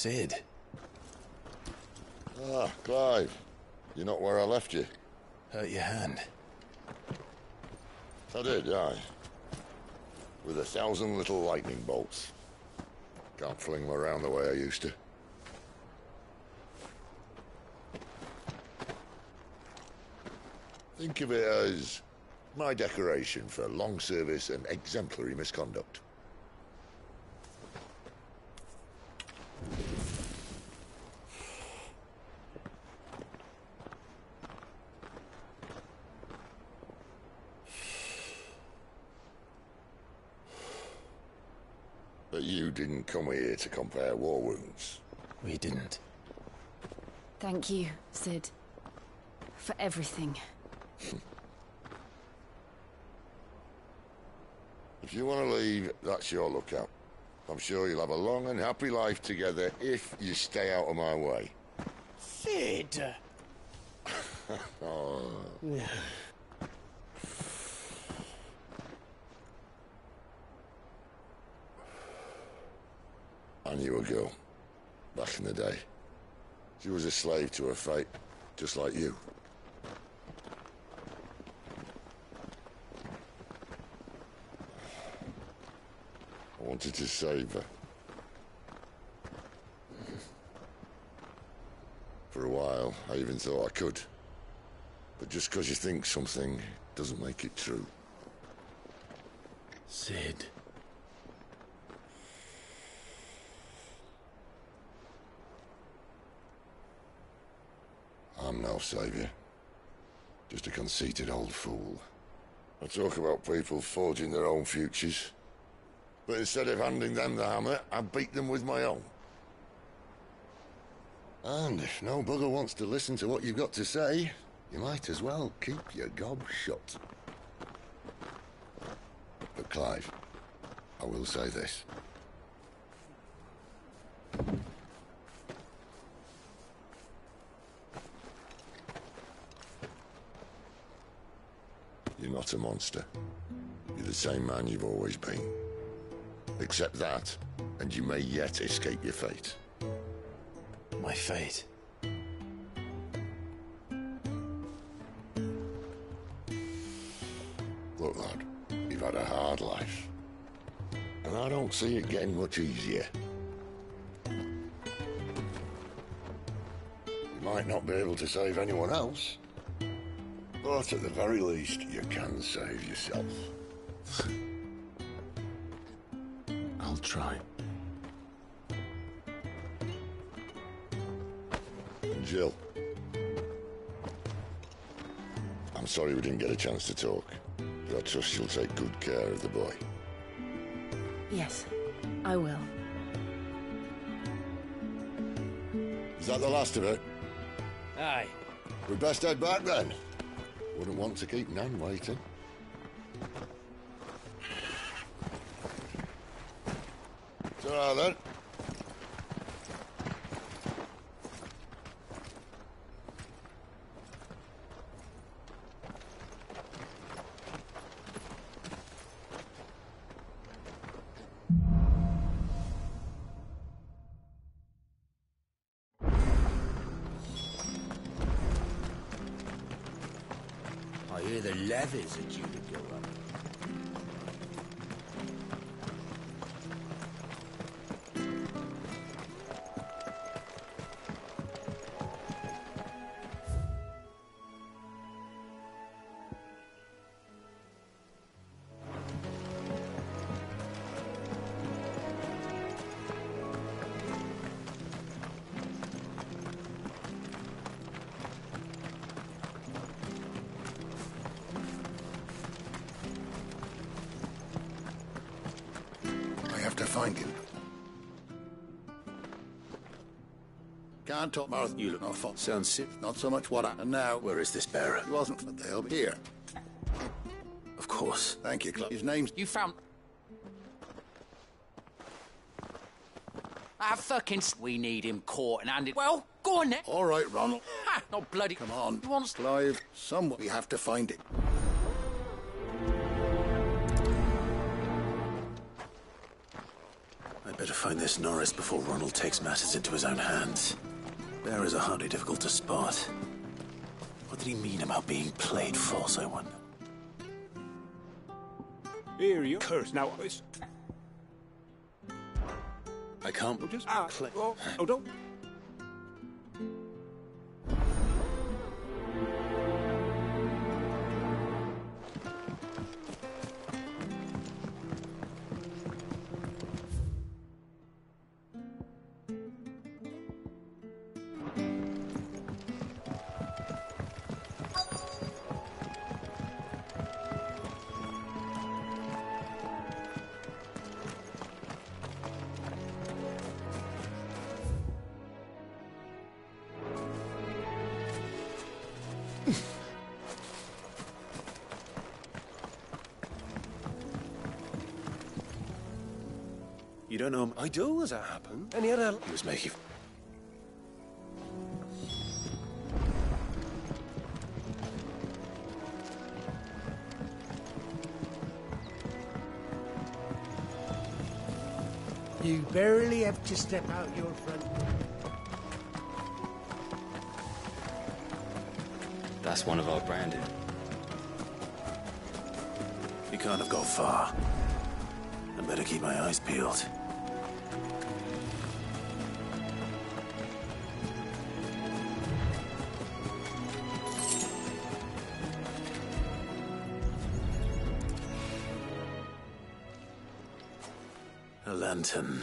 Sid. Ah, Clive. You're not where I left you. Hurt your hand. I did, aye. With a thousand little lightning bolts. Can't fling them around the way I used to. Think of it as my decoration for long service and exemplary misconduct. But you didn't come here compare war wounds. We didn't. Thank you, Sid. For everything. If you want to leave, that's your lookout. I'm sure you'll have a long and happy life together if you stay out of my way. Sid! Oh. knew a girl back in the day. She was a slave to her fate, just like you. I wanted to save her. For a while, I even thought I could. But just because you think something doesn't make it true. Sid. Savior. Just a conceited old fool. I talk about people forging their own futures. But instead of handing them the hammer, I beat them with my own. And if no bugger wants to listen to what you've got to say, you might as well keep your gob shut. But Clive, I will say this. Not a monster. You're the same man you've always been. Accept that, and you may yet escape your fate. My fate. Look, lad, you've had a hard life. And I don't see it getting much easier. You might not be able to save anyone else, but at the very least, you can save yourself. I'll try. Jill. I'm sorry we didn't get a chance to talk, but I trust you'll take good care of the boy. Yes, I will. Is that the last of it? Aye. We'd best head back then. Wouldn't want to keep Nan waiting. Can't talk mouth you look no fault. Sounds sick. Not so much what I. And now, Where is this bearer? he wasn't, but they'll be here. Of course. Thank you, Clive. His name's. You found. Ah, fucking. We need him caught and handed. Well, go on then. All right, Ronald. Ha! Not bloody. Come on. He wants. Clive, someone. We have to find it. I Better find this Norris before Ronald takes matters into his own hands. Bearers are hardly difficult to spot. What did he mean about being played false, I wonder? Here you curse. Now, it's... I can't... Oh, just... Ah, oh, oh, don't... I do, as it happened. Any other... He was making... You barely have to step out your front That's one of our branded. He can't have got far. I better keep my eyes peeled. Lantern.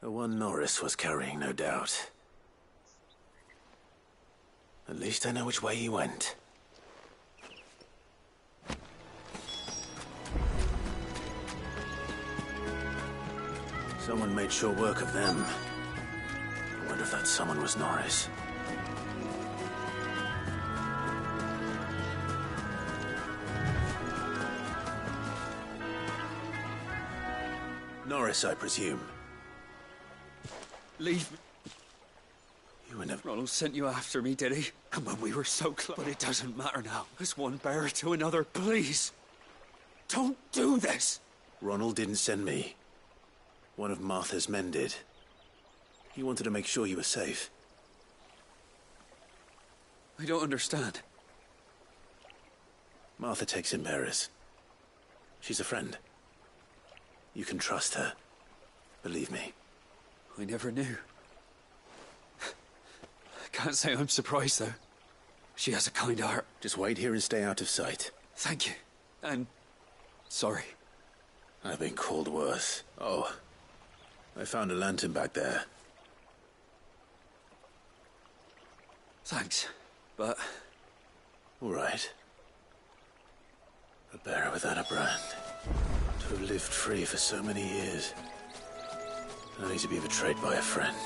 The one Norris was carrying, no doubt. At least I know which way he went. Someone made sure work of them. I wonder if that someone was Norris. Norris, I presume. Leave me. You were never... Ronald sent you after me, did he? And when we were so close. But it doesn't matter now. It's one bearer to another. Please. Don't do this. Ronald didn't send me. One of Martha's men did. He wanted to make sure you were safe. I don't understand. Martha takes in bearers. She's a friend. You can trust her. Believe me. I never knew. I can't say I'm surprised, though. She has a kind heart. Just wait here and stay out of sight. Thank you. And sorry. I've been called worse. Oh, I found a lantern back there. Thanks, but... All right. A bearer without a brand. Have lived free for so many years. Only to be betrayed by a friend.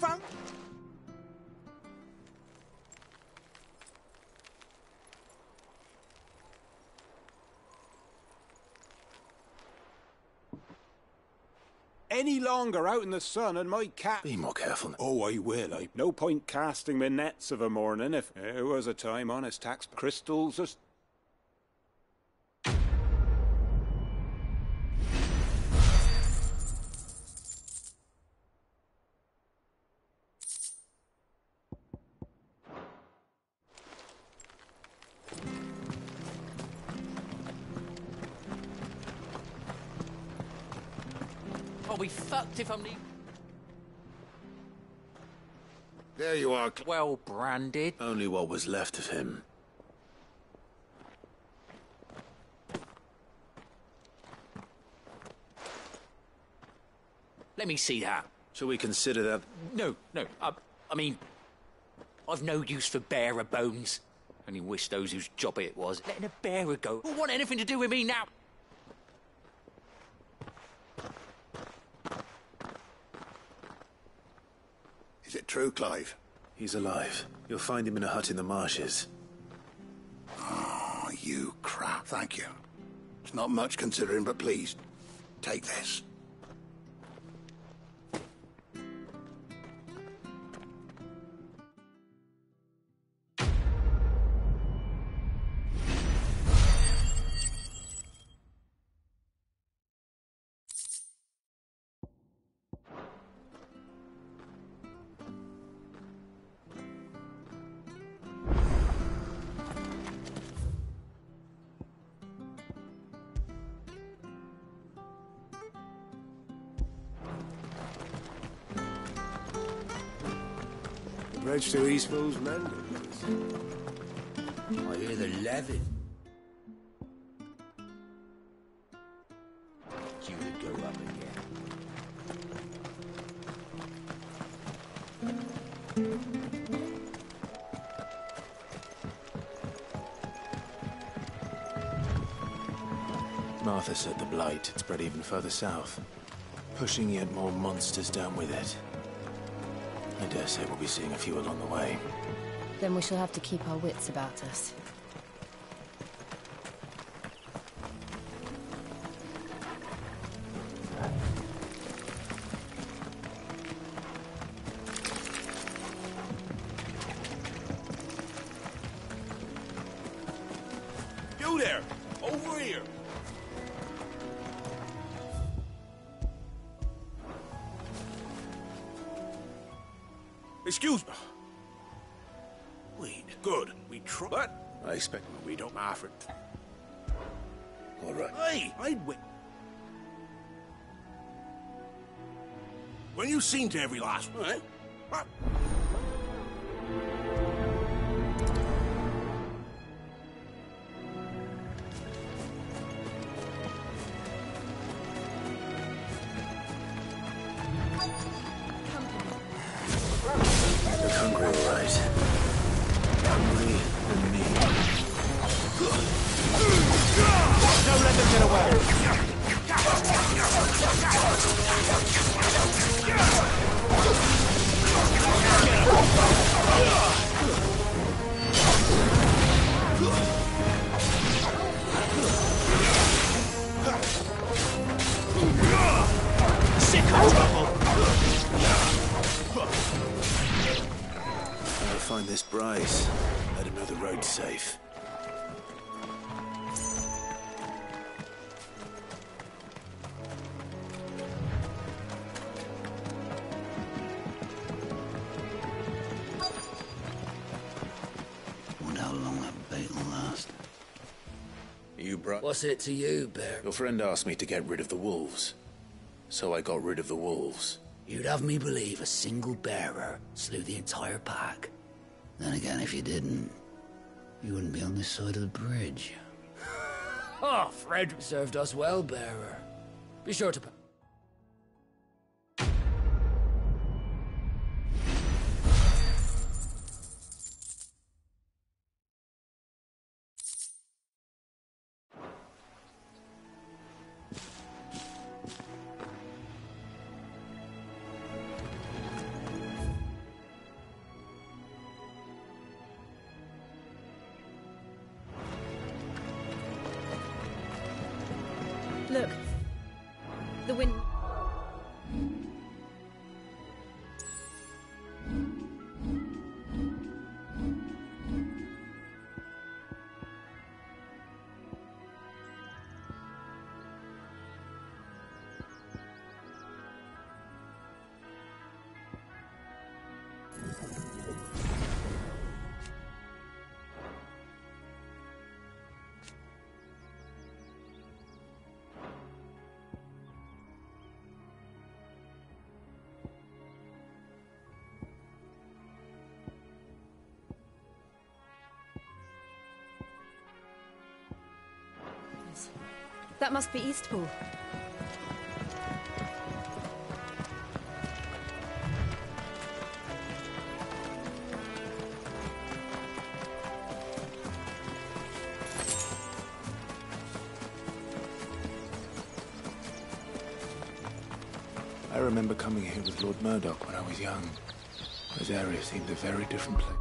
You found... Any longer out in the sun and my cat... Be more careful. Oh, I will. I no point casting my nets of a morning if there was a time honest tax crystals as Well branded. Only what was left of him. Let me see that. Shall we consider that? No, no. I, I mean, I've no use for bearer bones. Only wish those whose job it was letting a bearer go. Who want anything to do with me now? Is it true, Clive? He's alive. You'll find him in a hut in the marshes. Oh, you crap. Thank you. It's not much considering, but please, take this. Oh, the bridge to Eastfall's mended. I hear the levy. Due to go up again. Martha said the blight had spread even further south, pushing yet more monsters down with it. I dare say we'll be seeing a few along the way. Then we shall have to keep our wits about us. To every last one, What's it to you, Bear? Your friend asked me to get rid of the wolves. So I got rid of the wolves. You'd have me believe a single bearer slew the entire pack. Then again, if you didn't, you wouldn't be on this side of the bridge. oh, Fred served us well, bearer. Be sure to. That must be Eastpool. I remember coming here with Lord Murdoch when I was young. This area seemed a very different place.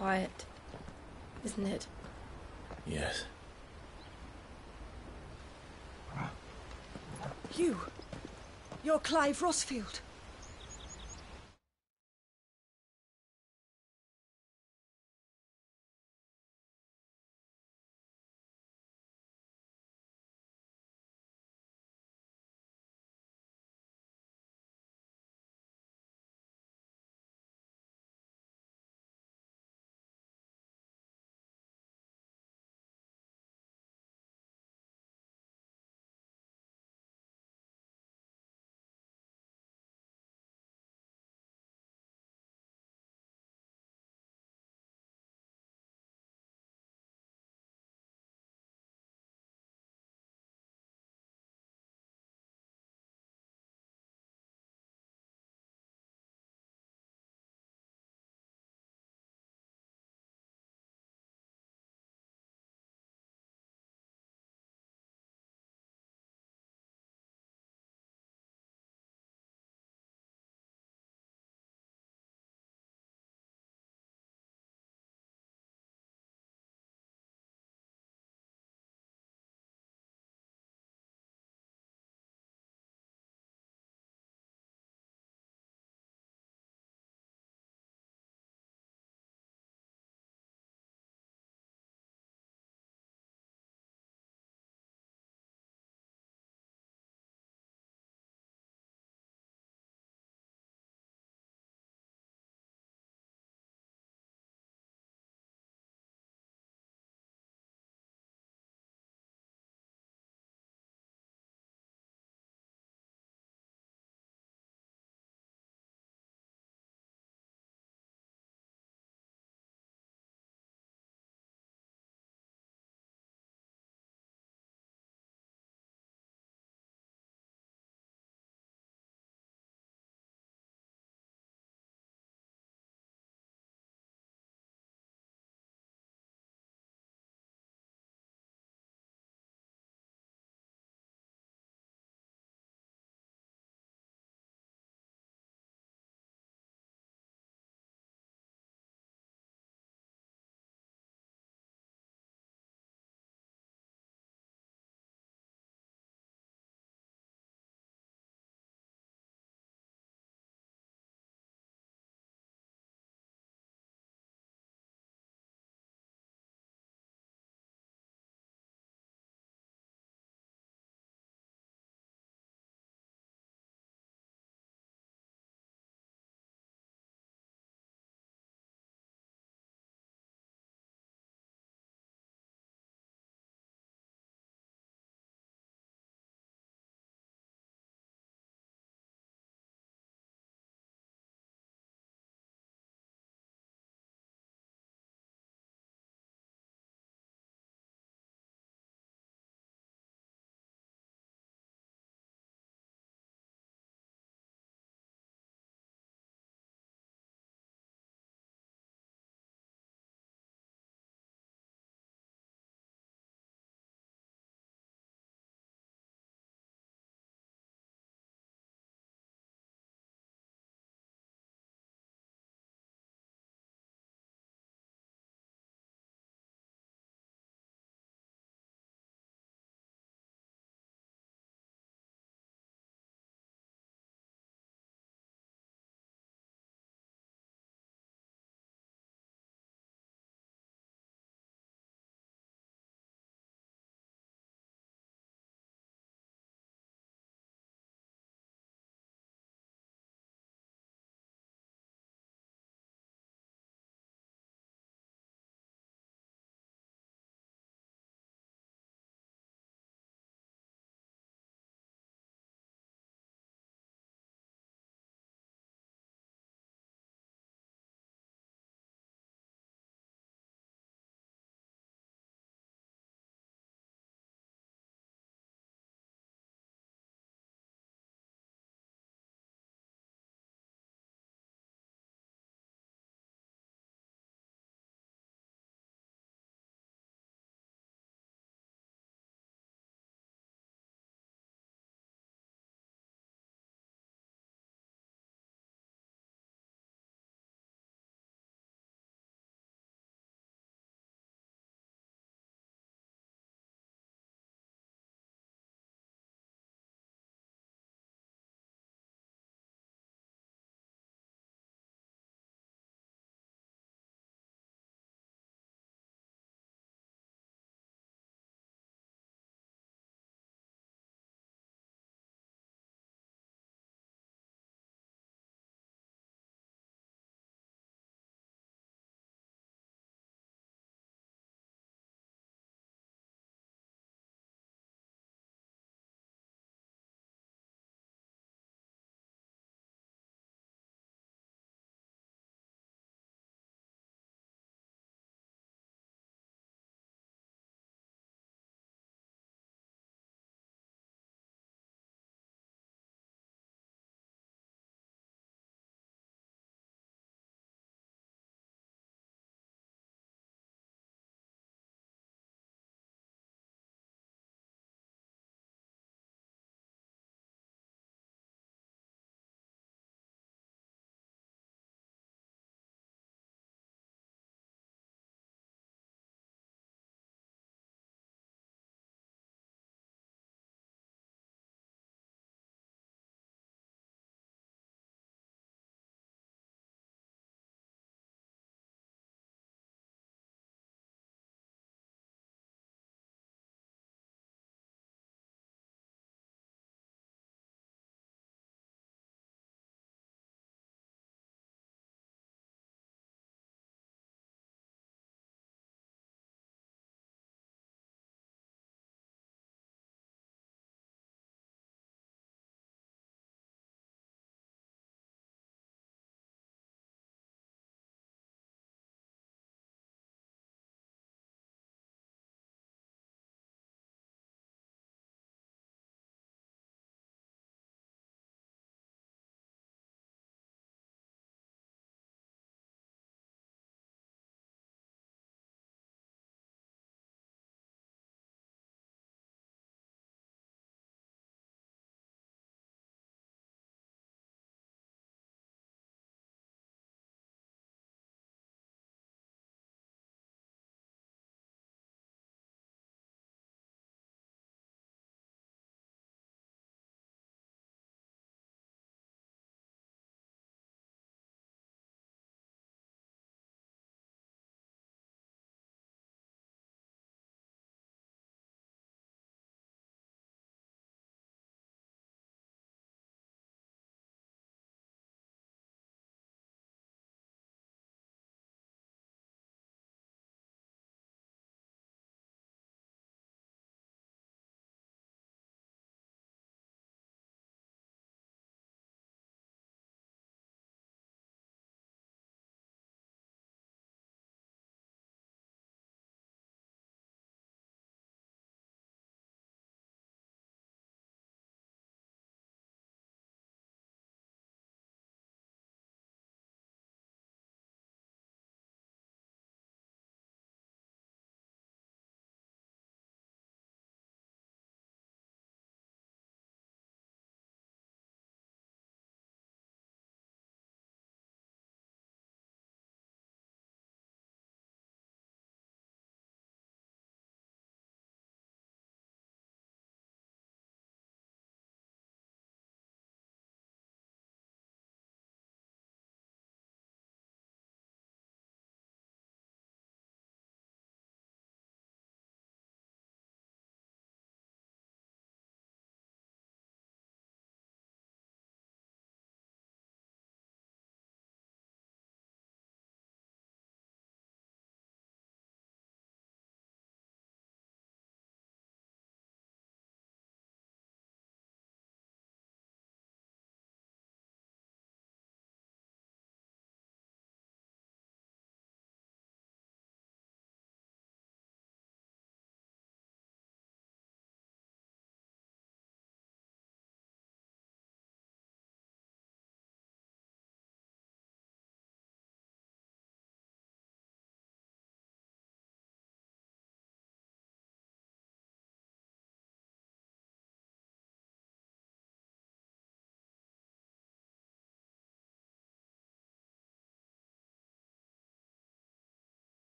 Quiet, isn't it? Yes. You. You're Clive Rosfield.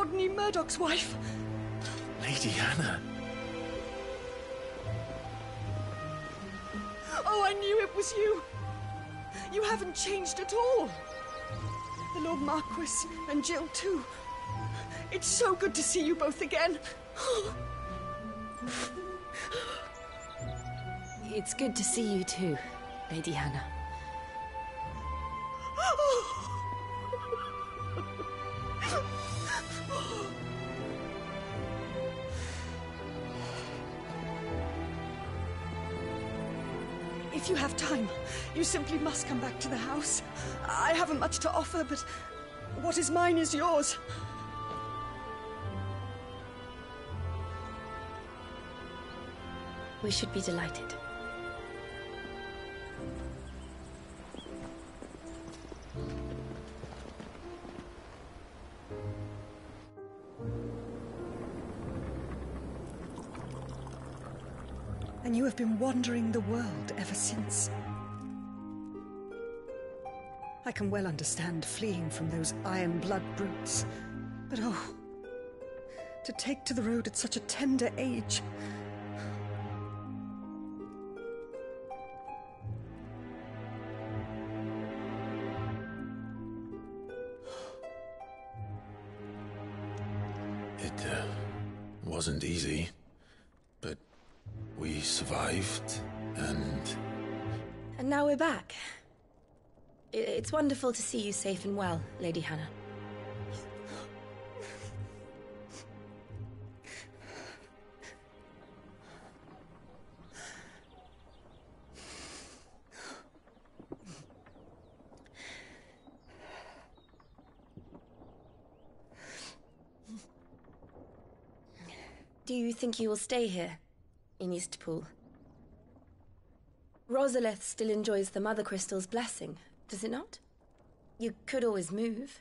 Rodney Murdoch's wife! Lady Hannah. Oh, I knew it was you! You haven't changed at all! The Lord Marquis and Jill, too. It's so good to see you both again. It's good to see you too, Lady Hannah. Oh. You have time, you simply must come back to the house. I haven't much to offer, but what is mine is yours. We should be delighted. Have been wandering the world ever since. I can well understand fleeing from those Ironblood brutes. But oh, to take to the road at such a tender age. It uh, wasn't easy, we survived, and And now we're back. It's wonderful to see you safe and well, Lady Hannah. Do you think you will stay here, in Eastpool? Rosalith still enjoys the Mother Crystal's blessing, does it not? You could always move.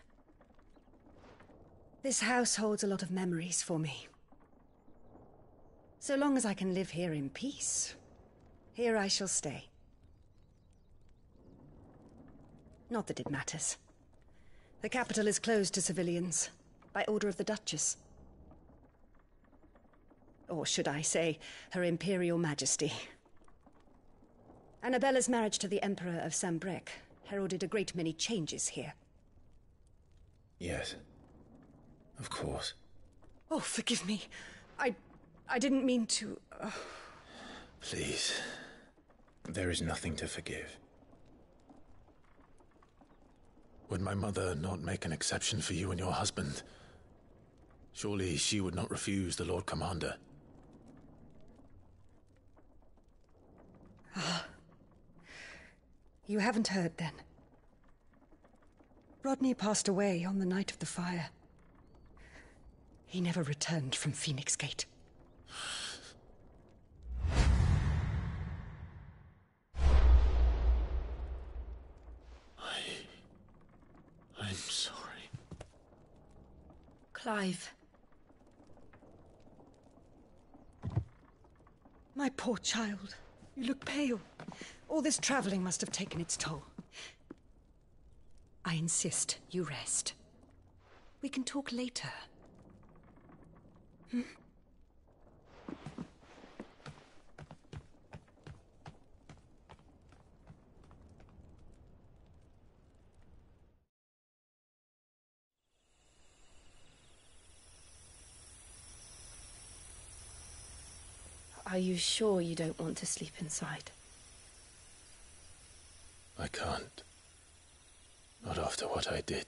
This house holds a lot of memories for me. So long as I can live here in peace, here I shall stay. Not that it matters. The capital is closed to civilians, by order of the Duchess. Or should I say, Her Imperial Majesty. Annabella's marriage to the Emperor of Sanbreque heralded a great many changes here. yes, of course. Oh, forgive me. I. I didn't mean to. Uh... Please, there is nothing to forgive. Would my mother not make an exception for you and your husband? Surely she would not refuse the Lord Commander. Ah. You haven't heard then. Rodney passed away on the night of the fire. He never returned from Phoenix Gate. I. I'm sorry. Clive. My poor child. You look pale. All this traveling must have taken its toll. I insist you rest. We can talk later. Hmm? Are you sure you don't want to sleep inside? I can't. Not after what I did.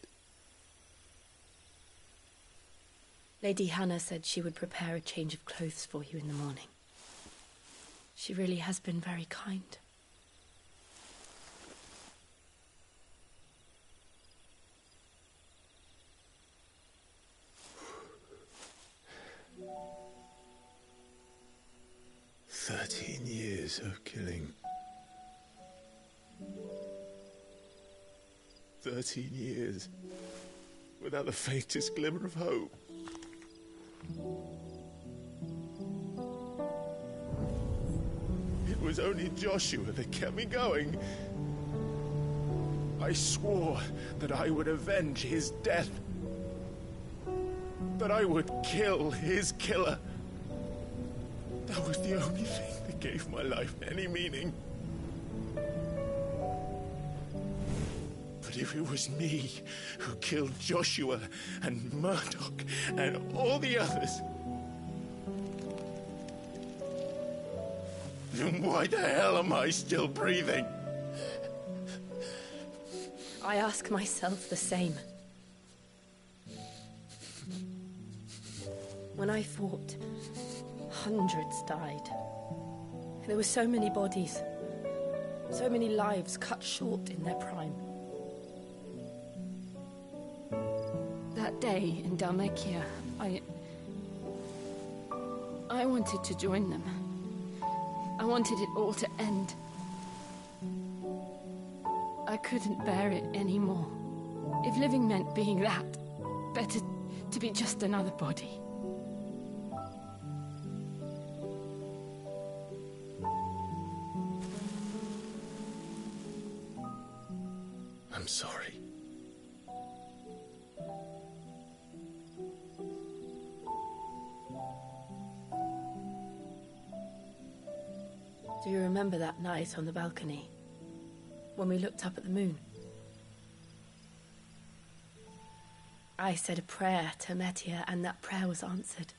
Lady Hannah said she would prepare a change of clothes for you in the morning. She really has been very kind. Thirteen years of killing. Thirteen years without the faintest glimmer of hope. It was only Joshua that kept me going. I swore that I would avenge his death. that I would kill his killer. That was the only thing that gave my life any meaning. But if it was me who killed Joshua and Murdoch and all the others, then why the hell am I still breathing? I ask myself the same. When I fought, hundreds died. There were so many bodies, so many lives cut short in their prime. That day in Dhalmekia, I. I wanted to join them. I wanted it all to end. I couldn't bear it anymore. If living meant being that, better to be just another body. Night on the balcony? When we looked up at the moon? I said a prayer to Metia, and that prayer was answered.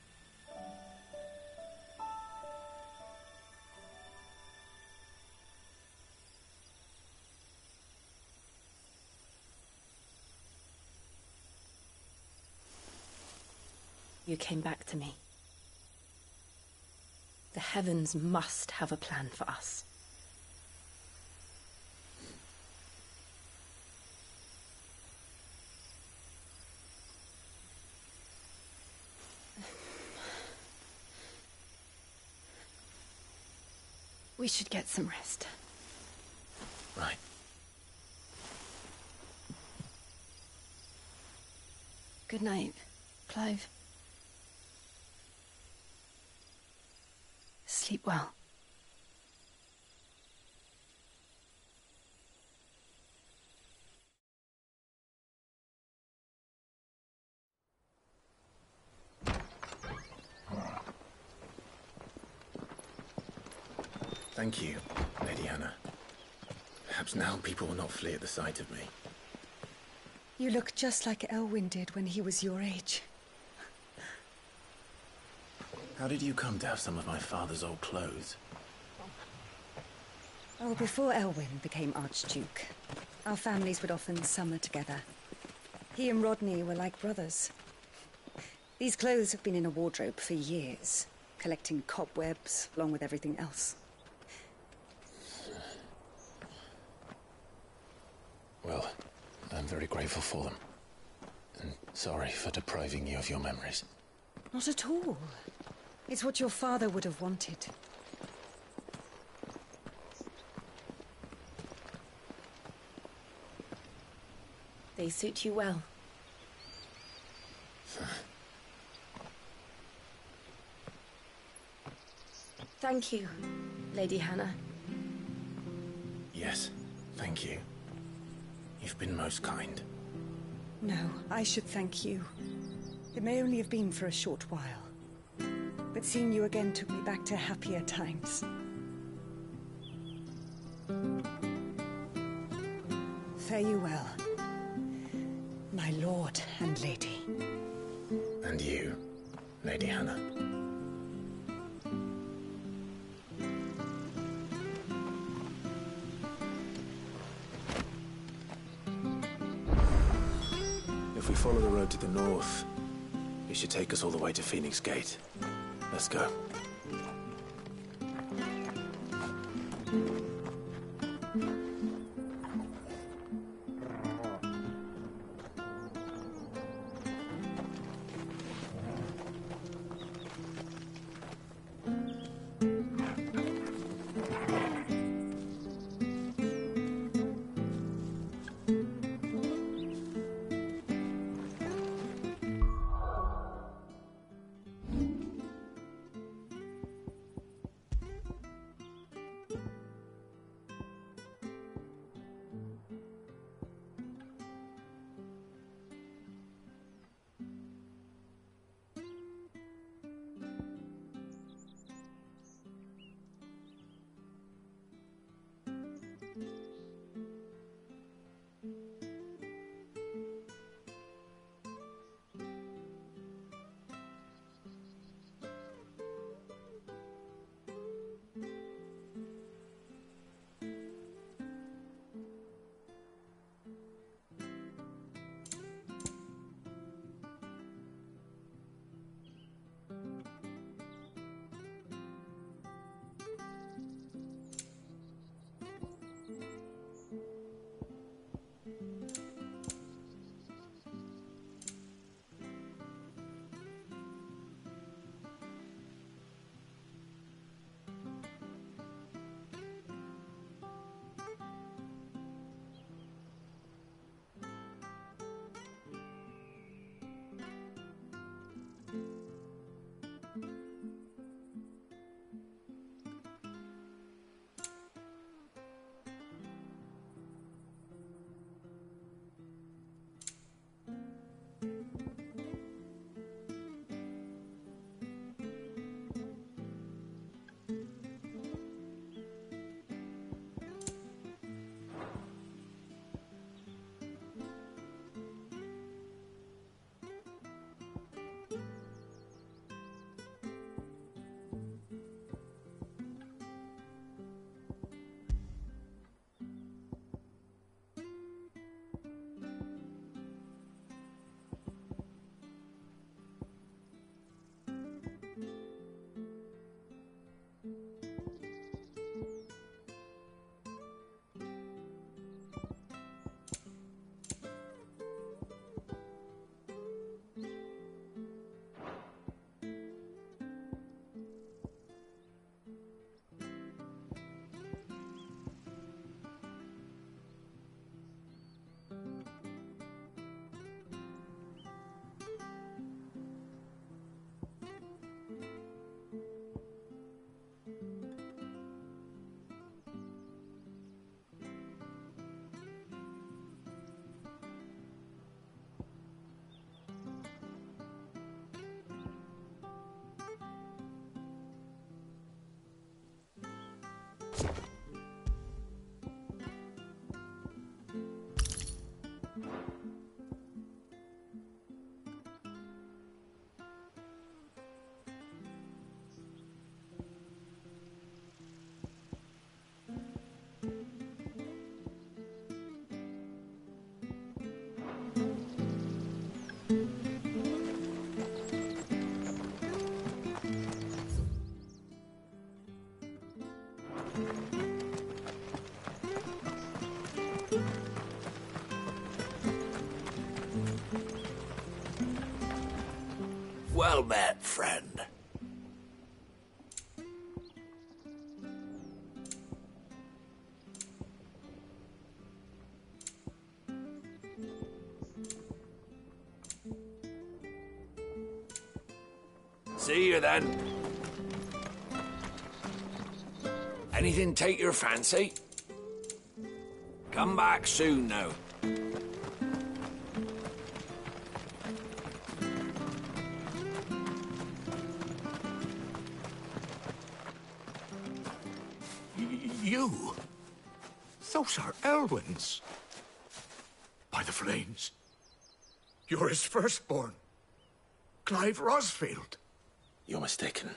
You came back to me. The heavens must have a plan for us. We should get some rest. Right. Good night, Clive. Sleep well. Thank you, Lady Hannah. Perhaps now people will not flee at the sight of me. You look just like Elwyn did when he was your age. How did you come to have some of my father's old clothes? Oh, before Elwyn became Archduke, our families would often summer together. He and Rodney were like brothers. These clothes have been in a wardrobe for years, collecting cobwebs along with everything else. Well, I'm very grateful for them. And sorry for depriving you of your memories. Not at all. It's what your father would have wanted. They suit you well. Thank you, Lady Hannah. Yes, thank you. You've been most kind. No, I should thank you. It may only have been for a short while. But seeing you again took me back to happier times. Fare you well, my lord and lady. And you, Lady Hannah. To the north, it should take us all the way to Phoenix Gate. Let's go. Well met, friend. See you then. Anything take your fancy? Come back soon now. Those are Elwyn's. By the flames. You're his firstborn. Clive Rosfield. You're mistaken.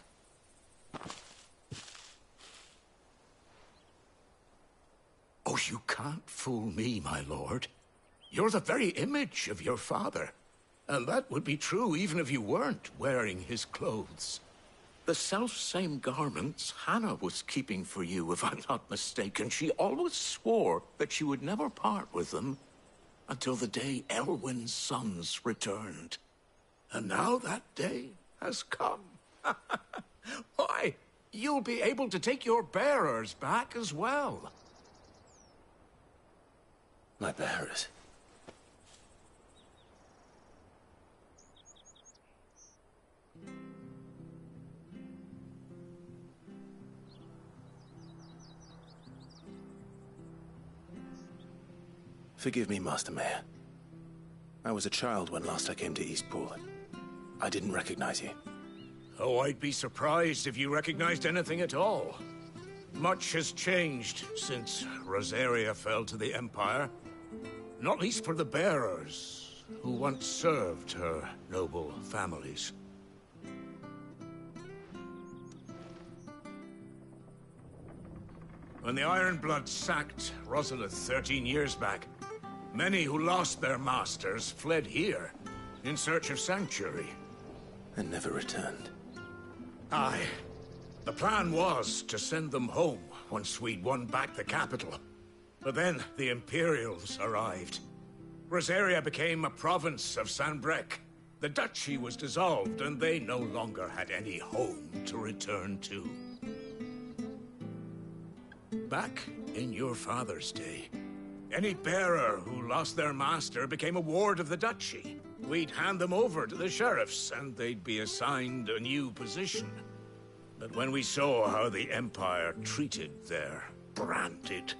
Oh, you can't fool me, my lord. You're the very image of your father. And that would be true even if you weren't wearing his clothes. The self-same garments Hannah was keeping for you, if I'm not mistaken. She always swore that she would never part with them until the day Elwyn's sons returned. And now that day has come. Why, you'll be able to take your bearers back as well. My bearers. Forgive me, Master Mayor. I was a child when last I came to Eastpool. I didn't recognize you. Oh, I'd be surprised if you recognized anything at all. Much has changed since Rosaria fell to the Empire. Not least for the bearers, who once served her noble families. When the Ironbloods sacked Rosalith 13 years back, many who lost their masters fled here in search of sanctuary. And never returned. Aye. The plan was to send them home once we'd won back the capital. But then the Imperials arrived. Rosaria became a province of Sanbreque. The duchy was dissolved, and they no longer had any home to return to. Back in your father's day, any bearer who lost their master became a ward of the duchy. We'd hand them over to the sheriffs, and they'd be assigned a new position. But when we saw how the Empire treated their branded,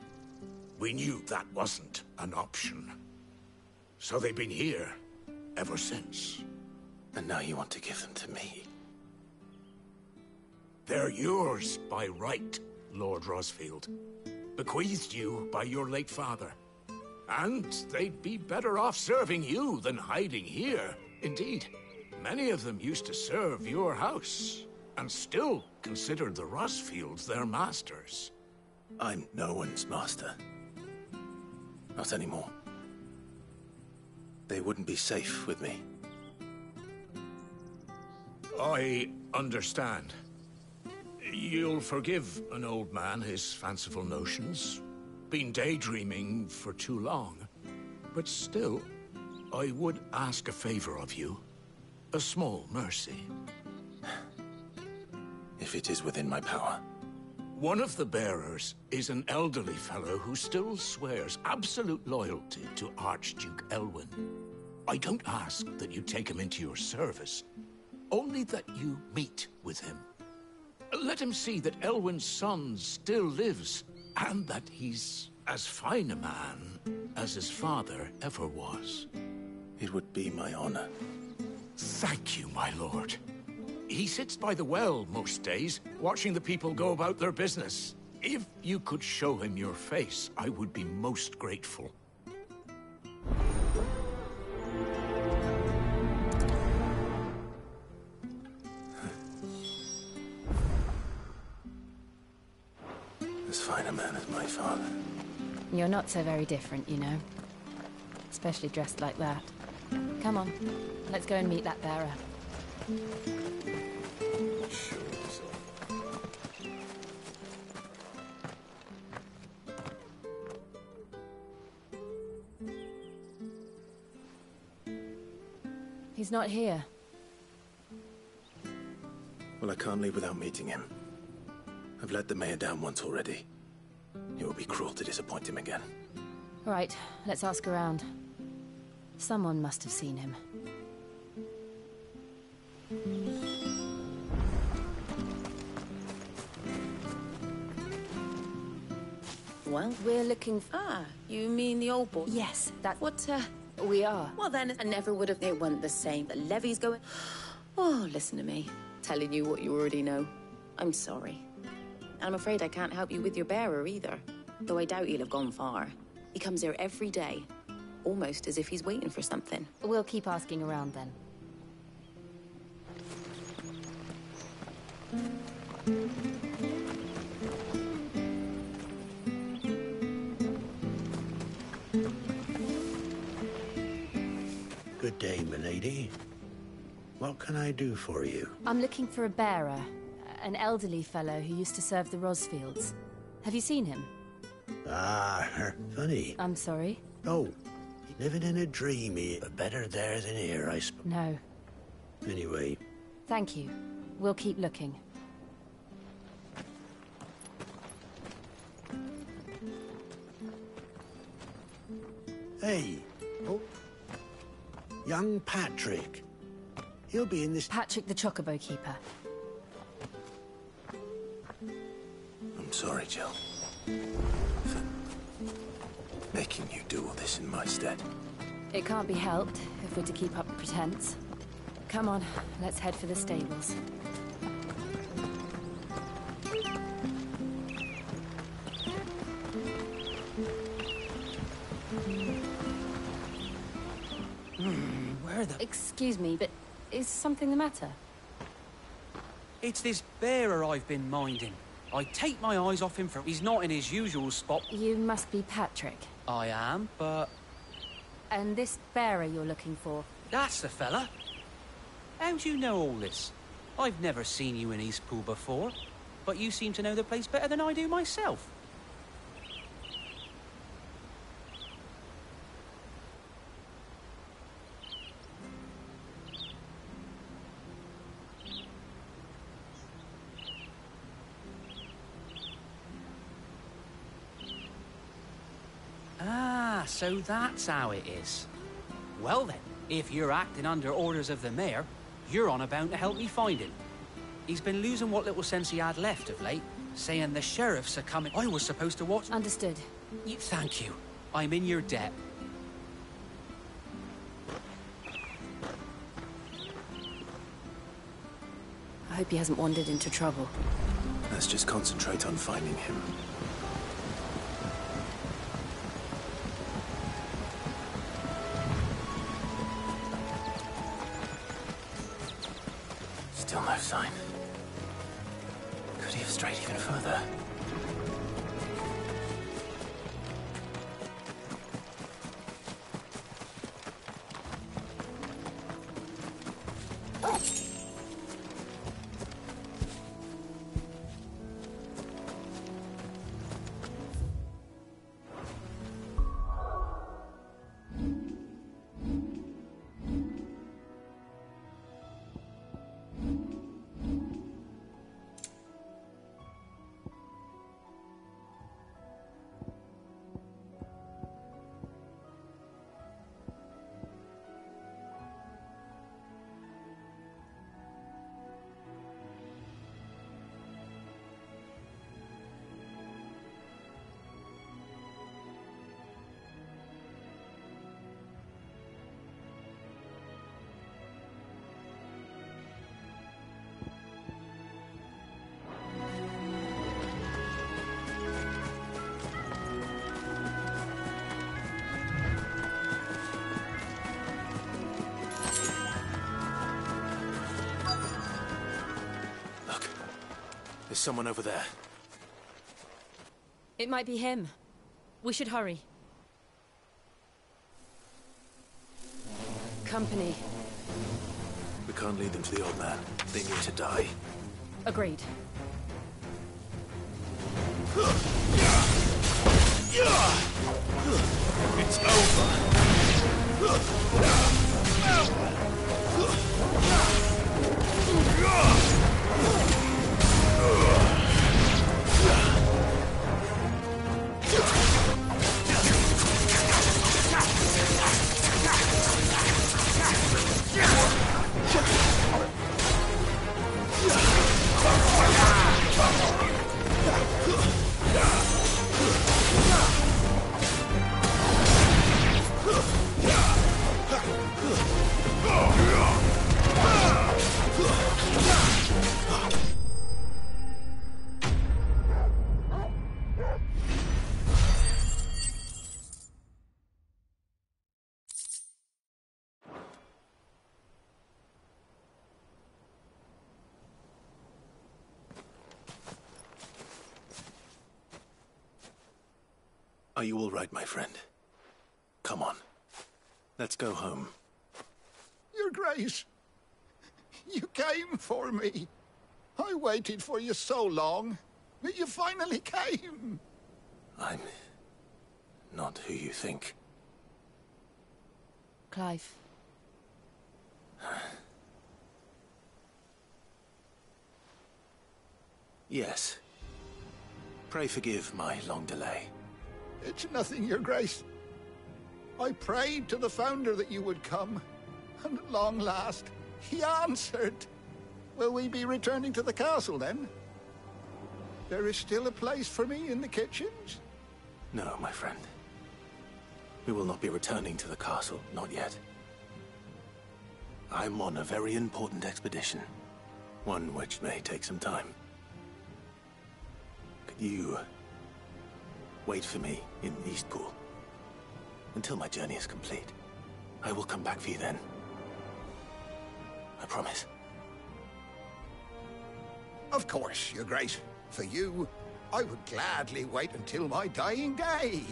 we knew that wasn't an option. So they've been here ever since. And now you want to give them to me? They're yours by right, Lord Rosfield. Bequeathed you by your late father. And they'd be better off serving you than hiding here. Indeed, many of them used to serve your house, and still considered the Rosfields their masters. I'm no one's master. Not anymore. They wouldn't be safe with me. I understand. You'll forgive an old man his fanciful notions. Been daydreaming for too long. But still, I would ask a favor of you. A small mercy. If it is within my power. One of the bearers is an elderly fellow who still swears absolute loyalty to Archduke Elwyn. I don't ask that you take him into your service, only that you meet with him. Let him see that Elwyn's son still lives, and that he's as fine a man as his father ever was. It would be my honor. Thank you, my lord. He sits by the well most days, watching the people go about their business. If you could show him your face, I would be most grateful. As fine a man as my father. You're not so very different, you know. Especially dressed like that. Come on, let's go and meet that bearer. He's not here. Well, I can't leave without meeting him. I've let the mayor down once already. It would be cruel to disappoint him again. Right, let's ask around. Someone must have seen him. Well, We're looking for... ah, you mean the old boy? Yes, that... What, uh... We are. Well, then, I never would have... It wasn't the same. The levy's going... Oh, listen to me. Telling you what you already know. I'm sorry. I'm afraid I can't help you with your bearer either. Though I doubt he'll have gone far. He comes here every day. Almost as if he's waiting for something. We'll keep asking around then. Good day, milady. What can I do for you? I'm looking for a bearer. An elderly fellow who used to serve the Rosfields. Have you seen him? Ah, funny. I'm sorry? Oh, living in a dream here, but better there than here, I suppose. No. Anyway, Thank you. We'll keep looking. hey. Oh. Young Patrick. He'll be in this... Patrick the Chocobo Keeper. Sorry, Jill. For making you do all this in my stead. It can't be helped if we're to keep up the pretense. Come on, let's head for the stables. Hmm, Excuse me, but is something the matter? It's this bearer I've been minding. I take my eyes off him for he's not in his usual spot. You must be Patrick. I am, but And this bearer you're looking for. that's the fella. How do you know all this? I've never seen you in Eastpool before, but you seem to know the place better than I do myself. Ah, so that's how it is. Well then, if you're acting under orders of the mayor, you're on about to help me find him. He's been losing what little sense he had left of late, saying the sheriffs are coming. I was supposed to watch. Understood. You, thank you. I'm in your debt. I hope he hasn't wandered into trouble. Let's just concentrate on finding him. Someone over there. It might be him. We should hurry. Company. We can't lead them to the old man. They need to die. Agreed. It's over. Come on. You all right, my friend? Come on. Let's go home. Your Grace, you came for me. I waited for you so long, but you finally came. I'm not who you think. Clive. Yes. Pray forgive my long delay. It's nothing, Your Grace. I prayed to the Founder that you would come, and at long last, he answered. Will we be returning to the castle, then? There is still a place for me in the kitchens? No, my friend. We will not be returning to the castle, not yet. I'm on a very important expedition. One which may take some time. Could you wait for me in Eastpool? Until my journey is complete. I will come back for you then. I promise. Of course, Your Grace. For you, I would gladly wait until my dying day.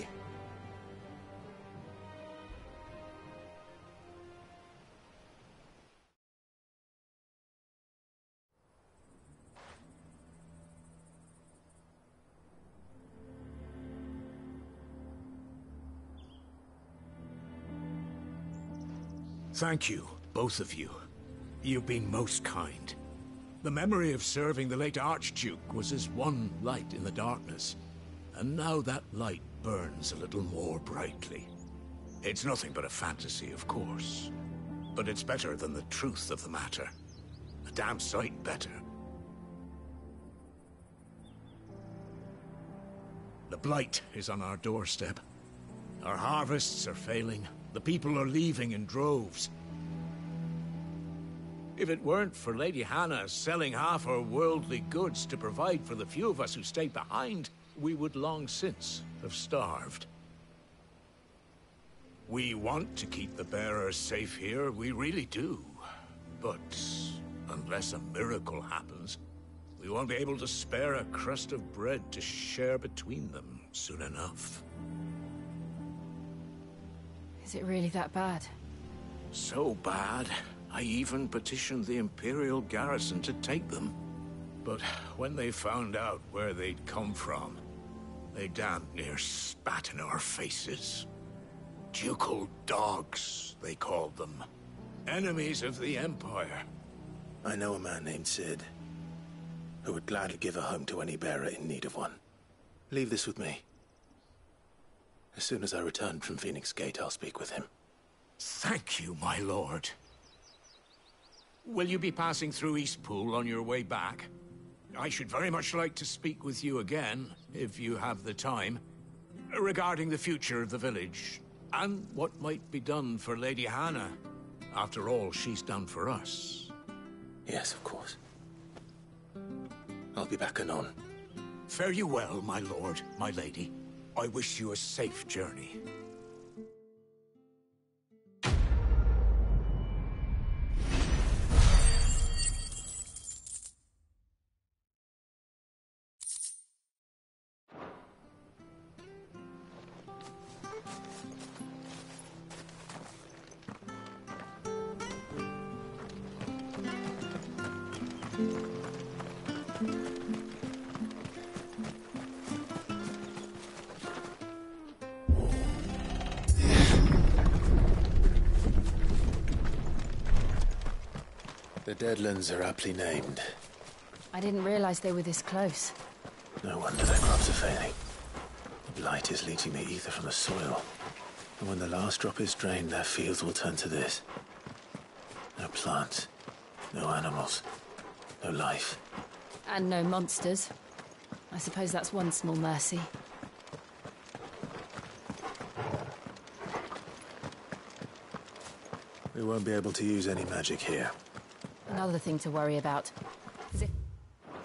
Thank you, both of you. You've been most kind. The memory of serving the late Archduke was as one light in the darkness, and now that light burns a little more brightly. It's nothing but a fantasy, of course, but it's better than the truth of the matter. A damn sight better. The Blight is on our doorstep. Our harvests are failing. The people are leaving in droves. If it weren't for Lady Hannah selling half her worldly goods to provide for the few of us who stayed behind, we would long since have starved. We want to keep the bearers safe here, we really do. But unless a miracle happens, we won't be able to spare a crust of bread to share between them soon enough. Is it really that bad? So bad, I even petitioned the Imperial garrison to take them. But when they found out where they'd come from, they damn near spat in our faces. Ducal dogs, they called them. Enemies of the Empire. I know a man named Sid, who would gladly give a home to any bearer in need of one. Leave this with me. As soon as I return from Phoenix Gate, I'll speak with him. Thank you, my lord. Will you be passing through Eastpool on your way back? I should very much like to speak with you again, if you have the time, regarding the future of the village, and what might be done for Lady Hannah. After all she's done for us. Yes, of course. I'll be back anon. Fare you well, my lord, my lady. I wish you a safe journey. The Deadlands are aptly named. I didn't realize they were this close. No wonder their crops are failing. The blight is leaching the ether from the soil. And when the last drop is drained, their fields will turn to this. No plants, no animals, no life. And no monsters. I suppose that's one small mercy. We won't be able to use any magic here. Another thing to worry about. If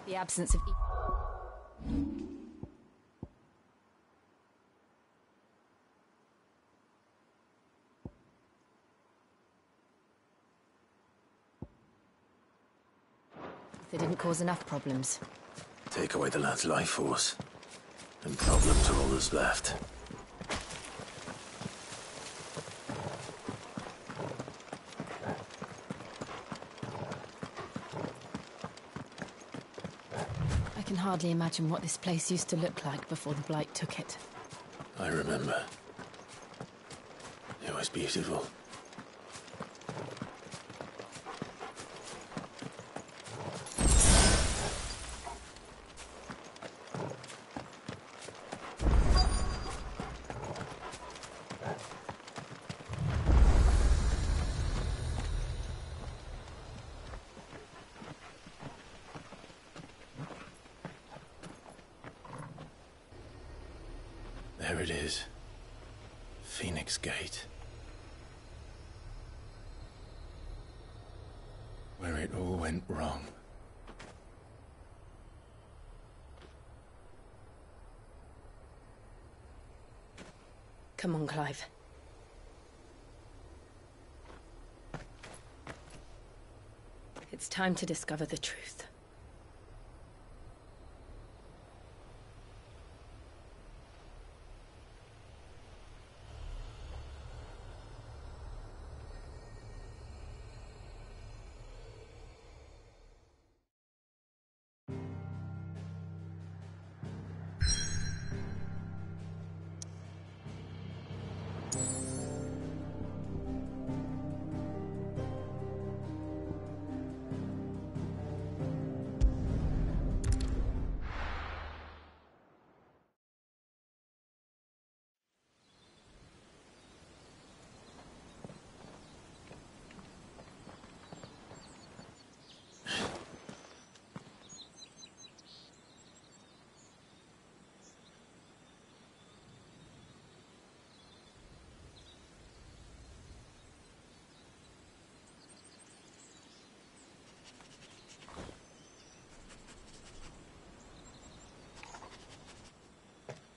the absence of. They didn't cause enough problems. Take away the lad's life force, and problems are all that's left. Hardly imagine what this place used to look like before the Blight took it. I remember. It was beautiful. There it is. Phoenix Gate. Where it all went wrong. Come on, Clive. It's time to discover the truth.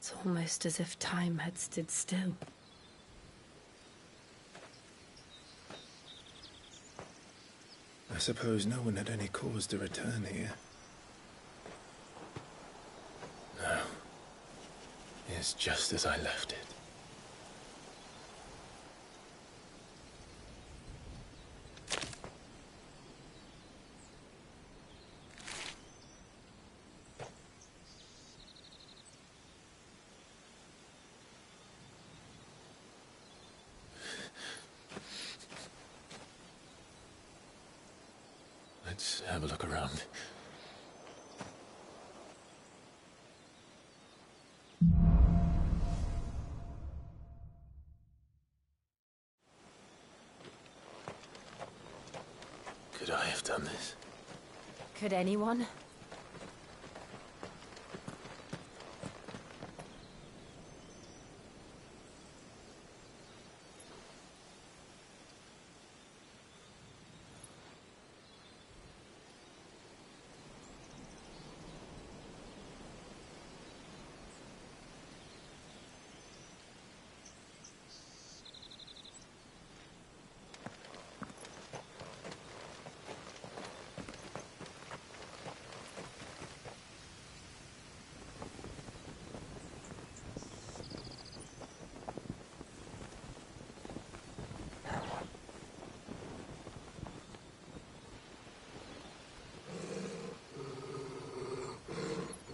It's almost as if time had stood still. I suppose no one had any cause to return here. No. It's just as I left it. Let's have a look around. Could I have done this? Could anyone?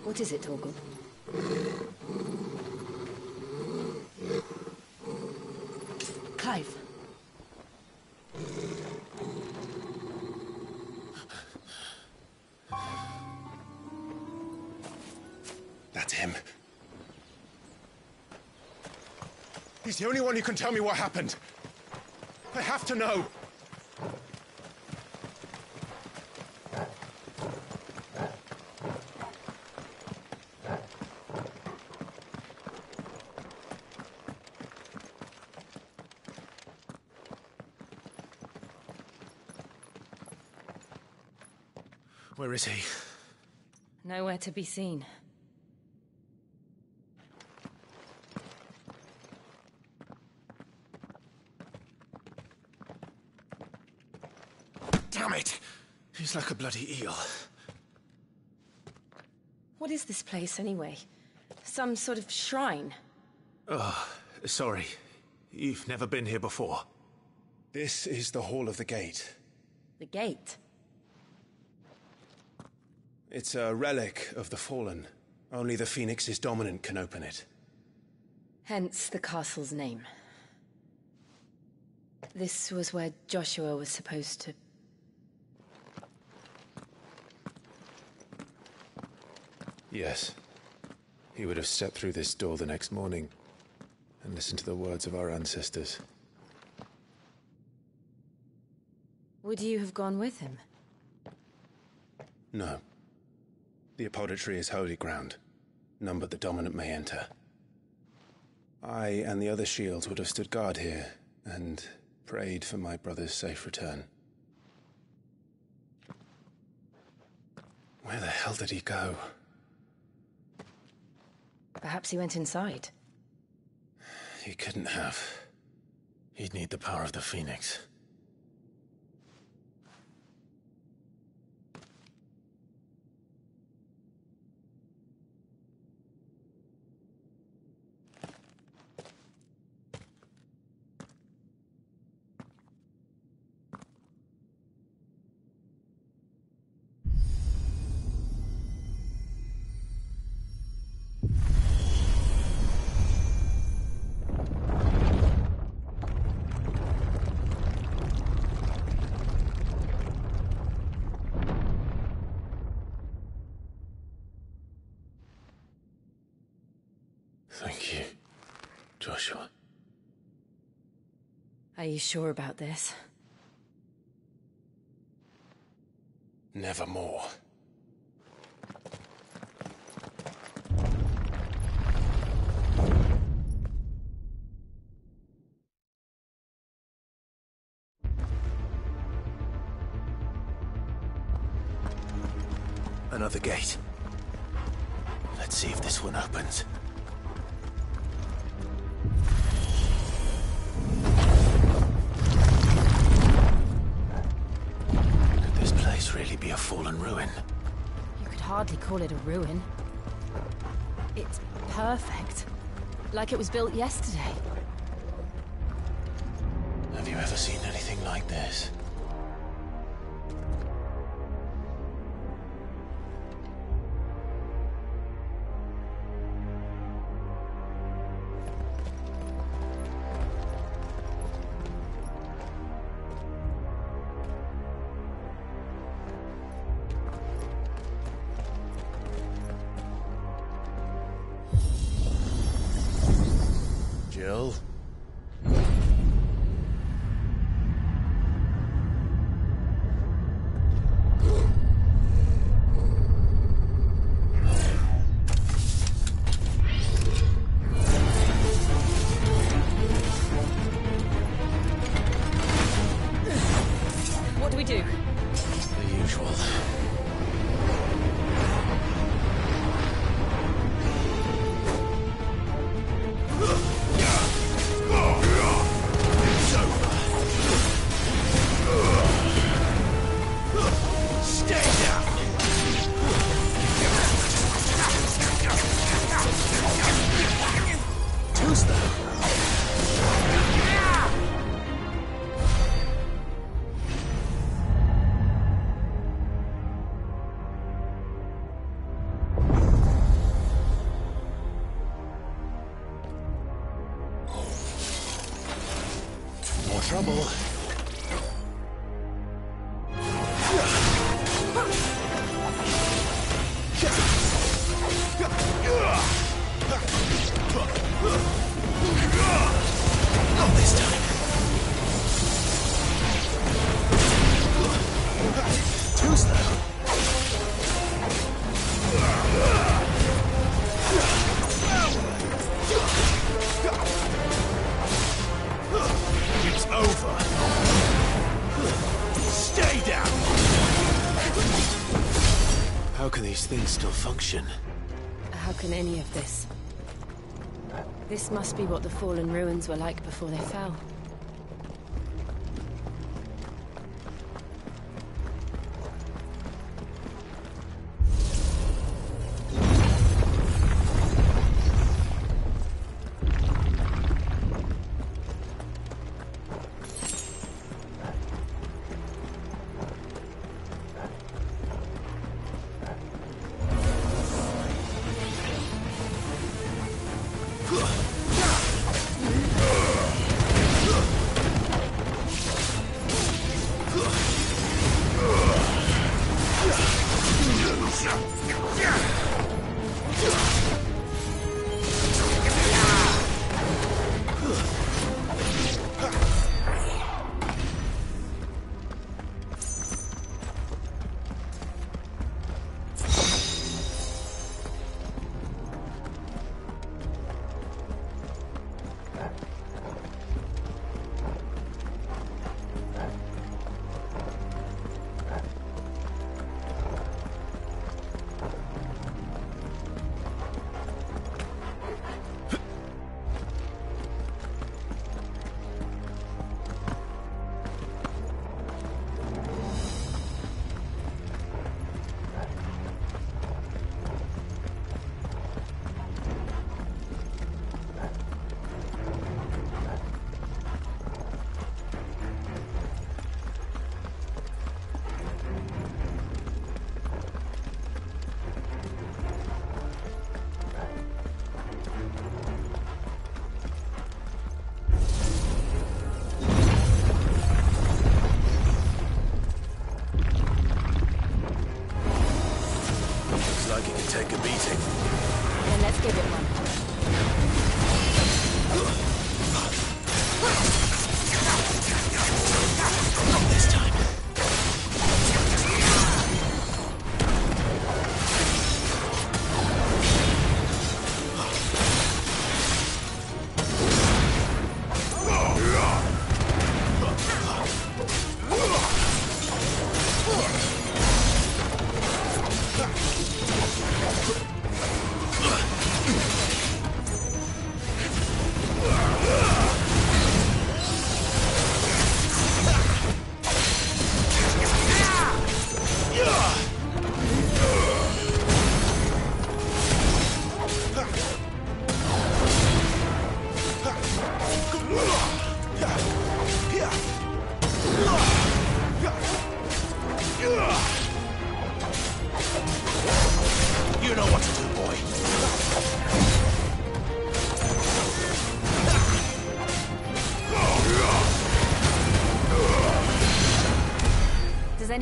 What is it, Torgal? Clive. That's him. He's the only one who can tell me what happened. I have to know. Where is he? Nowhere to be seen. Damn it! He's like a bloody eel. What is this place, anyway? Some sort of shrine? Oh, sorry. You've never been here before. This is the Hall of the Gate. The gate? It's a relic of the Fallen. Only the Phoenix's dominant can open it. Hence the castle's name. This was where Joshua was supposed to. Yes. He would have stepped through this door the next morning and listened to the words of our ancestors. Would you have gone with him? No. The apodatory is holy ground. None but the dominant may enter. I and the other shields would have stood guard here and prayed for my brother's safe return. Where the hell did he go? Perhaps he went inside. He couldn't have. He'd need the power of the Phoenix. You sure about this? Nevermore. Was built yesterday. Jill? How can any of this? This must be what the fallen ruins were like before they fell.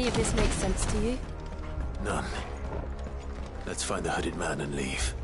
Any of this make sense to you? None. Let's find the hooded man and leave.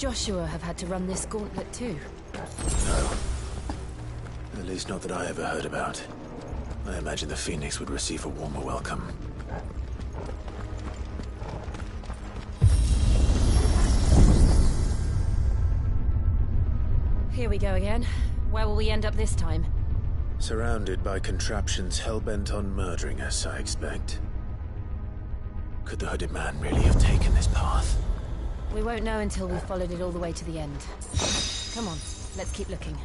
Joshua have had to run this gauntlet too? No. At least not that I ever heard about. I imagine the Phoenix would receive a warmer welcome. Here we go again. Where will we end up this time? Surrounded by contraptions hell-bent on murdering us, I expect. Could the hooded man really have taken this path? We won't know until we've followed it all the way to the end. Come on, let's keep looking.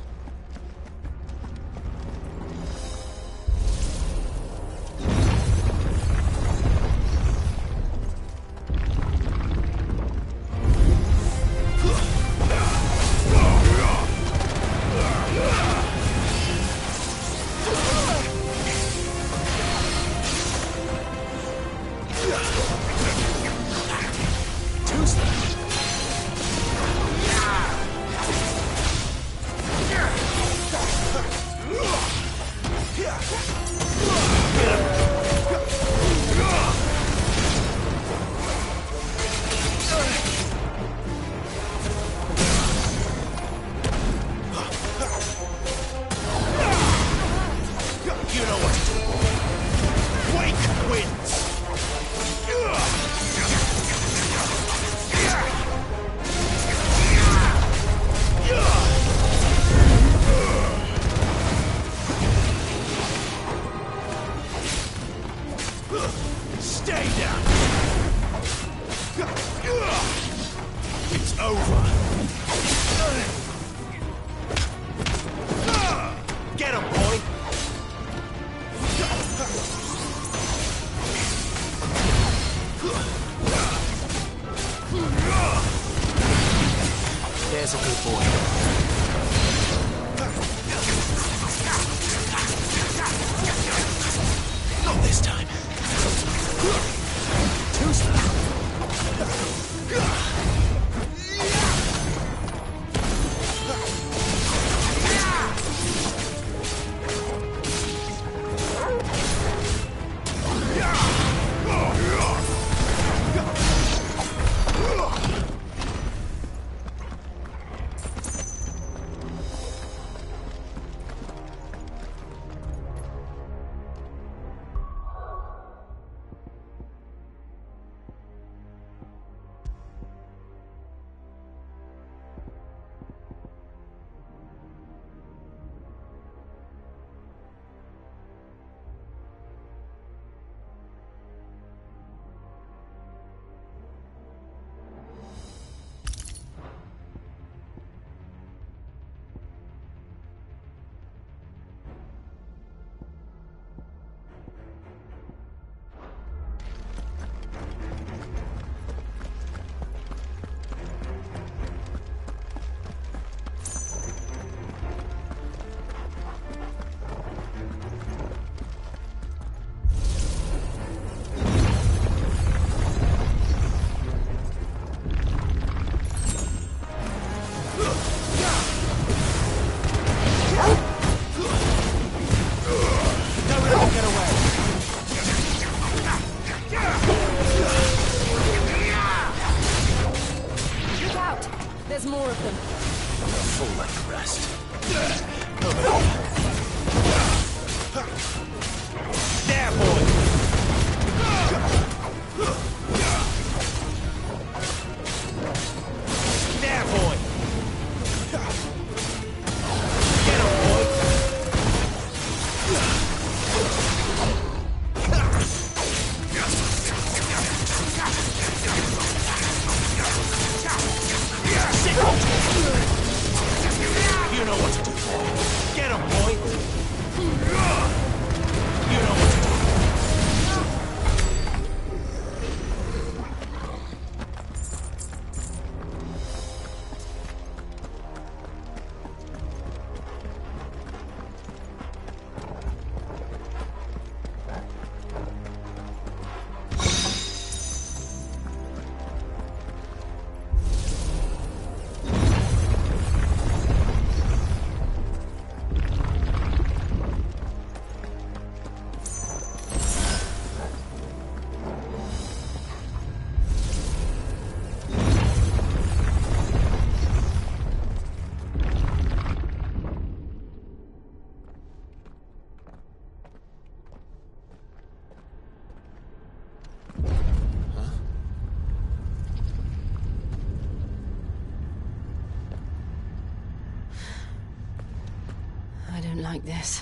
Like this.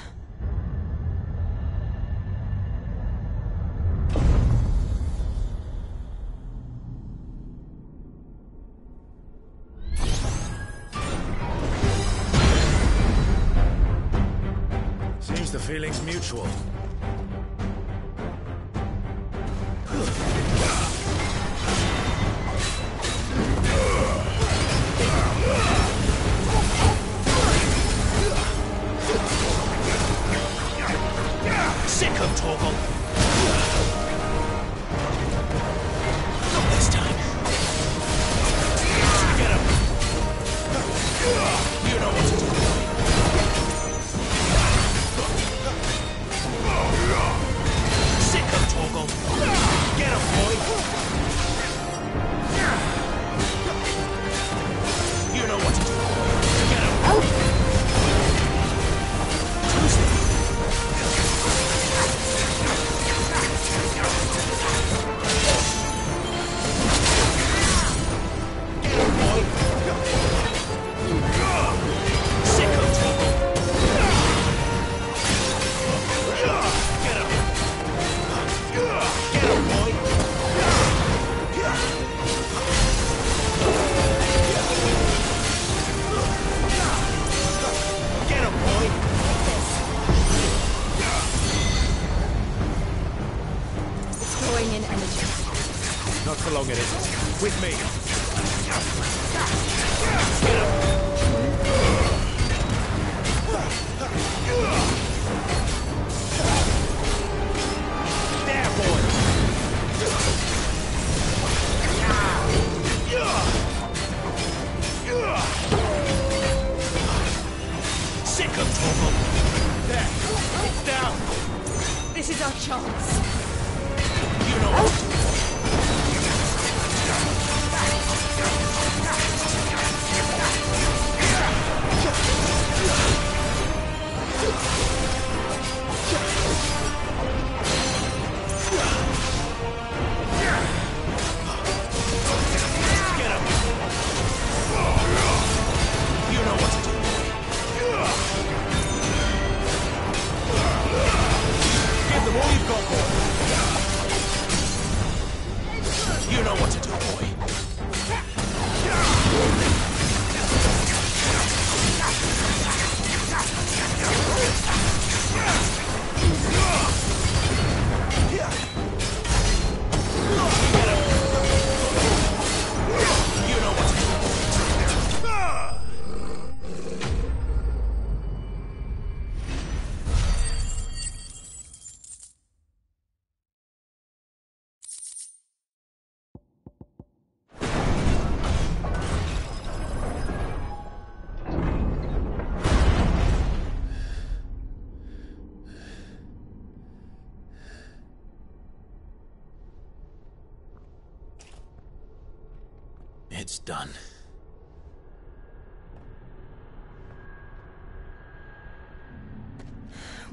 Seems the feeling's mutual.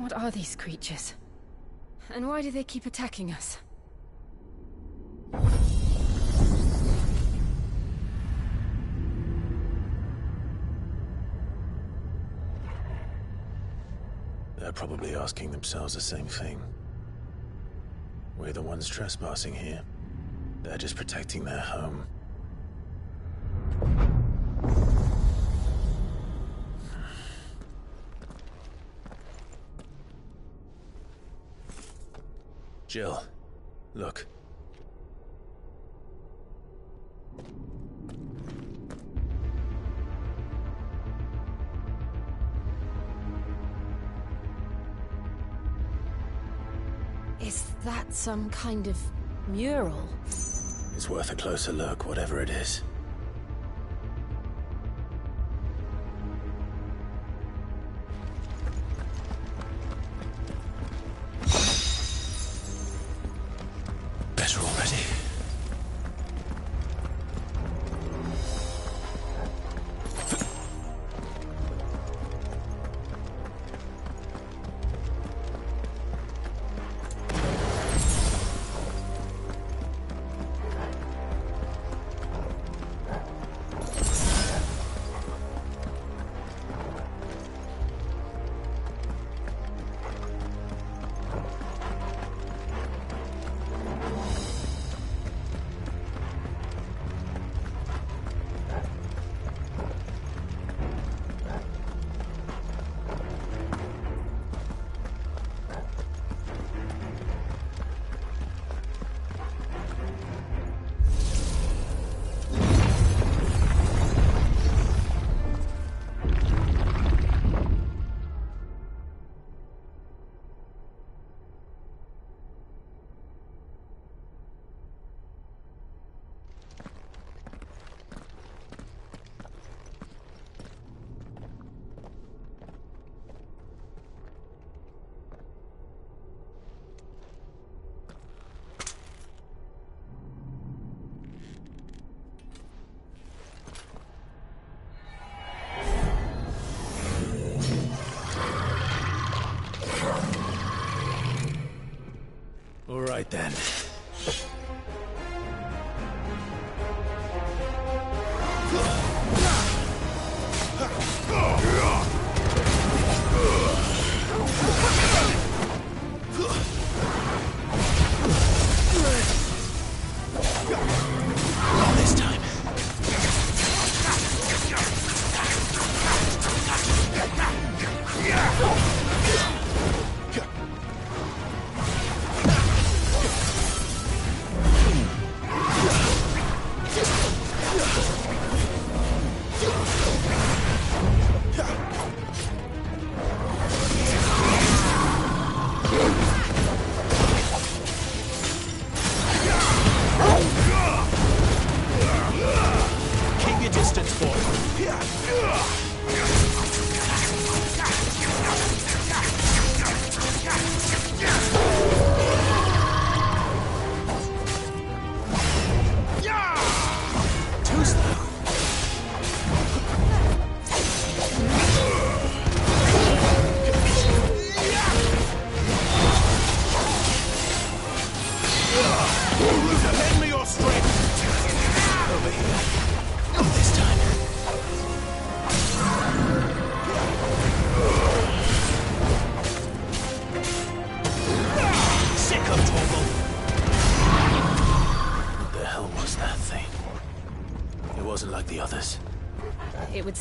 What are these creatures? And why do they keep attacking us? They're probably asking themselves the same thing. We're the ones trespassing here. They're just protecting their home. Jill, look. Is that some kind of mural? It's worth a closer look, whatever it is.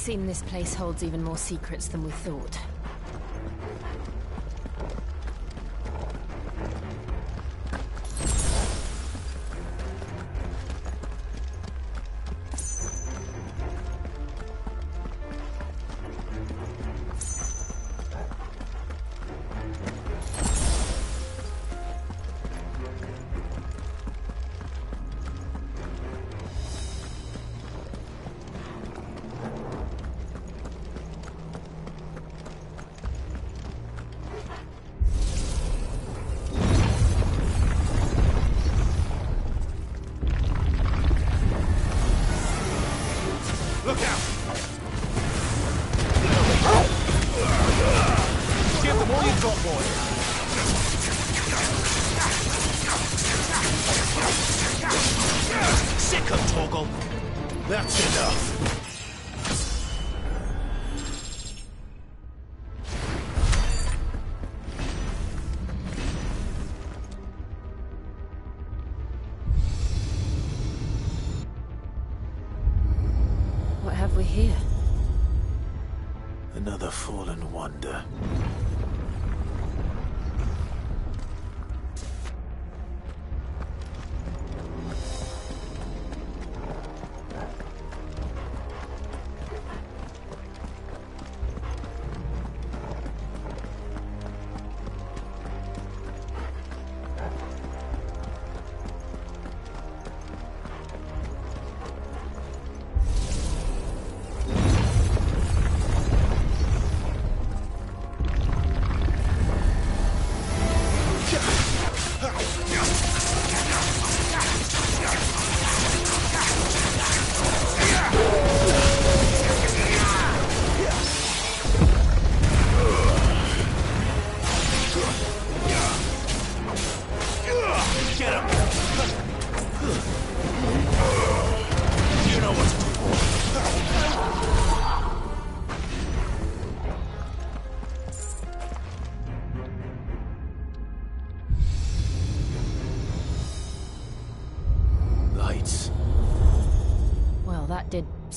seem this place holds even more secrets than we thought.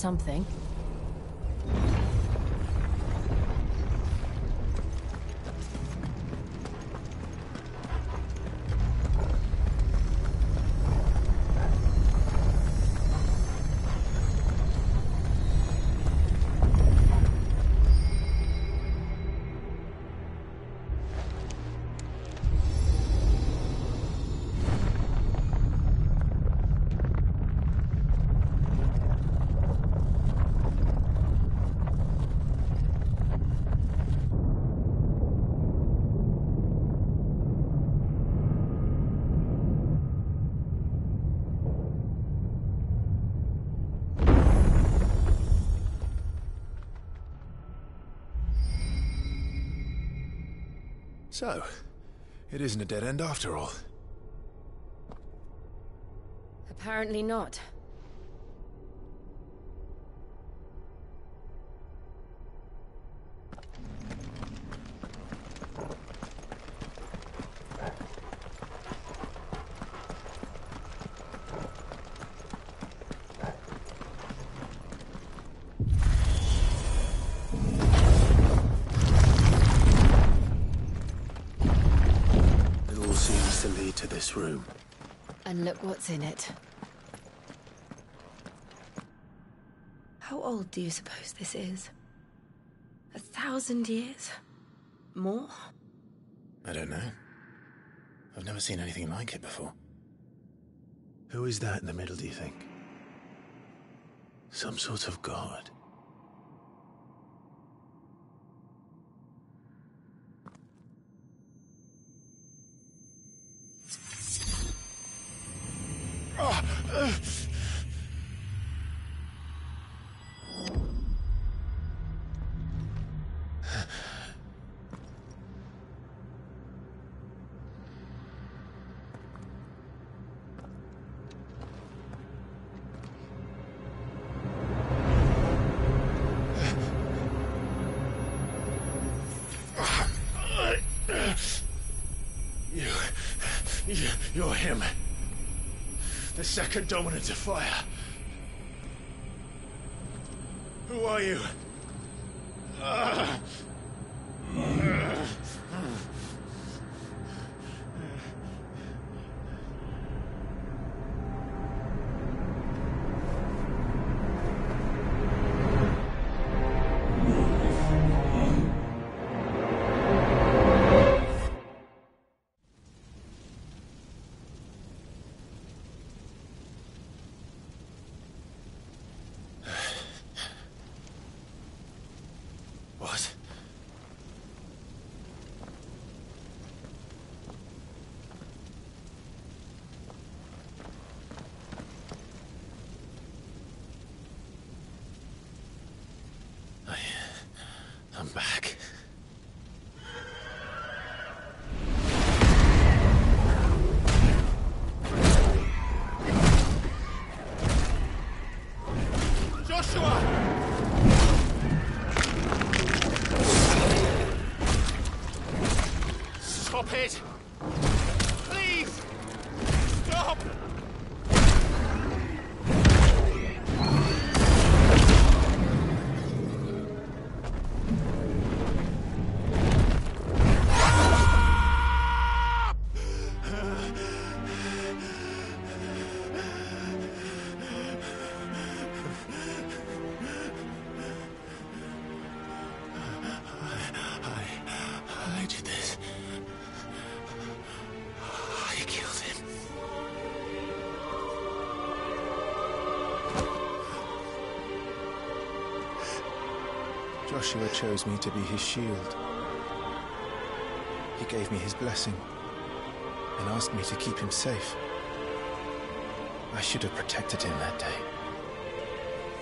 something. So, it isn't a dead end after all. Apparently not. And look what's in it. How old do you suppose this is? A thousand years? More? I don't know. I've never seen anything like it before. Who is that in the middle, do you think? Some sort of god. Second dominant of fire. Who are you? Joshua chose me to be his shield. He gave me his blessing and asked me to keep him safe. I should have protected him that day.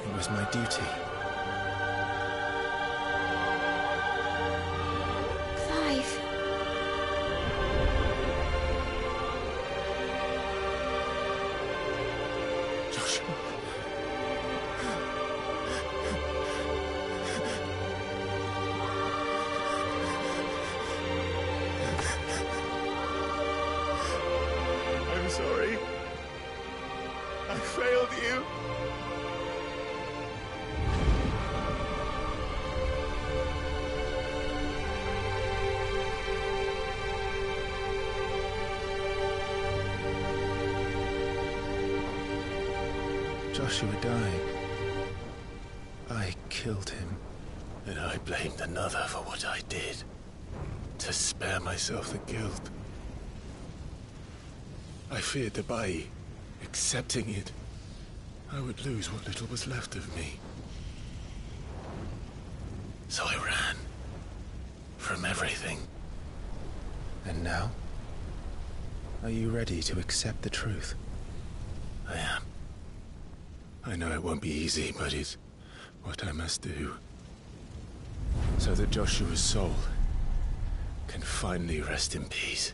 It was my duty. Sorry. I failed you. Joshua died. I killed him. And I blamed another for what I did. To spare myself the guilt. I feared that by accepting it, I would lose what little was left of me. So I ran. From everything. And now? Are you ready to accept the truth? I am. I know it won't be easy, but it's what I must do. So that Joshua's soul can finally rest in peace.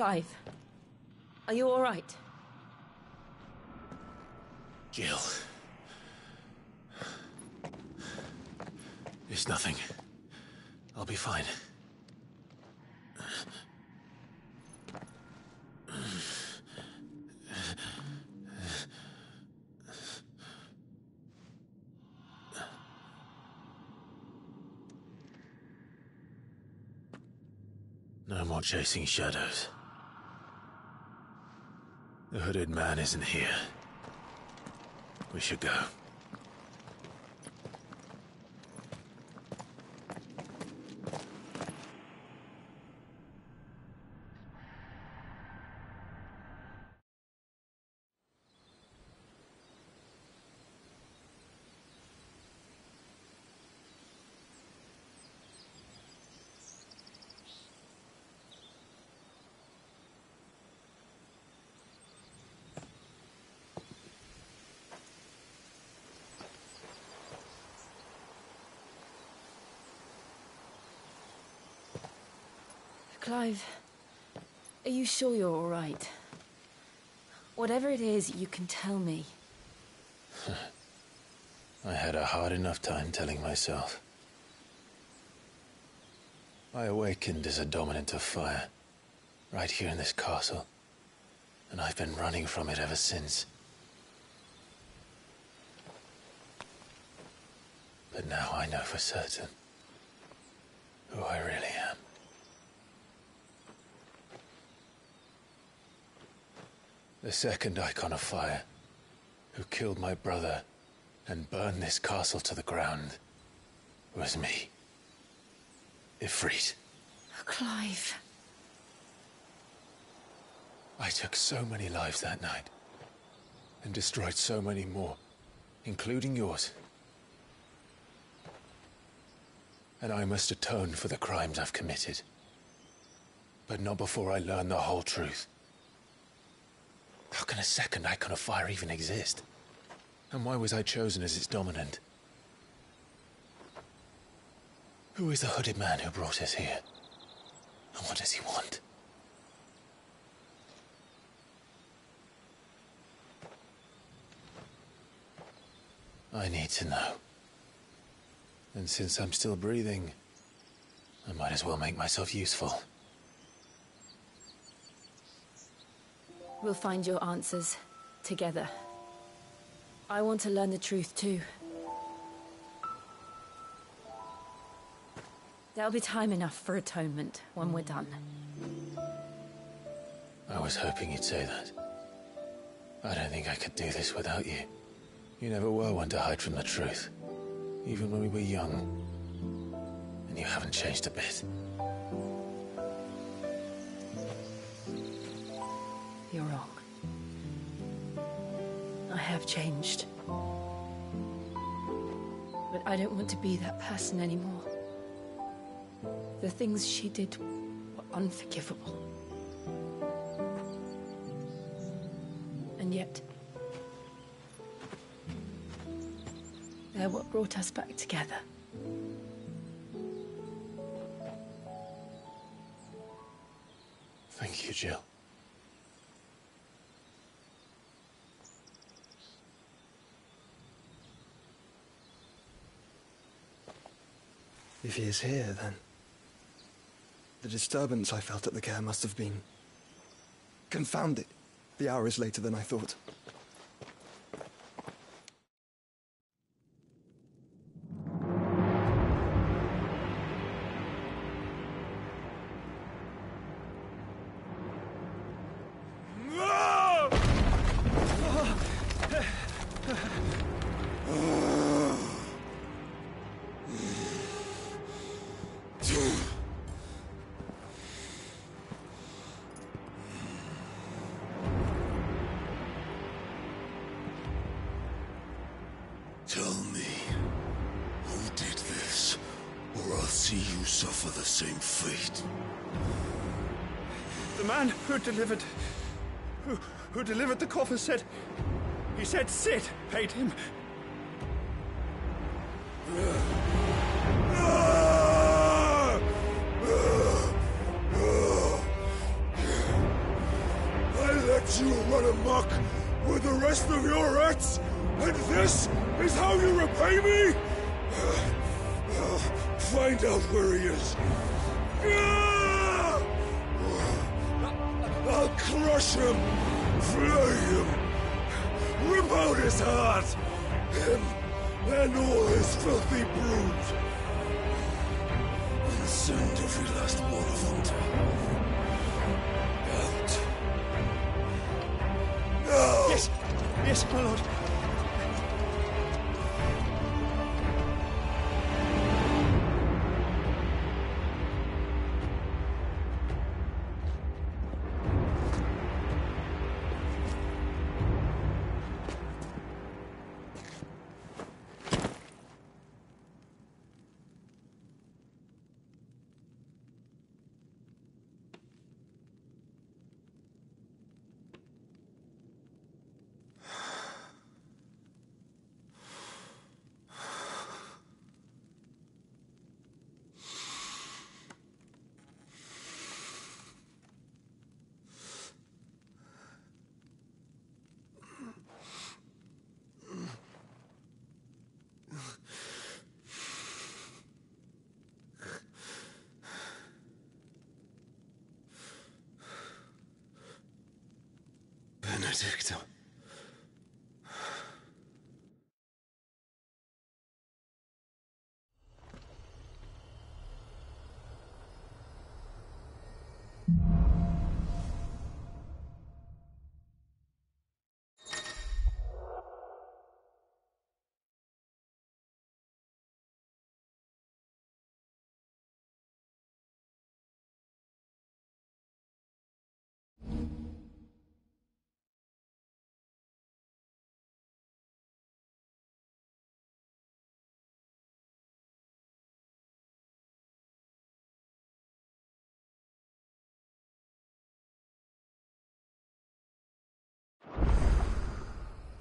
Clive. Are you all right? Jill. It's nothing. I'll be fine. No more chasing shadows. The hooded man isn't here. We should go. Clive, are you sure you're all right? Whatever it is, you can tell me. I had a hard enough time telling myself. I awakened as a dominant of fire, right here in this castle, and I've been running from it ever since. But now I know for certain who I really am. The second Eikon of Fire, who killed my brother and burned this castle to the ground, was me. Ifrit. Clive. I took so many lives that night, and destroyed so many more, including yours. And I must atone for the crimes I've committed. But not before I learn the whole truth. How can a second Eikon of fire even exist? And why was I chosen as its dominant? Who is the hooded man who brought us here? And what does he want? I need to know. And since I'm still breathing, I might as well make myself useful. We'll find your answers together. I want to learn the truth too. There'll be time enough for atonement when we're done. I was hoping you'd say that. I don't think I could do this without you. You never were one to hide from the truth. Even when we were young. And you haven't changed a bit. You're wrong. I have changed. But I don't want to be that person anymore. The things she did were unforgivable. And yet, they're what brought us back together. Thank you, Jill. If he is here, then. The disturbance I felt at the care must have been. confounded. The hour is later than I thought. Delivered. who, who delivered the coffin said. He said Cid paid him. I let you run amok with the rest of your rats, and this is how you repay me? Find out where he is. Crush him, flay him, rip out his heart, him and all his filthy brood. And Send every last one of them to out. Yes, yes, my lord. Perfecto.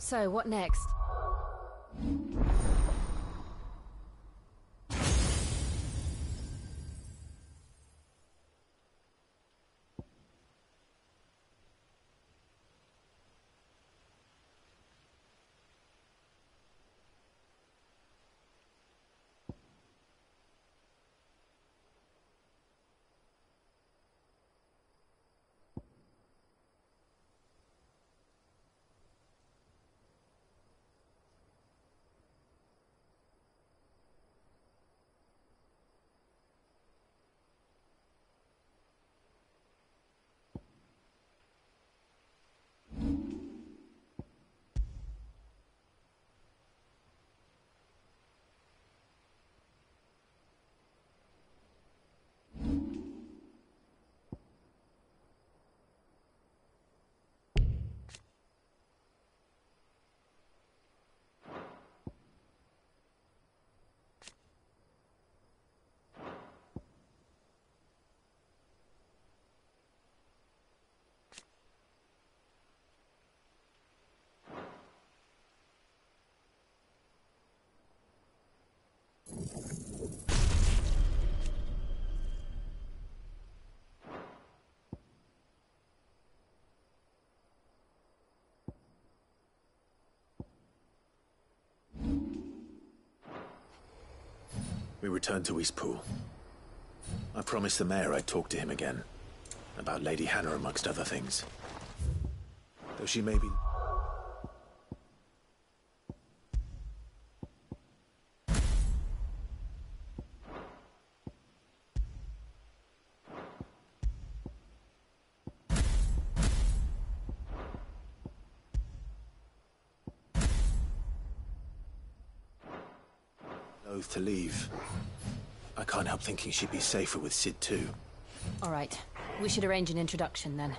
So, what next? We returned to Eastpool. I promised the mayor I'd talk to him again. About Lady Hannah, amongst other things. Though she may be... thinking she'd be safer with Cid too. All right. We should arrange an introduction then.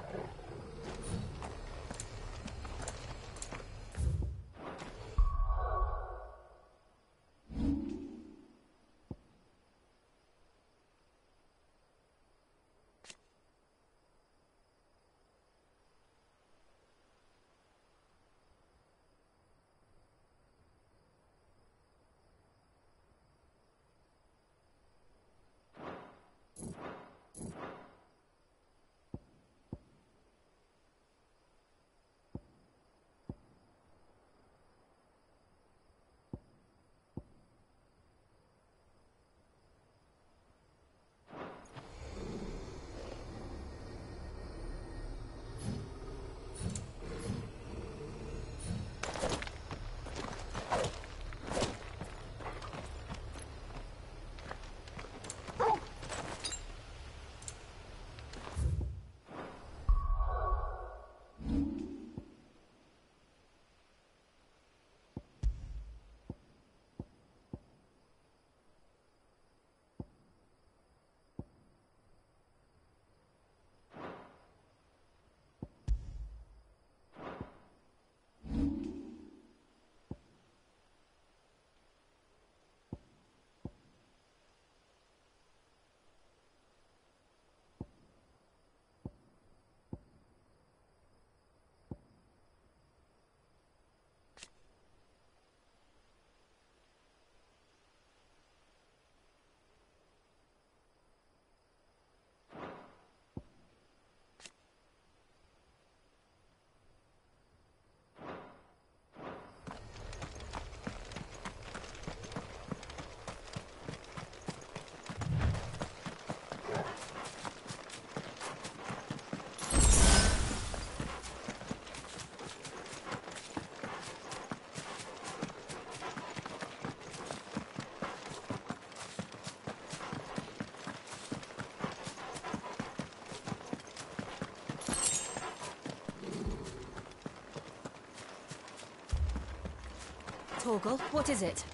Torgal. What is it?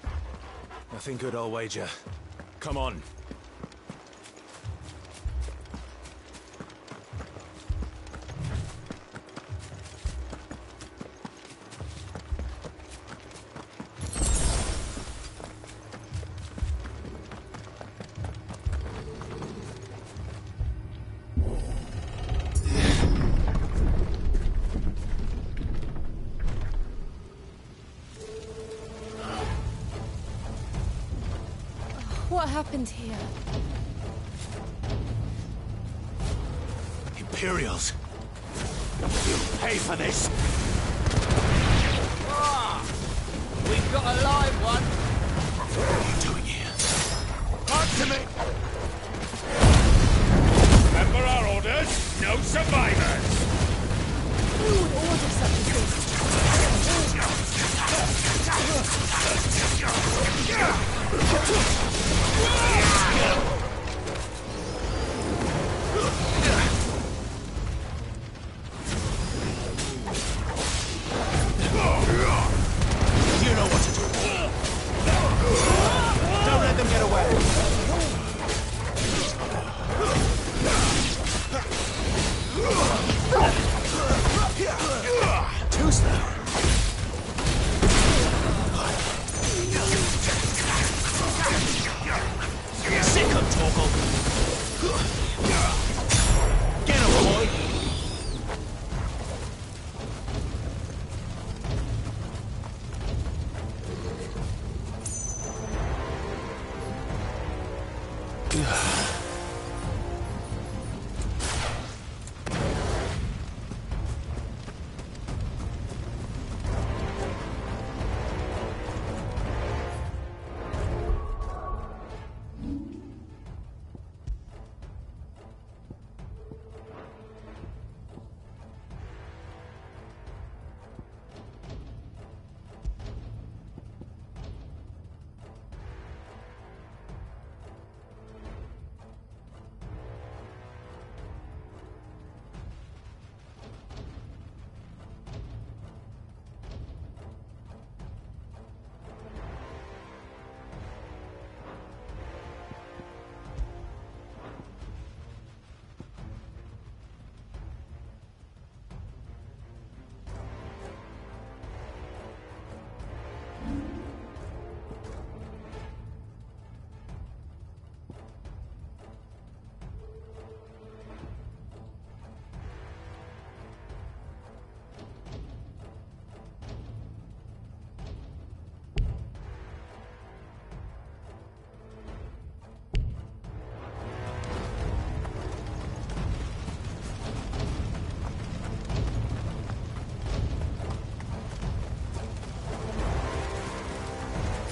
Nothing good, I'll wager. Come on. happened here? Imperials! You pay for this!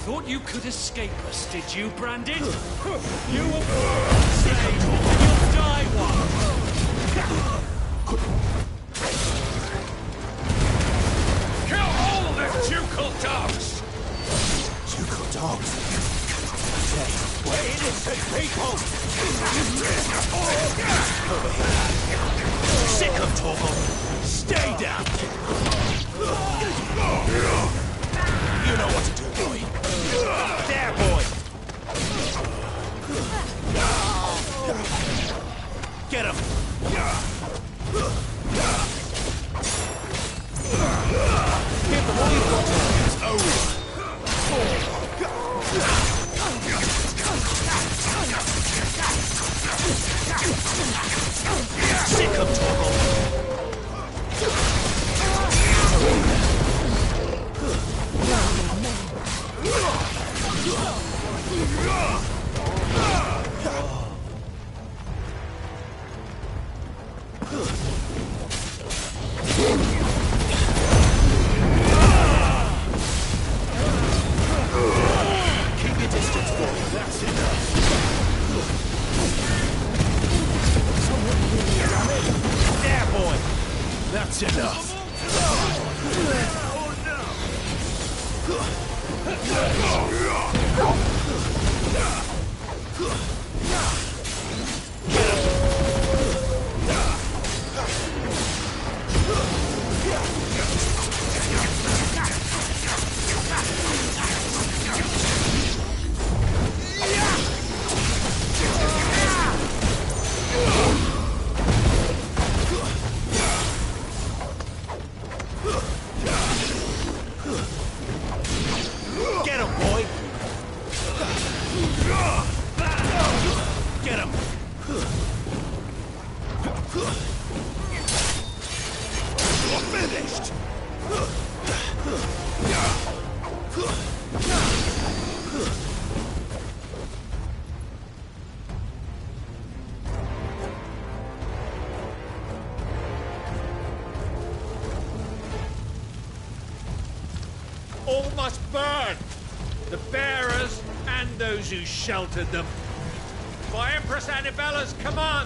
thought you could escape us, did you, Brandon? you were... those who sheltered them. By Empress Anabella's command!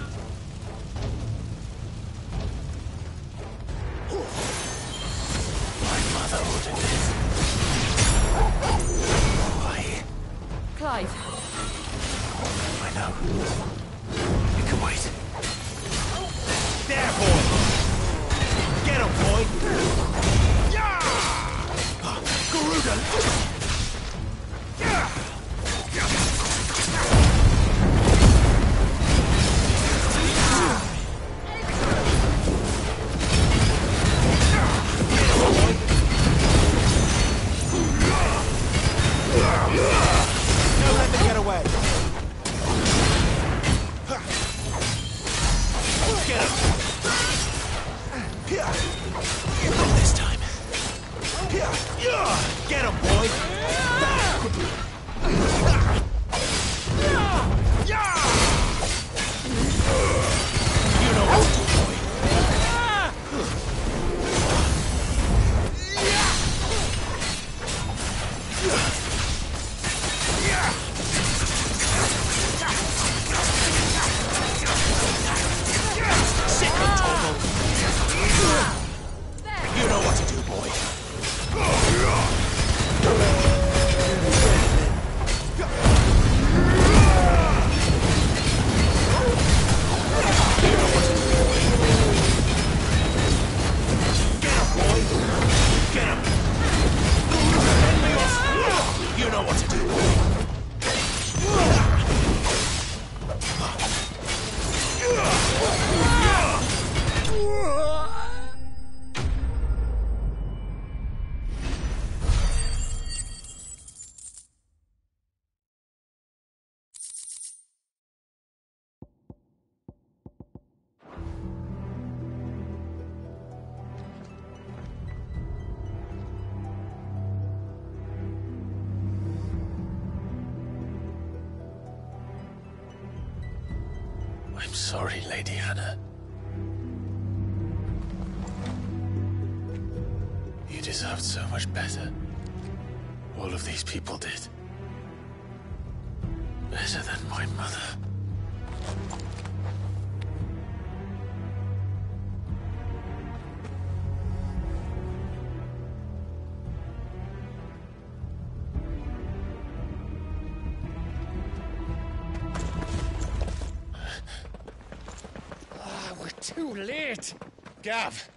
Too late! Gav!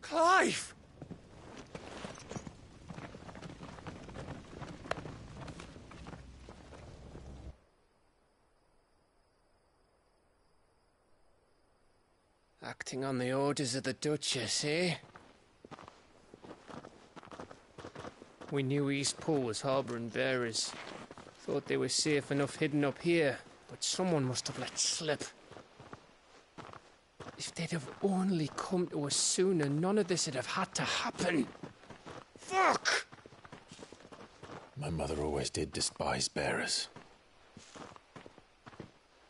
Clive! Acting on the orders of the Duchess, eh? We knew Eastpool was harbouring bearers. Thought they were safe enough hidden up here, but someone must have let slip. If they'd have only come to us sooner, none of this would have had to happen. Fuck! My mother always did despise bearers.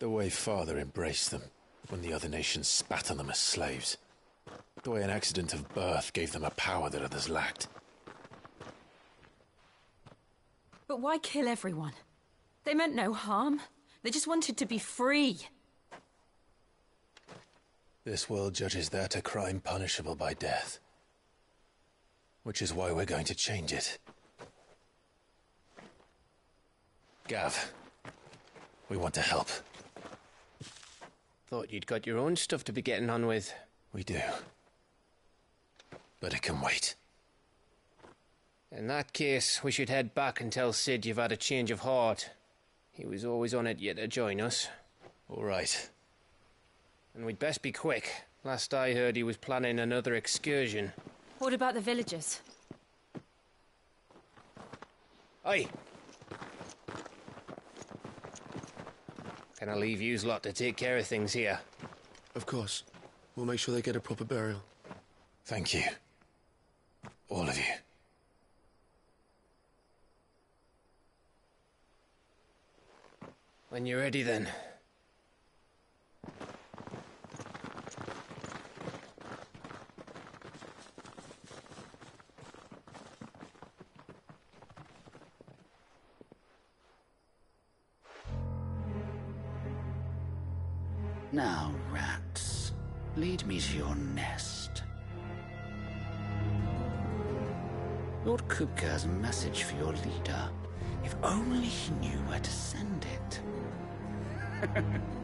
The way father embraced them when the other nations spat on them as slaves. The way an accident of birth gave them a power that others lacked. But why kill everyone? They meant no harm. They just wanted to be free. This world judges that a crime punishable by death. Which is why we're going to change it. Gav, we want to help. Thought you'd got your own stuff to be getting on with. We do. But it can wait. In that case, we should head back and tell Cid you've had a change of heart. He was always on it yet to join us. All right. And we'd best be quick. Last I heard, he was planning another excursion. What about the villagers? Oi! Can I leave yous lot to take care of things here? Of course. We'll make sure they get a proper burial. Thank you. All of you. When you're ready, then. Lead me to your nest. Lord Kupka has a message for your leader. If only he knew where to send it.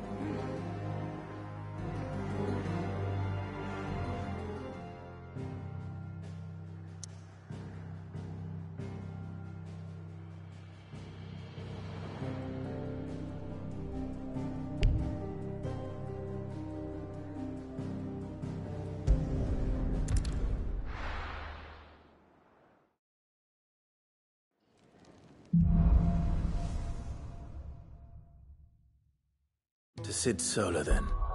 Sid Solar, then.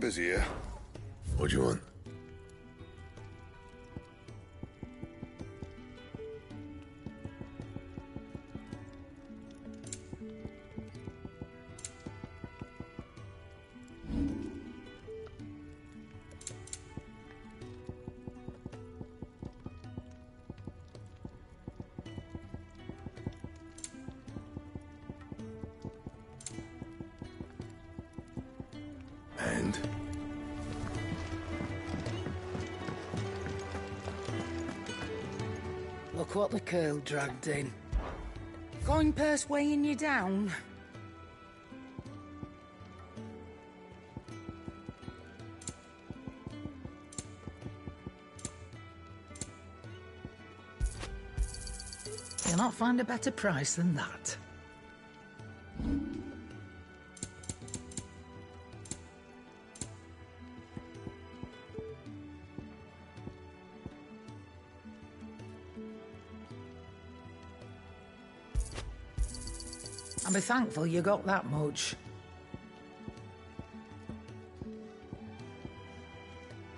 I'm busy here. What do you want? What the curl dragged in. Coin purse weighing you down. You'll not find a better price than that. I'll be thankful you got that much.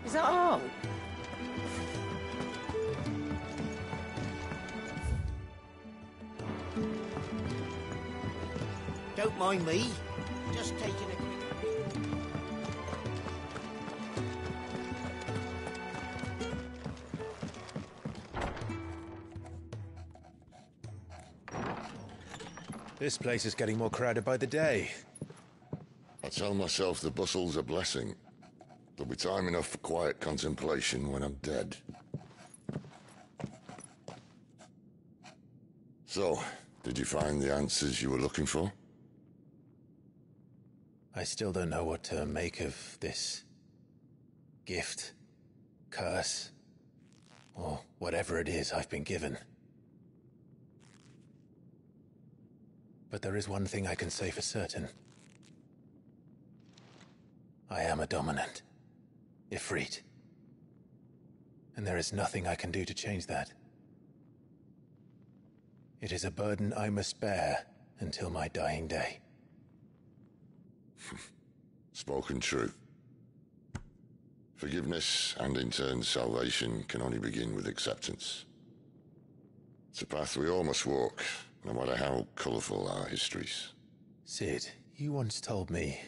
Is that all? Don't mind me. This place is getting more crowded by the day. I tell myself the bustle's a blessing. There'll be time enough for quiet contemplation when I'm dead. So, did you find the answers you were looking for? I still don't know what to make of this gift, curse, or whatever it is I've been given. There is one thing I can say for certain. I am a dominant, Ifrit. And there is nothing I can do to change that. It is a burden I must bear until my dying day. Spoken true. Forgiveness and in turn salvation can only begin with acceptance. It's a path we all must walk, no matter how colourful our histories. Cid, you once told me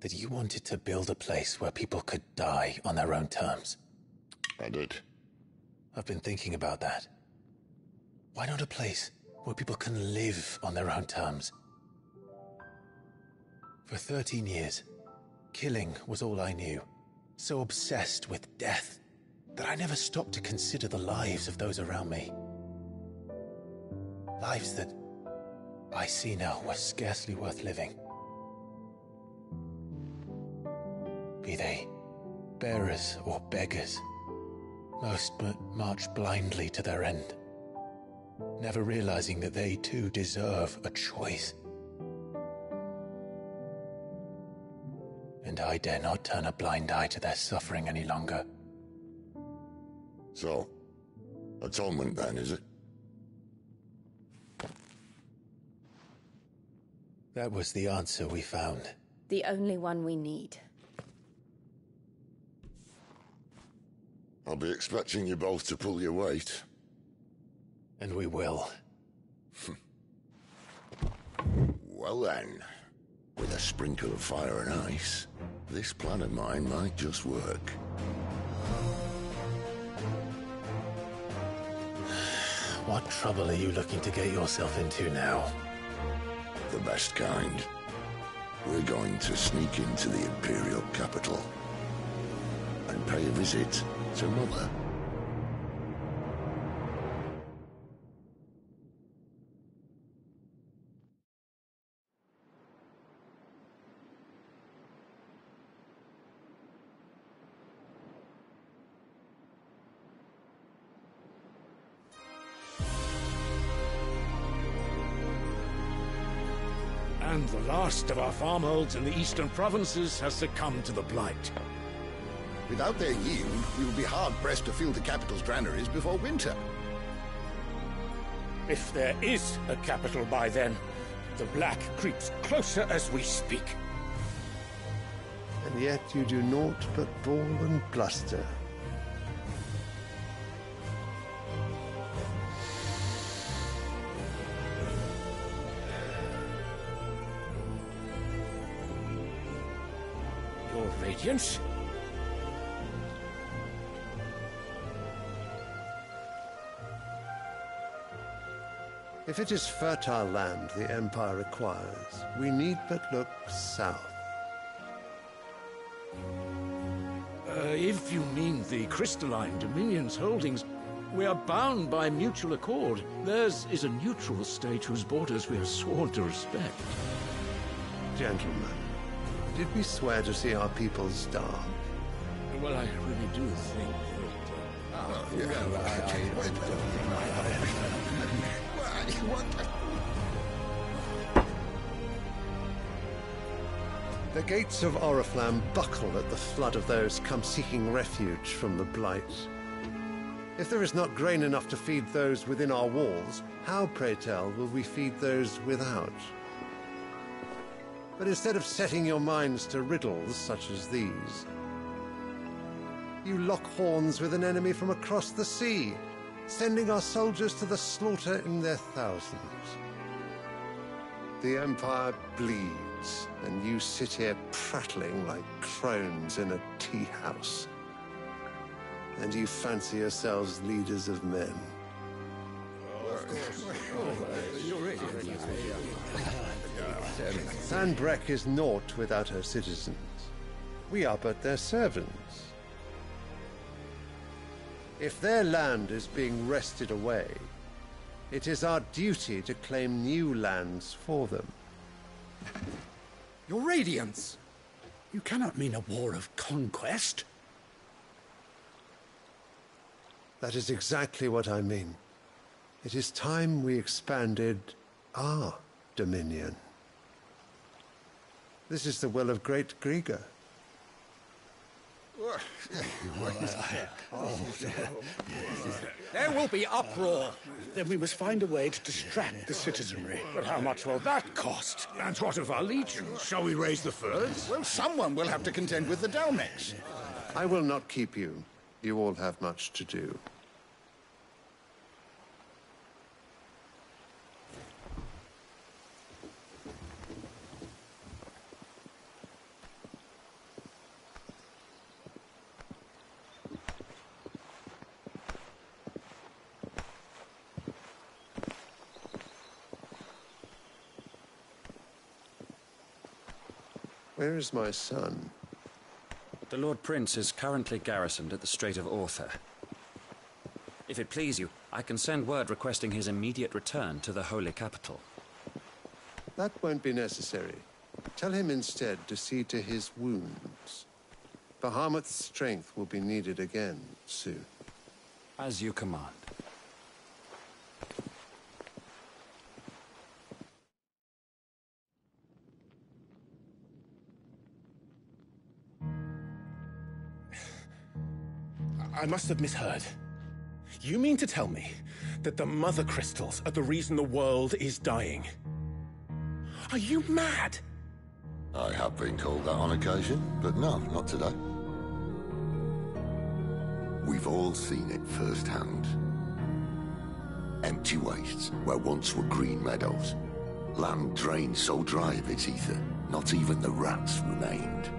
that you wanted to build a place where people could die on their own terms. I did. I've been thinking about that. Why not a place where people can live on their own terms? For 13 years, killing was all I knew. So obsessed with death that I never stopped to consider the lives of those around me. Lives that I see now were scarcely worth living. Be they bearers or beggars, most but march blindly to their end, never realizing that they too deserve a choice. And I dare not turn a blind eye to their suffering any longer. So, atonement then, is it? That was the answer we found. The only one we need. I'll be expecting you both to pull your weight. And we will. well then, with a sprinkle of fire and ice, this plan of mine might just work. What trouble are you looking to get yourself into now? The best kind. We're going to sneak into the Imperial capital and pay a visit to Mother. And last of our farmholds in the eastern provinces has succumbed to the blight. Without their yield, we will be hard-pressed to fill the capital's granaries before winter. If there is a capital by then, the black creeps closer as we speak. And yet you do naught but bawl and bluster. If it is fertile land the Empire requires, we need but look south. Uh, if you mean the crystalline Dominion's holdings, we are bound by mutual accord. Theirs is a neutral state whose borders we are sworn to respect. Gentlemen, did we swear to see our people starve? Well, I really do think that... Uh, The gates of Oriflamme buckle at the flood of those come seeking refuge from the Blight. If there is not grain enough to feed those within our walls, how, pray tell, will we feed those without? But instead of setting your minds to riddles such as these, you lock horns with an enemy from across the sea, sending our soldiers to the slaughter in their thousands. The Empire bleeds, and you sit here prattling like crones in a tea house. And you fancy yourselves leaders of men. Sanbreque is naught without her citizens. We are but their servants. If their land is being wrested away, it is our duty to claim new lands for them. Your Radiance! You cannot mean a war of conquest. That is exactly what I mean. It is time we expanded our dominion. This is the will of great Greagor. There will be uproar. Then we must find a way to distract the citizenry. But how much will that cost? And what of our legions? Shall we raise the furs? Well, someone will have to contend with the Dalmex. I will not keep you. You all have much to do. Where is my son? The Lord Prince is currently garrisoned at the Strait of Arthur. If it please you, I can send word requesting his immediate return to the Holy Capital. That won't be necessary. Tell him instead to see to his wounds. Bahamut's strength will be needed again soon. As you command. I must have misheard. You mean to tell me that the mother crystals are the reason the world is dying? Are you mad? I have been called that on occasion, but no, not today. We've all seen it firsthand. Empty wastes where once were green meadows. Land drained so dry of its ether, not even the rats remained.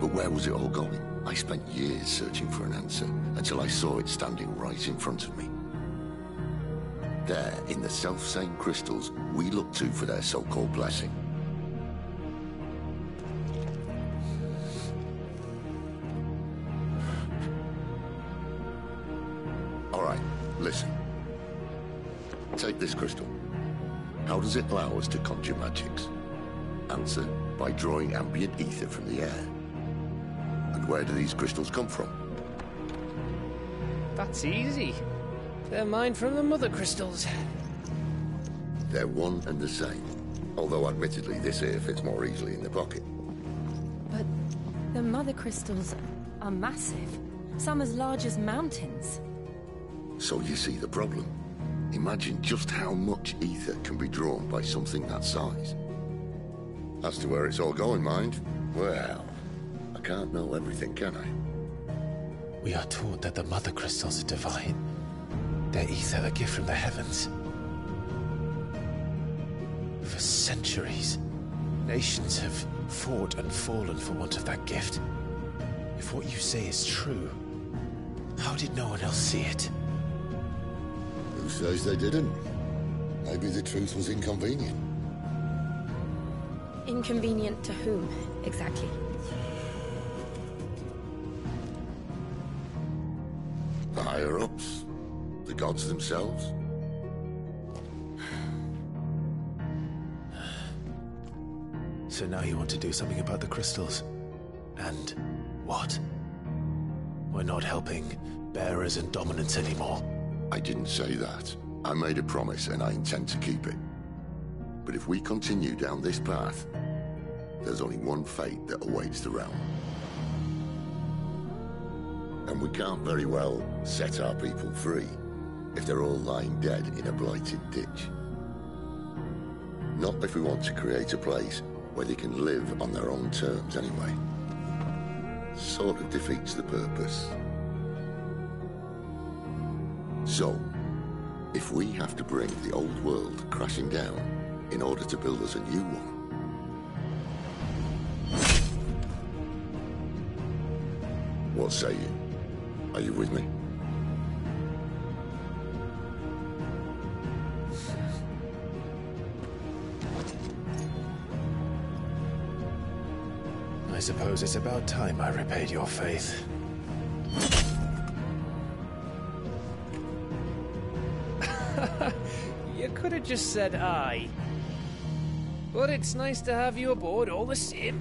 But where was it all going? I spent years searching for an answer until I saw it standing right in front of me. There, in the self-same crystals we look to for their so-called blessing. All right, listen. Take this crystal. How does it allow us to conjure magics? Answer, by drawing ambient ether from the air. And where do these crystals come from? That's easy. They're mine from the mother crystals. They're one and the same. Although admittedly this here fits more easily in the pocket. But the mother crystals are massive. Some as large as mountains. So you see the problem. Imagine just how much ether can be drawn by something that size. As to where it's all going, mind, well, I can't know everything, can I? We are taught that the mother crystals are divine. Their ether a gift from the heavens. For centuries, nations have fought and fallen for want of that gift. If what you say is true, how did no one else see it? Who says they didn't? Maybe the truth was inconvenient. Inconvenient to whom, exactly? Gods themselves? So now you want to do something about the crystals? And what? We're not helping bearers and dominants anymore. I didn't say that. I made a promise and I intend to keep it. But if we continue down this path, there's only one fate that awaits the realm. And we can't very well set our people free if they're all lying dead in a blighted ditch. Not if we want to create a place where they can live on their own terms anyway. Sort of defeats the purpose. So, if we have to bring the old world crashing down in order to build us a new one, what say you? Are you with me? Suppose it's about time I repaid your faith. you could have just said aye. But it's nice to have you aboard all the same.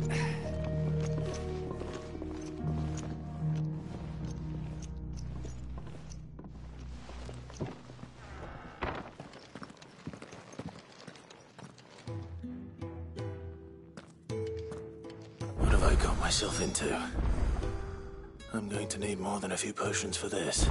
A few potions for this.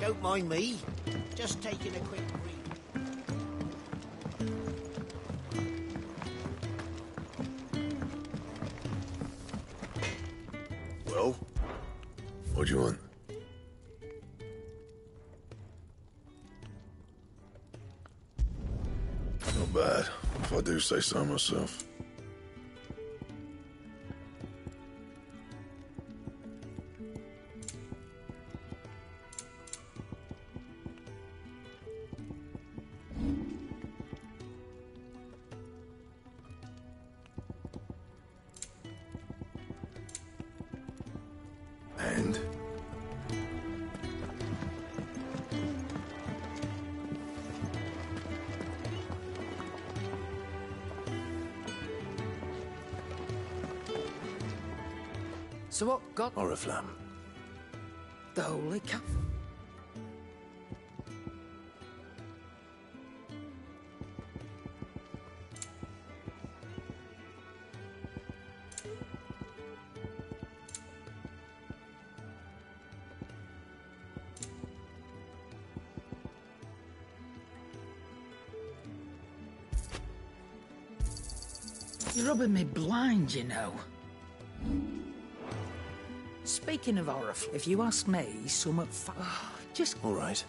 Don't mind me. Just taking a quick say so myself. The holy cup? You're rubbing me blind, you know. Of if you ask me, some fa- just All right.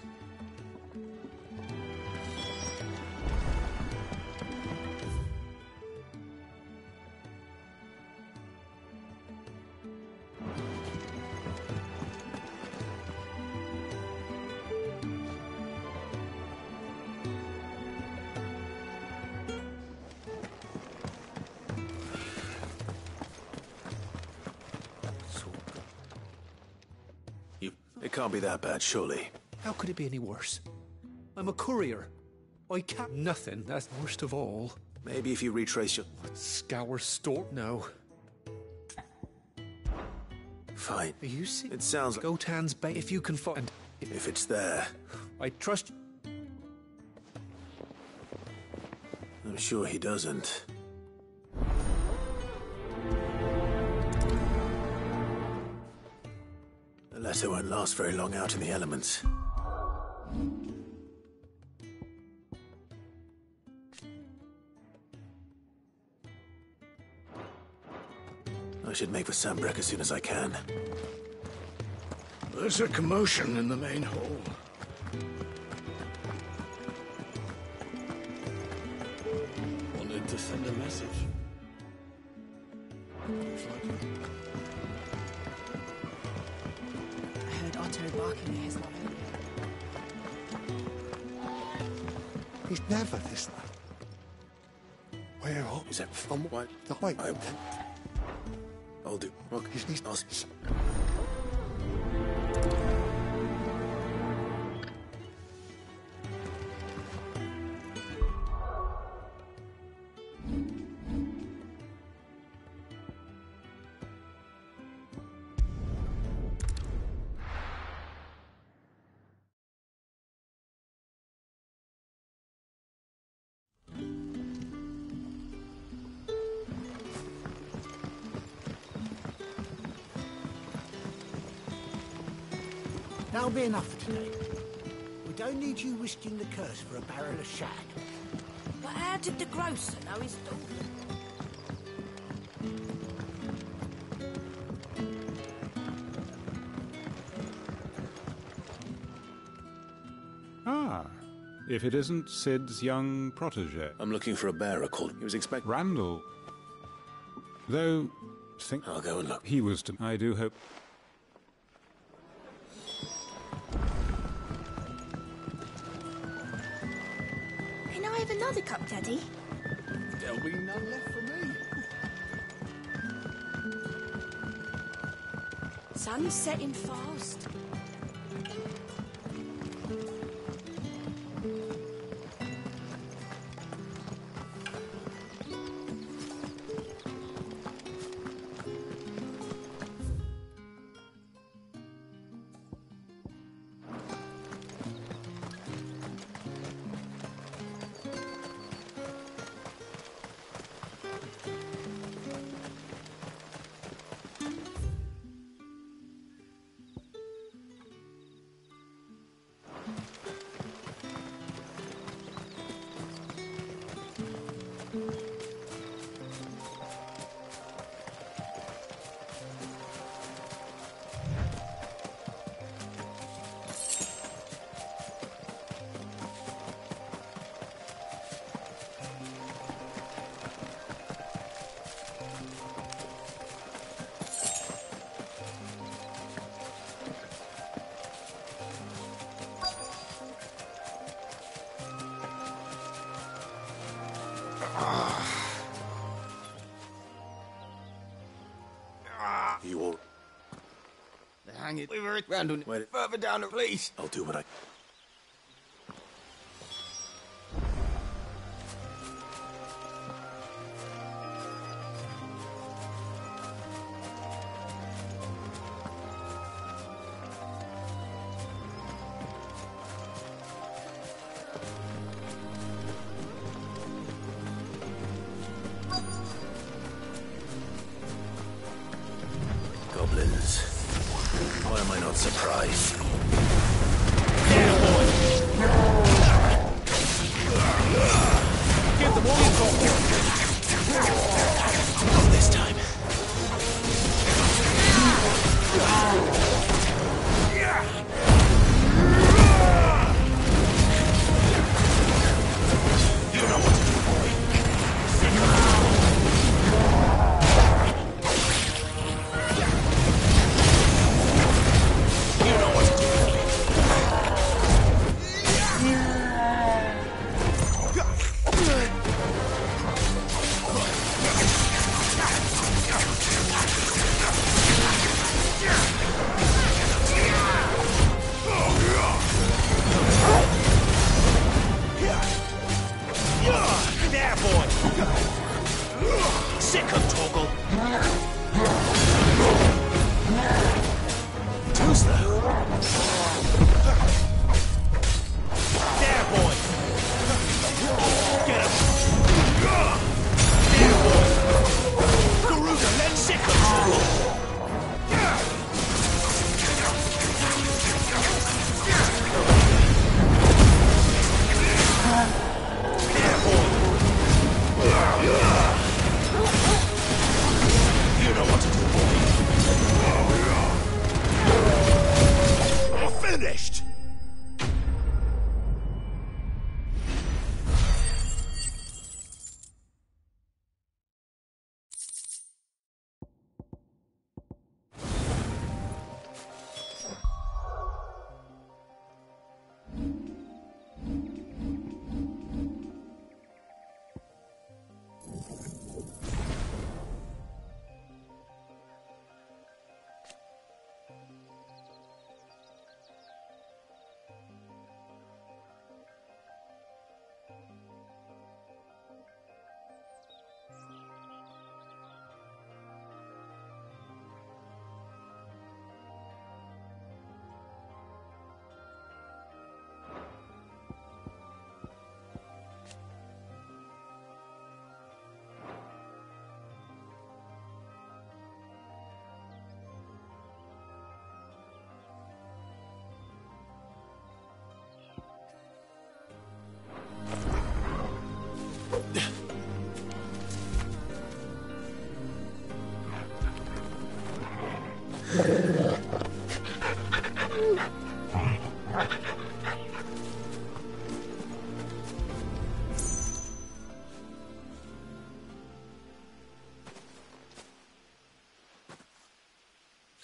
Can't be that bad, surely. How could it be any worse? I'm a courier. I can't. Nothing. That's worst of all. Maybe if you retrace your. Scour store? No. Fine. Are you see? It sounds like. Gotan's Bay. If you can find. If it's there. I trust. I'm sure he doesn't. The letter won't last very long out in the elements. I should make for Sanbreque as soon as I can. There's a commotion in the main hall. Wanted to send a message. I'll do. Look, He's, he's, That'll be enough for today. We don't need you risking the curse for a barrel of shag. But how did the grocer know his daughter? Ah, if it isn't Cid's young protege. I'm looking for a bearer called. He was expecting. Randall. Though, think. I'll go and look. He was to. I do hope. Sun's setting fast. Hang it. Leave her round on Wait. further down, please. I'll do what I...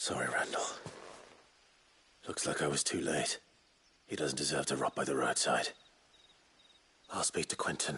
Sorry, Randall. Looks like I was too late. He doesn't deserve to rot by the roadside. I'll speak to Quentin.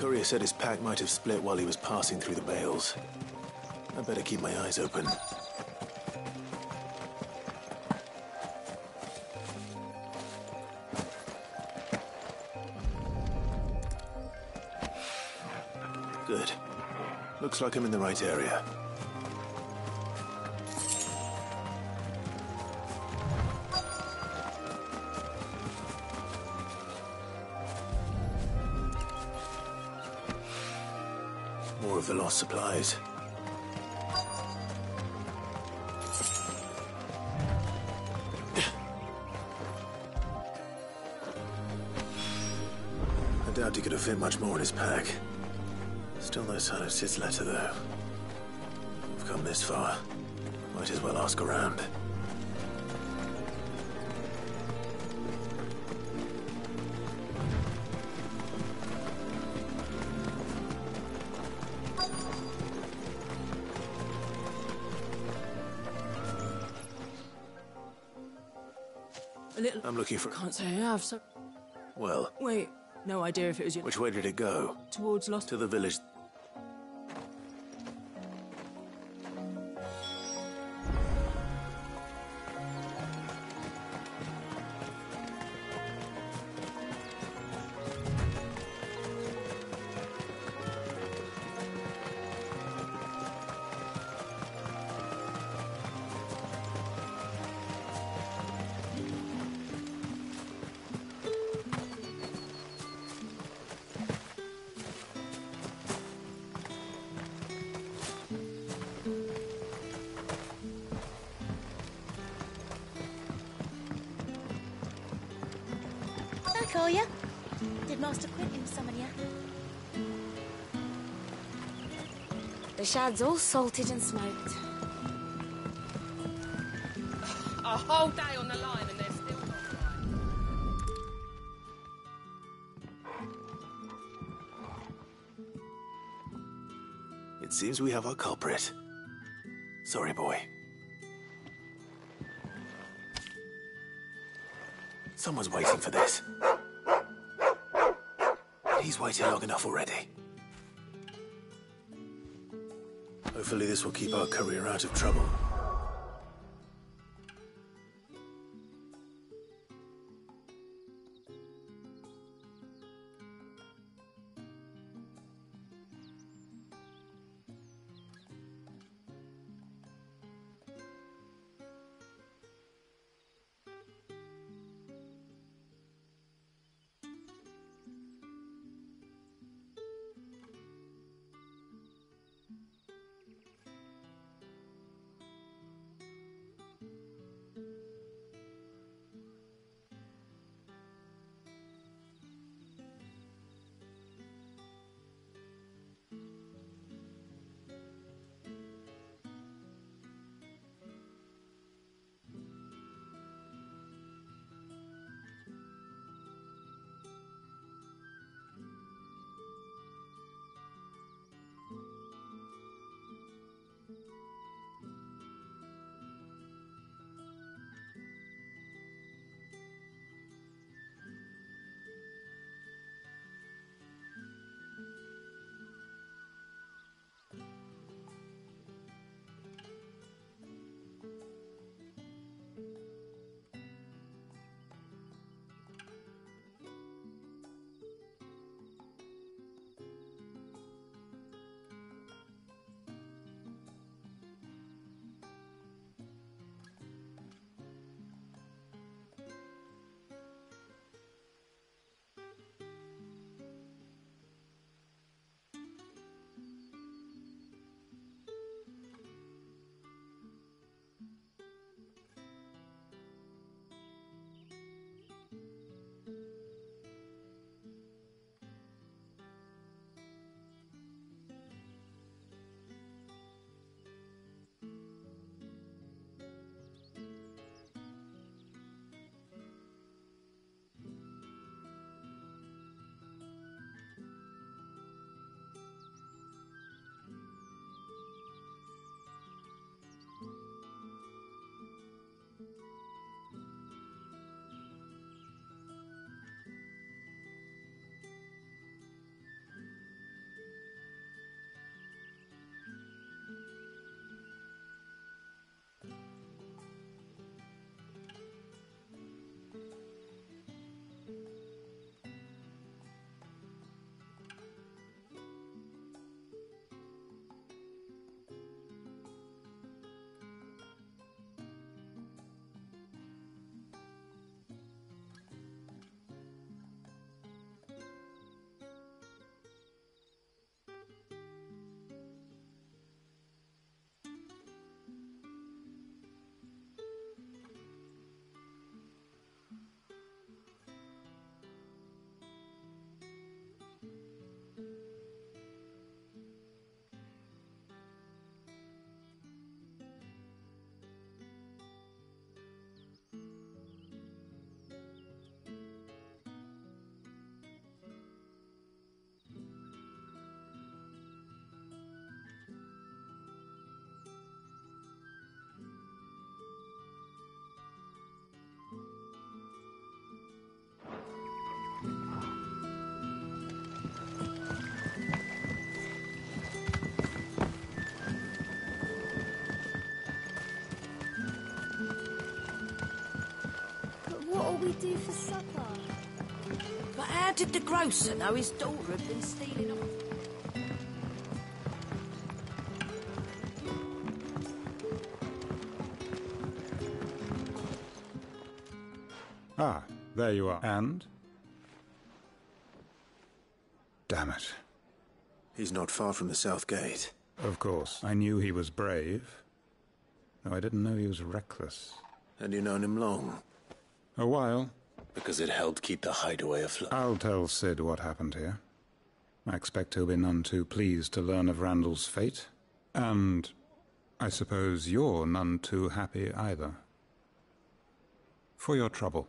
Courier said his pack might have split while he was passing through the bales. I better keep my eyes open. Good. Looks like I'm in the right area. Lost supplies. I doubt he could have fit much more in his pack. Still no sign of Cid's letter, though. We've come this far. Might as well ask around. A little. I'm looking for. Can't say I have. So. Well, Wait. No idea if it was your. which way did it go? Towards Lost. To the village. The shad's all salted and smoked. A whole day on the line and they're still not It seems we have our culprit. Sorry, boy. Someone's waiting for this. He's waited long enough already. Hopefully this will keep our career out of trouble. Do for supper? But how did the grocer know his daughter had been stealing off? Ah, there you are. And? Damn it. He's not far from the South Gate. Of course. I knew he was brave. Though I didn't know he was reckless. And you known him long? A while. Because it helped keep the hideaway afloat. I'll tell Cid what happened here. I expect he'll be none too pleased to learn of Randall's fate. And I suppose you're none too happy either. For your trouble.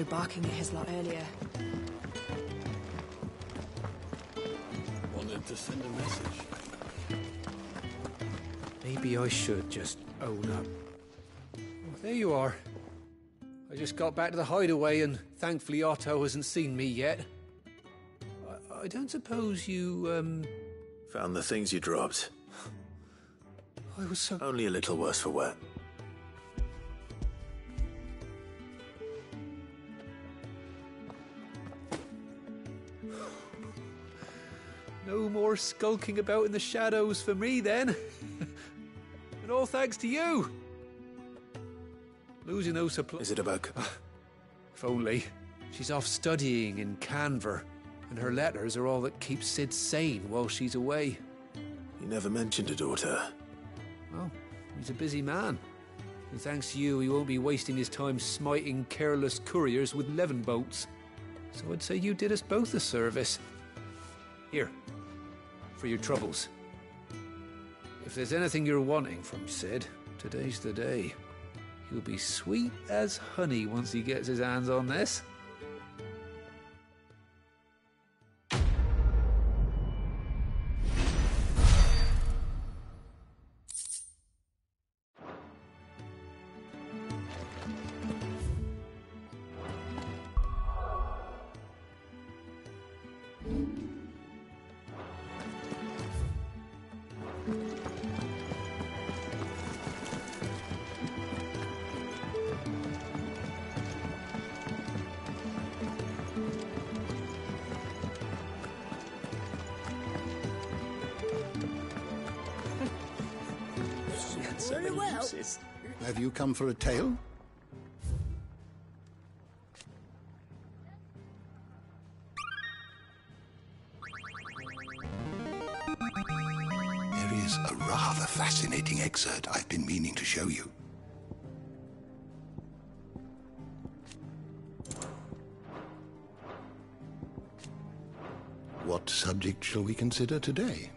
Heard barking at his lot earlier. Wanted to send a message. Maybe I should just own up. Oh, there you are. I just got back to the hideaway, and thankfully Otto hasn't seen me yet. I, I don't suppose you, um. Found the things you dropped. I was so. Only a little worse for wear. Skulking about in the shadows for me, then. and all thanks to you. Losing no supplies. Is it about. Ah, if only. She's off studying in Canver, and her letters are all that keeps Cid sane while she's away. You never mentioned a daughter. Well, he's a busy man. And thanks to you, he won't be wasting his time smiting careless couriers with levin boats. So I'd say you did us both a service. Here, for your troubles. If there's anything you're wanting from Cid, today's the day. He'll be sweet as honey once he gets his hands on this. Come for a tale? There is a rather fascinating excerpt I've been meaning to show you. What subject shall we consider today?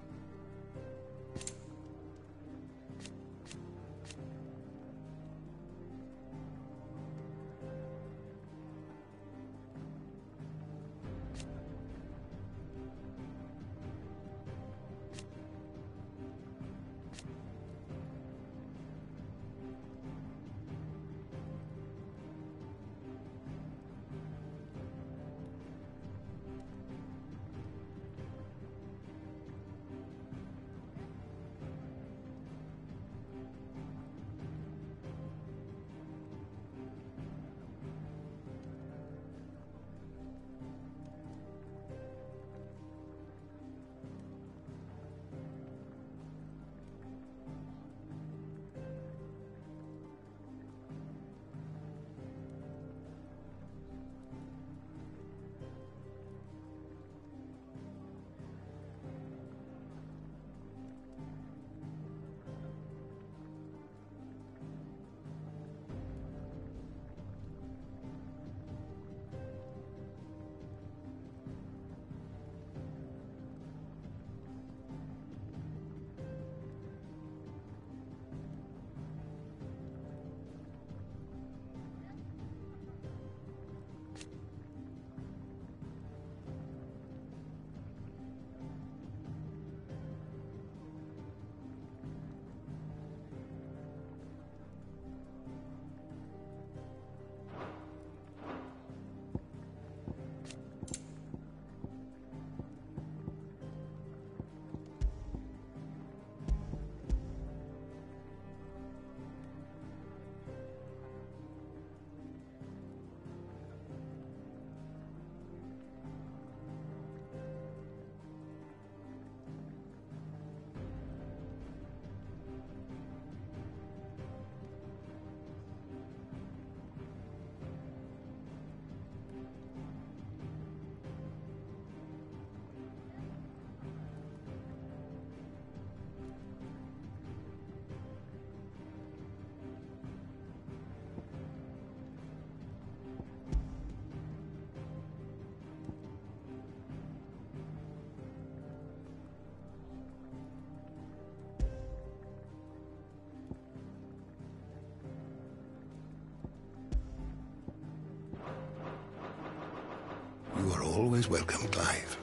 Are always welcome, Clive.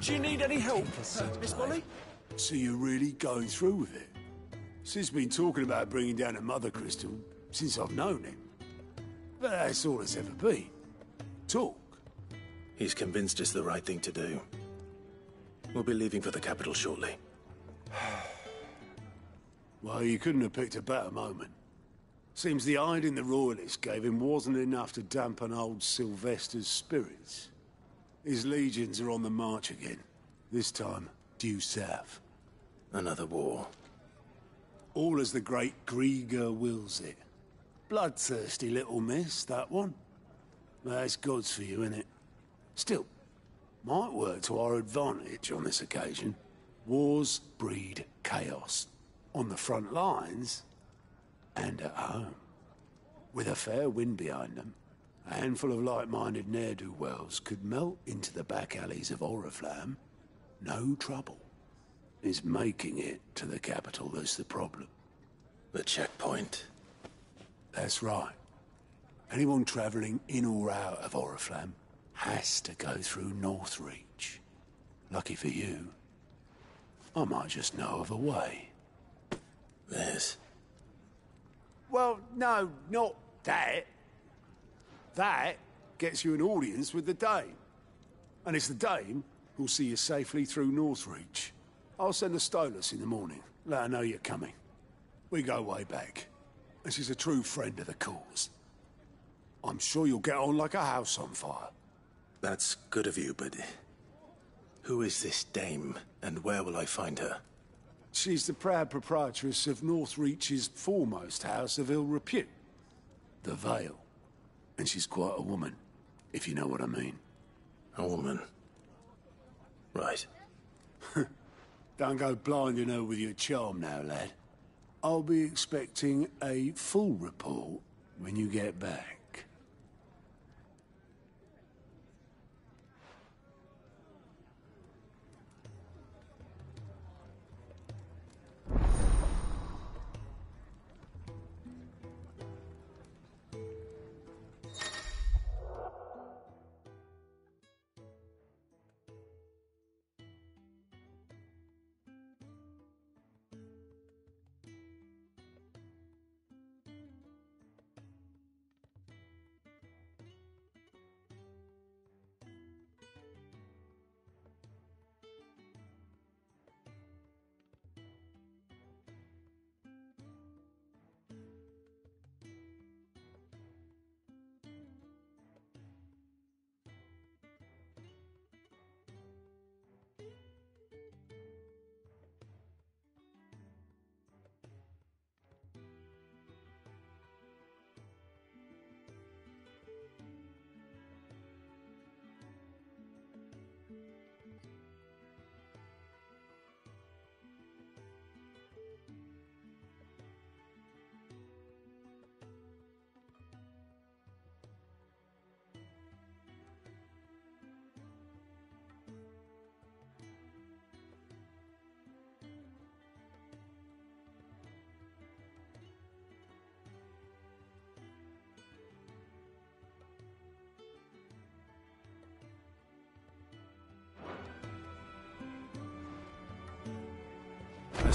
Do you need any help, uh, Miss Molly? So you're really going through with it? Cid's been talking about bringing down a Mother Crystal since I've known him. But that's all it's ever been. Talk. He's convinced it's the right thing to do. We'll be leaving for the capital shortly. Well, you couldn't have picked a better moment. Seems the hiding the Royalists gave him wasn't enough to dampen old Sylvestre's spirits. His legions are on the march again. This time, due south. Another war. All as the great Greagor wills it. Bloodthirsty little miss, that one. That's God's for you, innit? Still, might work to our advantage on this occasion. Wars breed chaos. On the front lines, and at home. With a fair wind behind them, a handful of like-minded ne'er-do-wells could melt into the back alleys of Oriflamme. No trouble. Is making it to the capital that's the problem. The checkpoint? That's right. Anyone travelling in or out of Oriflamme has to go through Northreach. Lucky for you, I might just know of a way. This? Well, no, not that. That gets you an audience with the Dame. And it's the Dame who'll see you safely through Northreach. I'll send a Stolas in the morning. Let her know you're coming. We go way back. And she's a true friend of the cause. I'm sure you'll get on like a house on fire. That's good of you, but... Who is this dame, and where will I find her? She's the proud proprietress of Northreach's foremost house of ill repute. The Veil. And she's quite a woman, if you know what I mean. A woman? Right. Don't go blinding her with your charm now, lad. I'll be expecting a full report when you get back.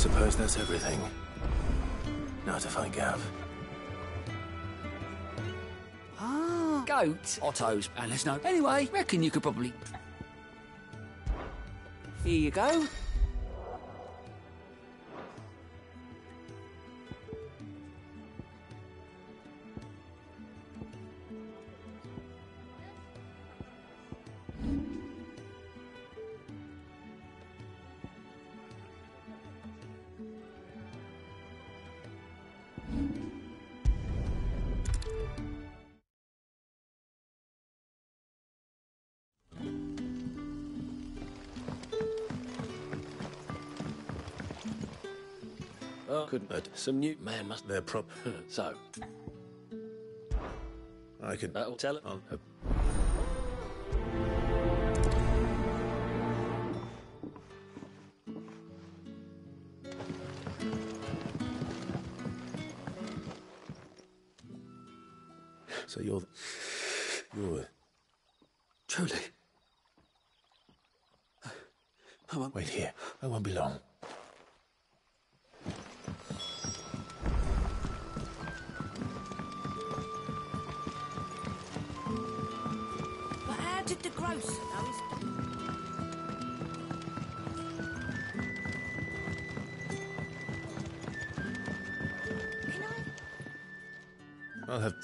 Suppose that's everything. Now to find Gav. Ah, goat, Otto's, and let's know. Anyway, reckon you could probably. Here you go. Couldn't. But some new man must. They're prop. so, I could. that'll tell it. I'll, uh,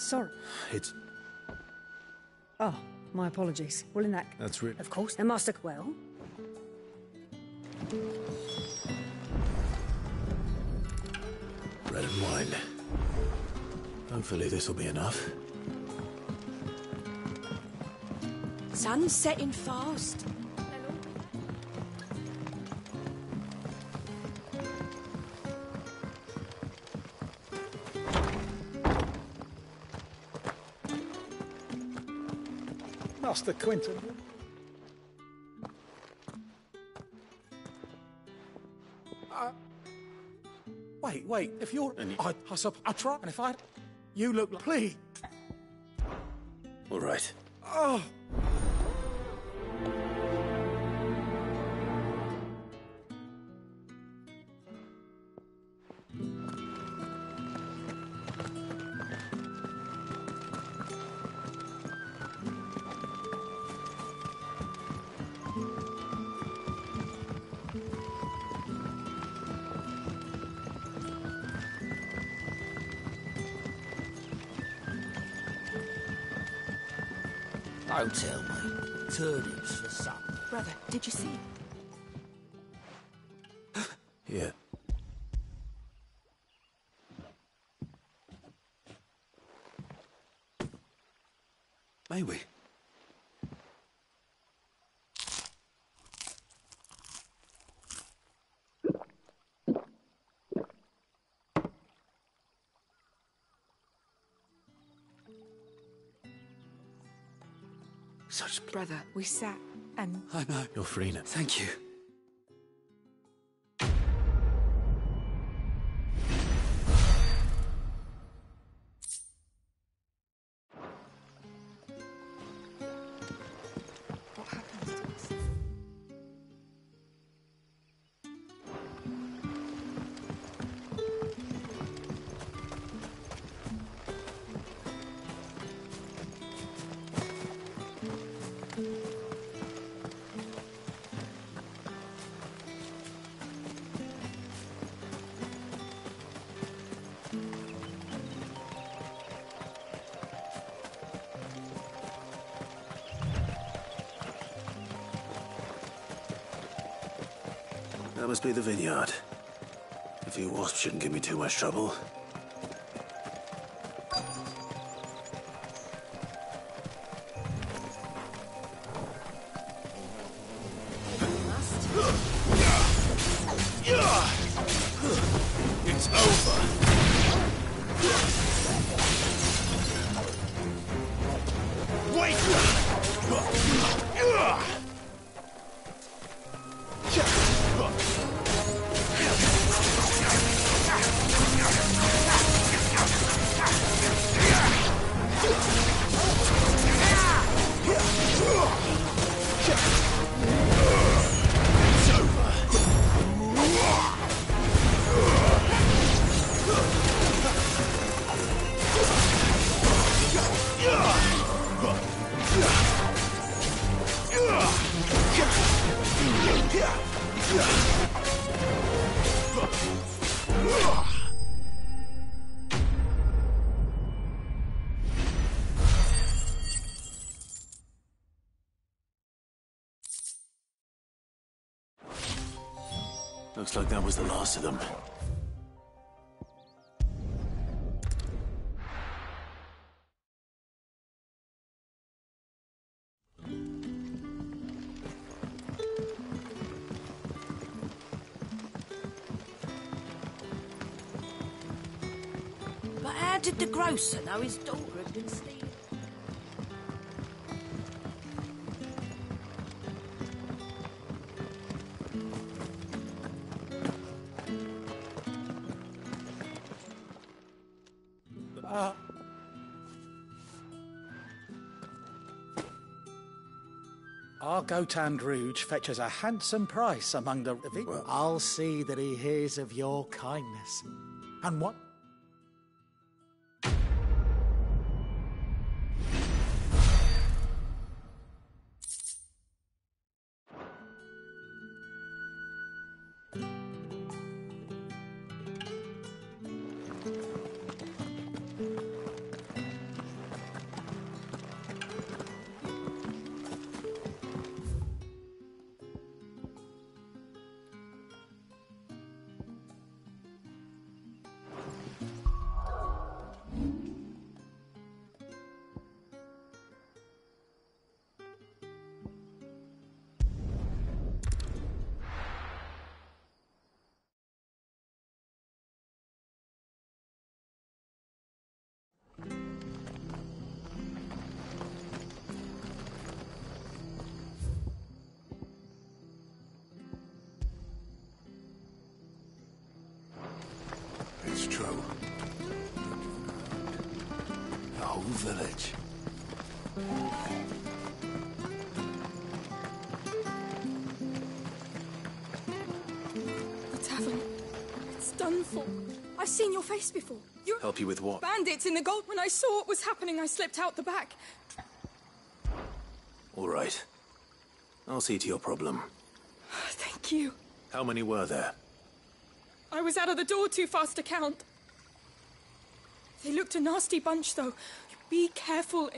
Sorry. It's... Oh, my apologies. Well, in that... That's re- Of course. And Master... Well... Bread and wine. Hopefully this will be enough. Sun's setting fast. Master Quinton. Uh, wait, wait. If you're, I, I, I try, and if I, you look like, please. Did you see? Yeah. May we? Such Brother, we sat and... I know. You're free now. Thank you. That must be the vineyard. A few wasps shouldn't give me too much trouble. Looks like that was the last of them. But how did the grocer know his daughter had been Our Gotand Rouge fetches a handsome price among the... Well, I'll see that he hears of your kindness. And what... I've seen your face before. You're Help you with what? bandits in the gold. When I saw what was happening, I slipped out the back. All right. I'll see to your problem. Thank you. How many were there? I was out of the door too fast to count. They looked a nasty bunch, though. Be careful.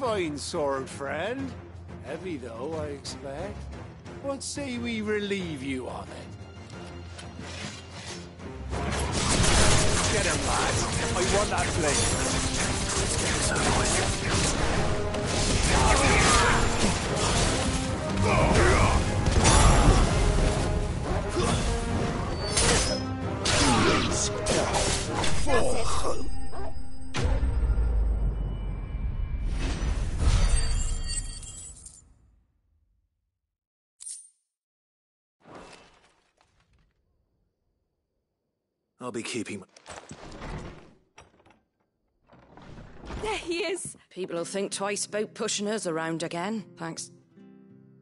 Fine sword, friend. Heavy, though, I expect. What say we relieve you of it? Get him, lads. I want that blade. I'll be keeping. There he is. People will think twice about pushing us around again. Thanks.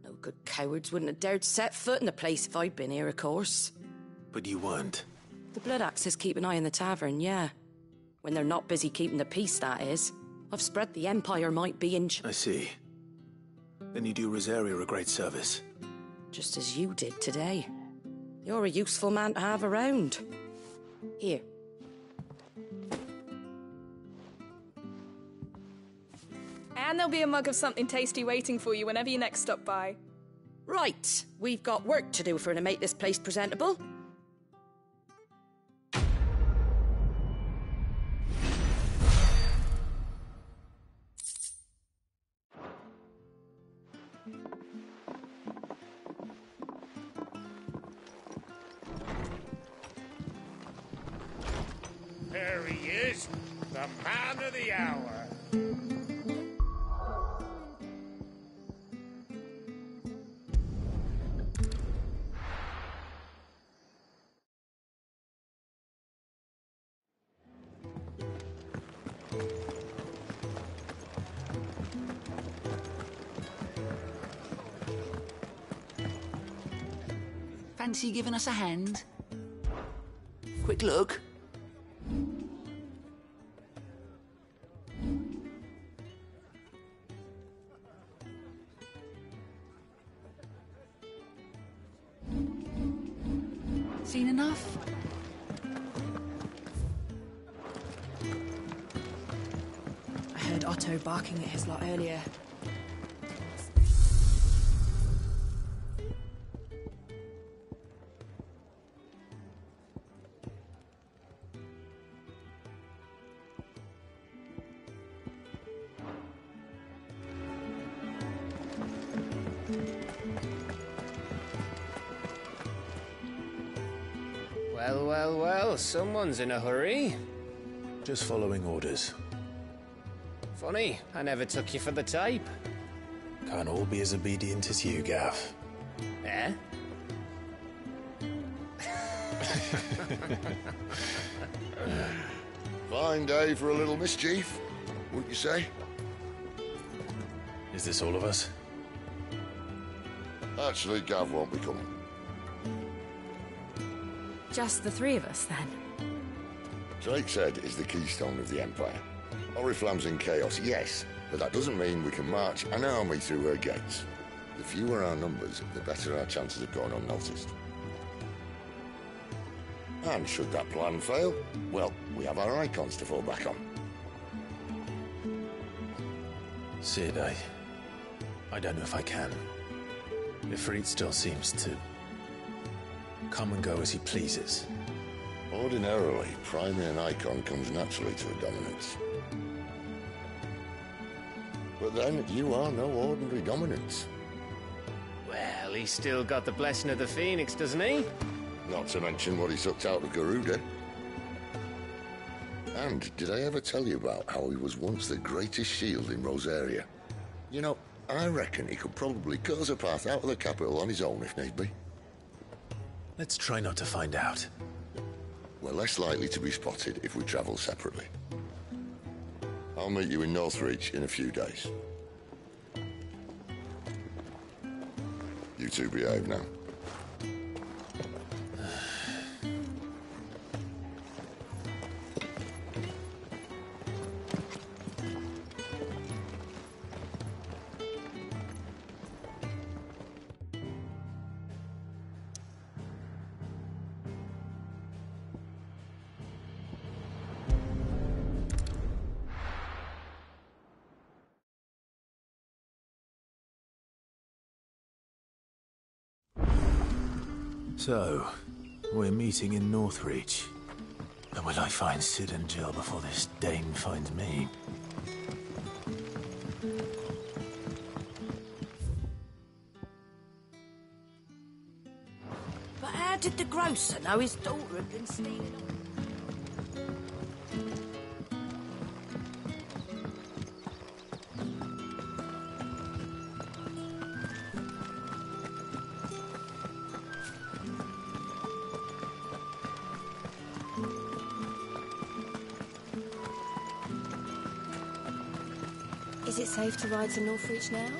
No good cowards wouldn't have dared set foot in the place if I'd been here, of course. But you weren't. The Blood Axes keep an eye on the tavern, yeah. When they're not busy keeping the peace, that is. I've spread the Empire might be in. I see. Then you do Rosaria a great service. Just as you did today. You're a useful man to have around. Here. And there'll be a mug of something tasty waiting for you whenever you next stop by. Right, we've got work to do for to make this place presentable. Fancy giving us a hand? Quick look. Seen enough? I heard Otto barking at his lot earlier. Someone's in a hurry. Just following orders. Funny, I never took you for the type. Can't all be as obedient as you, Gav. Eh? Fine day for a little mischief, wouldn't you say? Is this all of us? Actually, Gav won't be coming. Just the three of us, then. Drake's Head is the keystone of the Empire. Oriflamme's in chaos, yes, but that doesn't mean we can march an army through her gates. The fewer our numbers, the better our chances of going unnoticed. And should that plan fail, well, we have our Eikons to fall back on. Cid, I... I don't know if I can. Ifrit still seems to... come and go as he pleases. Ordinarily, priming an Eikon comes naturally to a dominance. But then, you are no ordinary dominance. Well, he's still got the blessing of the Phoenix, doesn't he? Not to mention what he sucked out of Garuda. And did I ever tell you about how he was once the greatest shield in Rosaria? You know, I reckon he could probably cut us a path out of the capital on his own if need be. Let's try not to find out. We're less likely to be spotted if we travel separately. I'll meet you in Northreach in a few days. You two behave now. So, we're meeting in Northreach. And will I find Cid and Jill before this Dane finds me? But how did the grocer know his daughter had been stealing? To ride to Northreach now?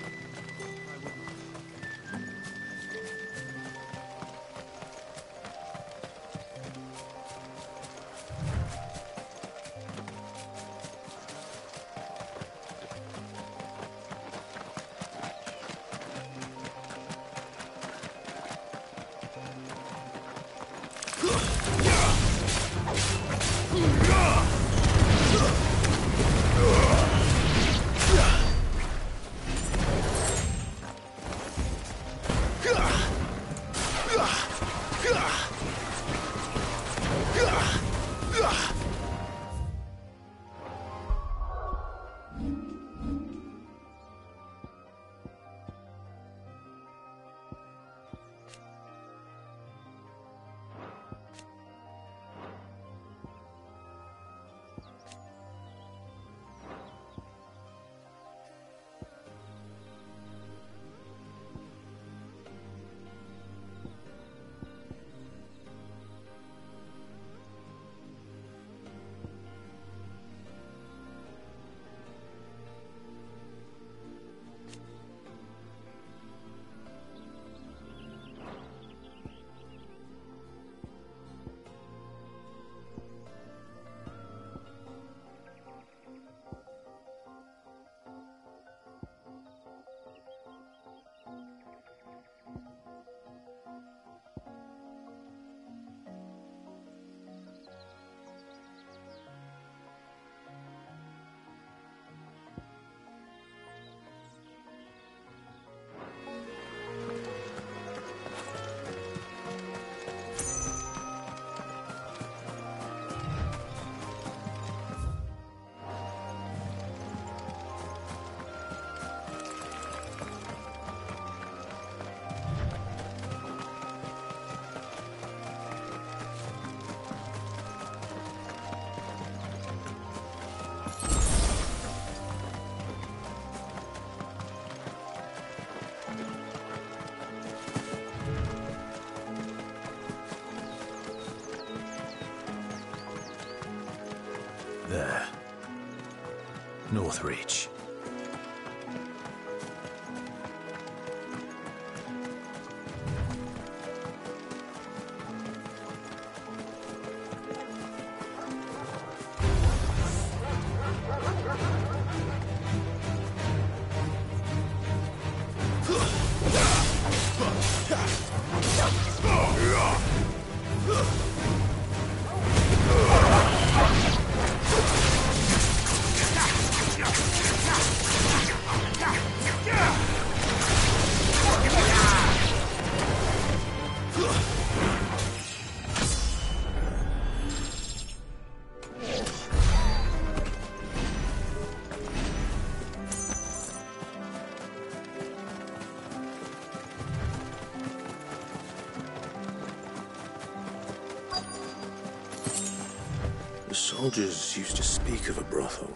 Soldiers used to speak of a brothel.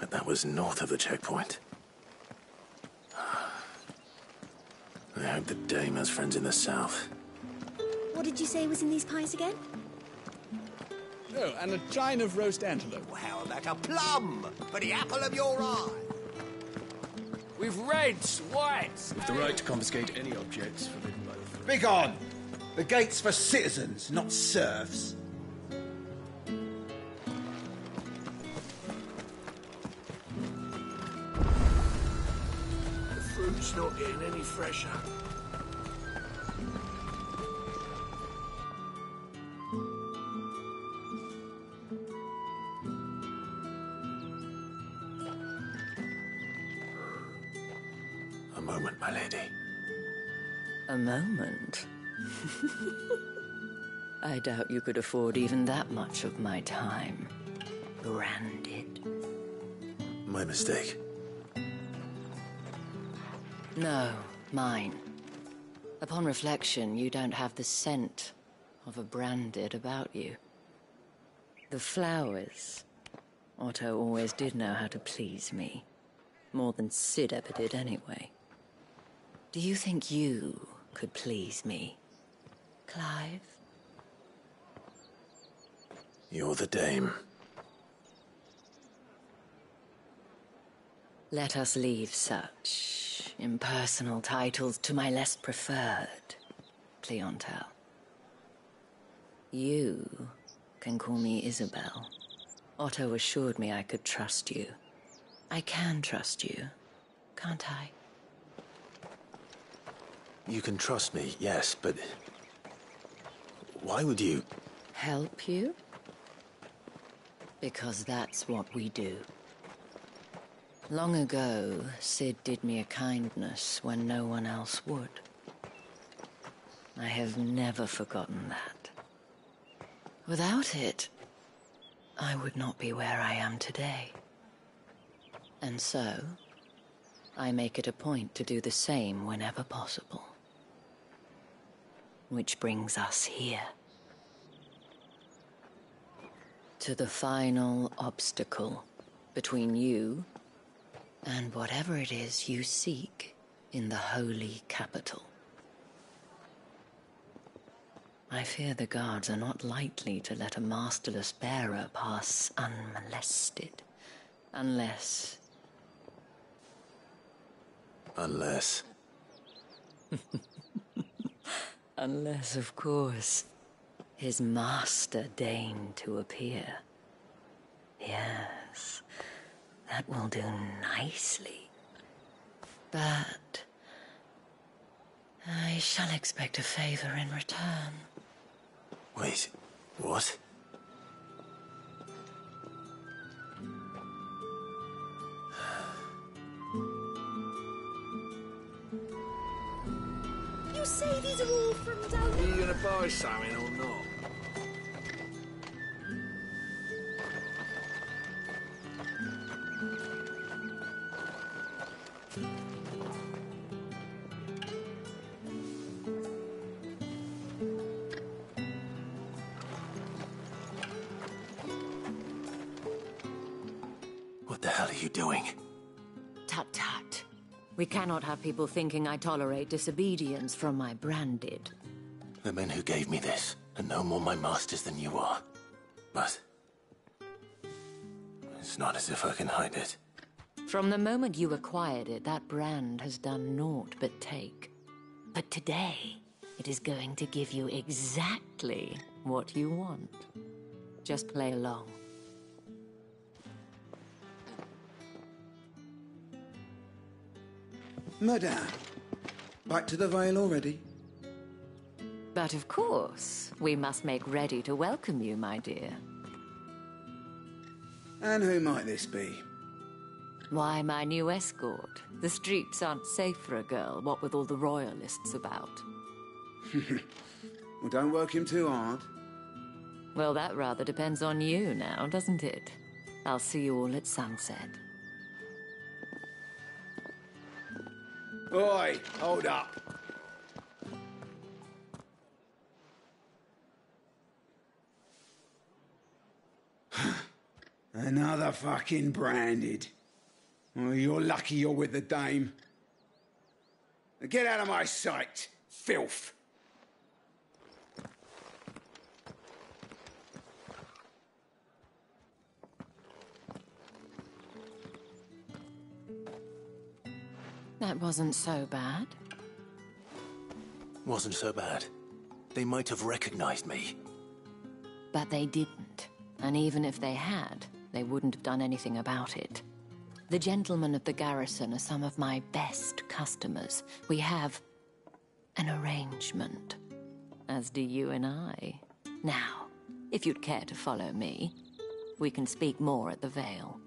But that was north of the checkpoint. I hope the dame has friends in the south. What did you say was in these pies again? Oh, and a chine of roast antelope. How about a plum for the apple of your eye? With reds, whites. With the right to confiscate any objects forbidden by the throne. Begone! The gate's for citizens, not serfs. A moment, my lady. A moment? I doubt you could afford even that much of my time. Branded. My mistake. No, mine. Upon reflection, you don't have the scent of a branded about you. The flowers. Otto always did know how to please me. More than Cid ever did, anyway. Do you think you could please me, Clive? You're the dame. Let us leave such impersonal titles to my less preferred, Cleontel. You can call me Isabelle. Otto assured me I could trust you. I can trust you, can't I? You can trust me, yes, but. Why would you. Help you? Because that's what we do. Long ago, Cid did me a kindness when no one else would. I have never forgotten that. Without it, I would not be where I am today. And so, I make it a point to do the same whenever possible. Which brings us here. To the final obstacle between you and whatever it is you seek in the holy capital. I fear the guards are not likely to let a masterless bearer pass unmolested. Unless. Unless. Unless, of course, his master deigned to appear. Yes, that will do nicely. But. I shall expect a favor in return. Wait, what? You say these are all from down Are you gonna buy something or not? You doing? Tut tut. We cannot have people thinking I tolerate disobedience from my branded. The men who gave me this are no more my masters than you are. But. It's not as if I can hide it. From the moment you acquired it, that brand has done naught but take. But today, it is going to give you exactly what you want. Just play along. Madame, back to the Vale already? But of course, we must make ready to welcome you, my dear. And who might this be? Why, my new escort. The streets aren't safe for a girl, what with all the royalists about. well, don't work him too hard. Well, that rather depends on you now, doesn't it? I'll see you all at sunset. Oi, hold up. Another fucking branded. Well, you're lucky you're with the dame. Get out of my sight, filth. That wasn't so bad. Wasn't so bad. They might have recognized me. But they didn't. And even if they had, they wouldn't have done anything about it. The gentlemen of the garrison are some of my best customers. We have an arrangement, as do you and I. Now, if you'd care to follow me, we can speak more at the Vale.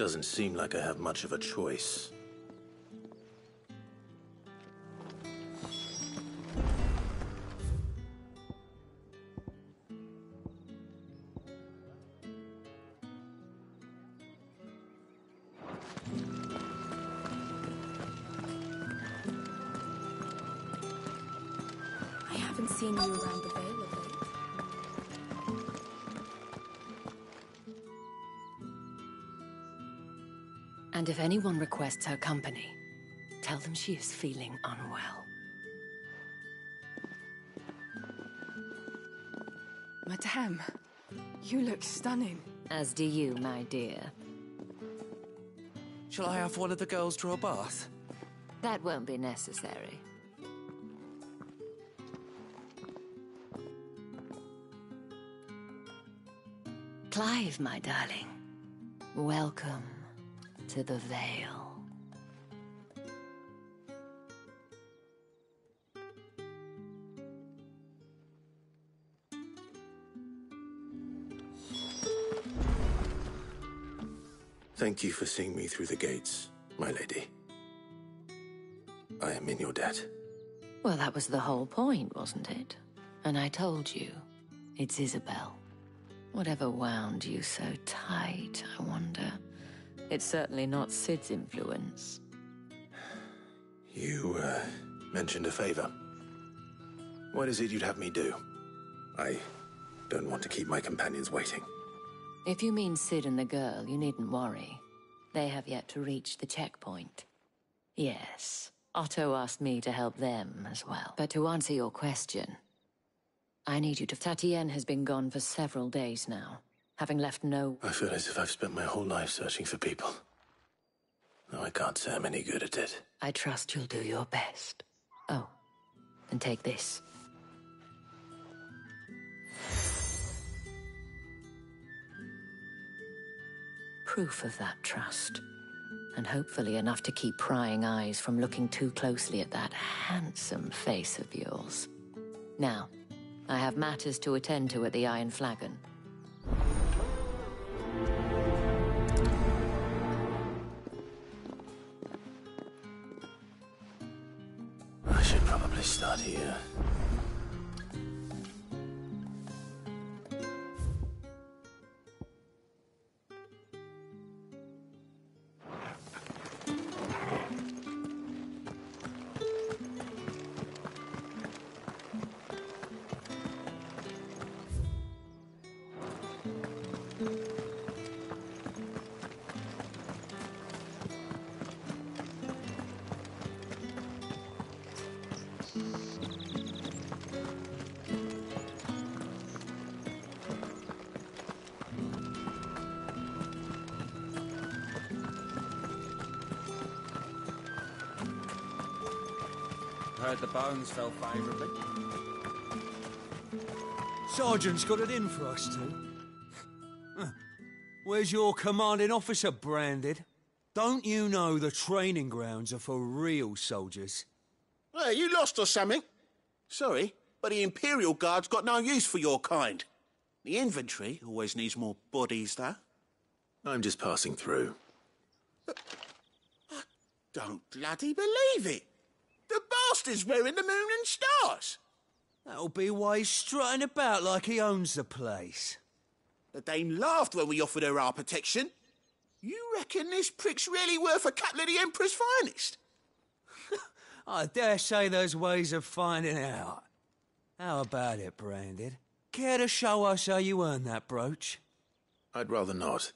Doesn't seem like I have much of a choice. If anyone requests her company, tell them she is feeling unwell. Madame, you look stunning. As do you, my dear. Shall I have one of the girls draw a bath? That won't be necessary. Clive, my darling. Welcome to the Vale. Thank you for seeing me through the gates, my lady. I am in your debt. Well, that was the whole point, wasn't it? And I told you, it's Isabelle. Whatever wound you so tight, I wonder. It's certainly not Cid's influence. You, uh, mentioned a favor. What is it you'd have me do? I don't want to keep my companions waiting. If you mean Cid and the girl, you needn't worry. They have yet to reach the checkpoint. Yes, Otto asked me to help them as well. But to answer your question, I need you to. Tatien has been gone for several days now, having left no. I feel as if I've spent my whole life searching for people. Though I can't say I'm any good at it. I trust you'll do your best. Oh, and take this. Proof of that trust. And hopefully enough to keep prying eyes from looking too closely at that handsome face of yours. Now, I have matters to attend to at the Iron Flagon. Heard bones fell favourably. Sergeant's got it in for us too. Where's your commanding officer branded? Don't you know the training grounds are for real soldiers? Hey, you lost or something? Sorry, but the Imperial Guard's got no use for your kind. The infantry always needs more bodies, though. I'm just passing through. Don't bloody believe it. Bastard's wearing the moon and stars. That'll be why he's strutting about like he owns the place. The Dame laughed when we offered her our protection. You reckon this prick's really worth a couple of the Emperor's finest? I dare say there's ways of finding out. How about it, Branded? Care to show us how you earned that brooch? I'd rather not.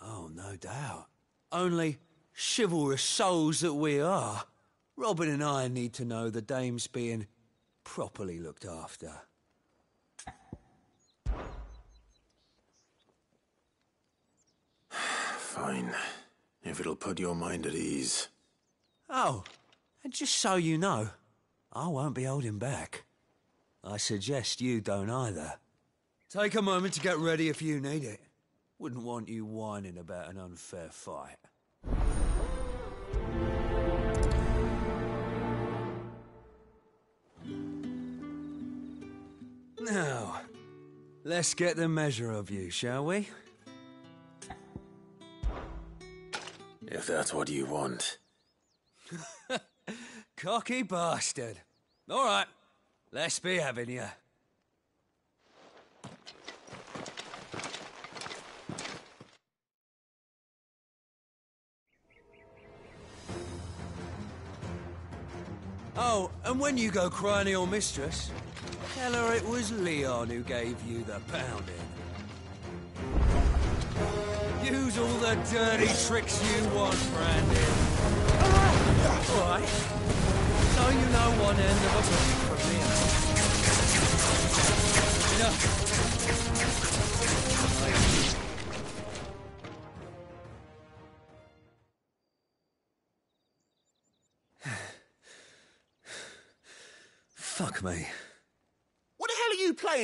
Oh, no doubt. Only chivalrous souls that we are. Robin and I need to know the dame's being properly looked after. Fine. If it'll put your mind at ease. Oh, and just so you know, I won't be holding back. I suggest you don't either. Take a moment to get ready if you need it. Wouldn't want you whining about an unfair fight. Now, let's get the measure of you, shall we? If that's what you want. Cocky bastard. All right, let's be having you. Oh, and when you go crying to your mistress, tell her it was Leon who gave you the pounding. Use all the dirty tricks you want, Brandon. All right. So you know one end of a hook from the other.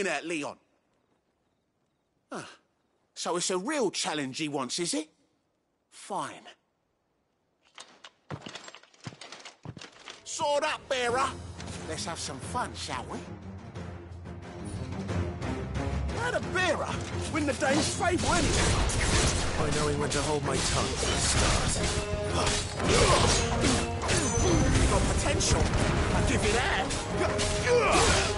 Playing at, Leon? Ah, so it's a real challenge he wants, is it? Fine. Sword up, bearer. Let's have some fun, shall we? How the bearer win the Dane's favour anyway? know knowing when to hold my tongue for a start. You got potential. I'll give you that.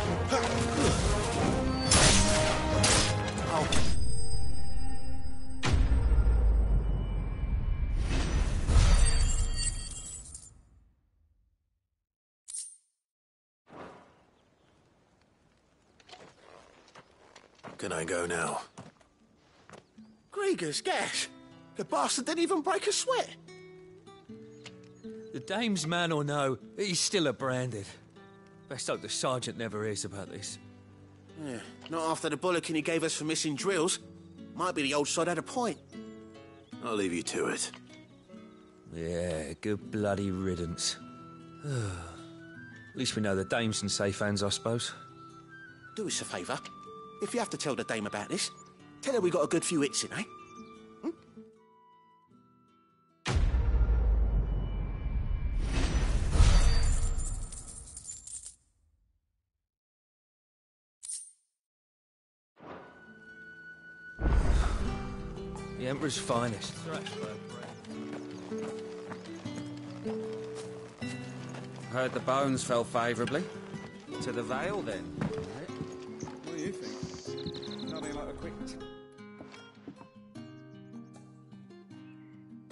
I go now? Grieger's gas. The bastard didn't even break a sweat. The dame's man or no, he's still a branded. Best hope the sergeant never hears about this. Yeah, not after the bollocking he gave us for missing drills. Might be the old sod had a point. I'll leave you to it. Yeah, good bloody riddance. At least we know the dame's in safe hands, I suppose. Do us a favour. If you have to tell the dame about this, tell her we got a good few hits in, eh? The Emperor's finest. Heard the bones fell favourably. To the Vale, then. Nothing like a quick.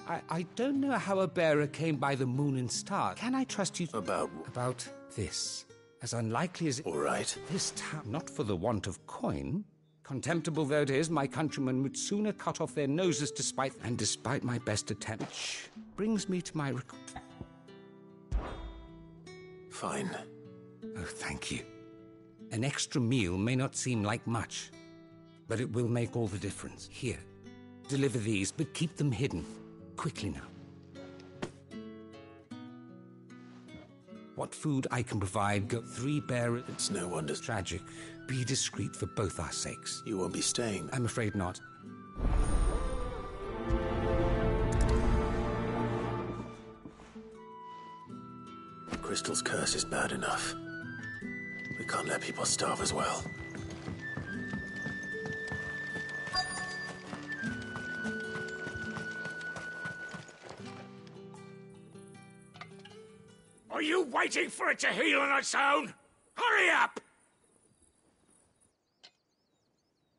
I, I don't know how a bearer came by the moon and star. Can I trust you? About About this. As unlikely as it. All right. This town. Not for the want of coin. Contemptible though it is, my countrymen would sooner cut off their noses despite. And despite my best attempt. Which brings me to my. Rec- Fine. oh, thank you. An extra meal may not seem like much, but it will make all the difference. Here, deliver these, but keep them hidden. Quickly now. what food I can provide. Go three bearers. It's no wonder. Tragic. Be discreet for both our sakes. You won't be staying. I'm afraid not. Crystal's curse is bad enough. We can't let people starve as well. Are you waiting for it to heal on its own? Hurry up!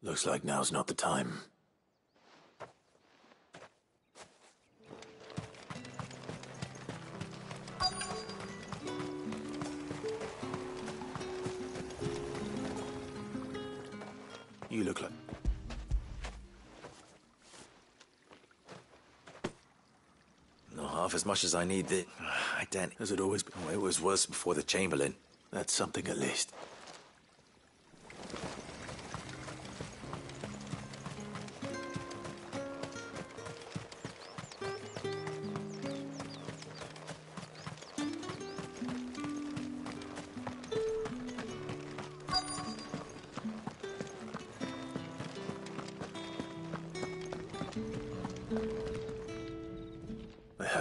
Looks like now's not the time. You look like... half as much as I need. The... I don't... Has it always been? Oh, it was worse before the Chamberlain. That's something at least.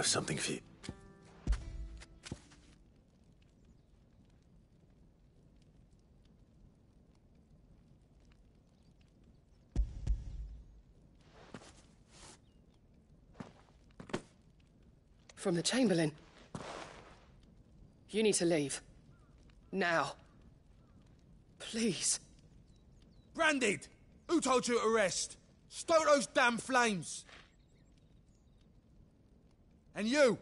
Have something for you. From the Chamberlain. You need to leave. Now. Please. Branded! Who told you to rest? Stow those damn flames! And you!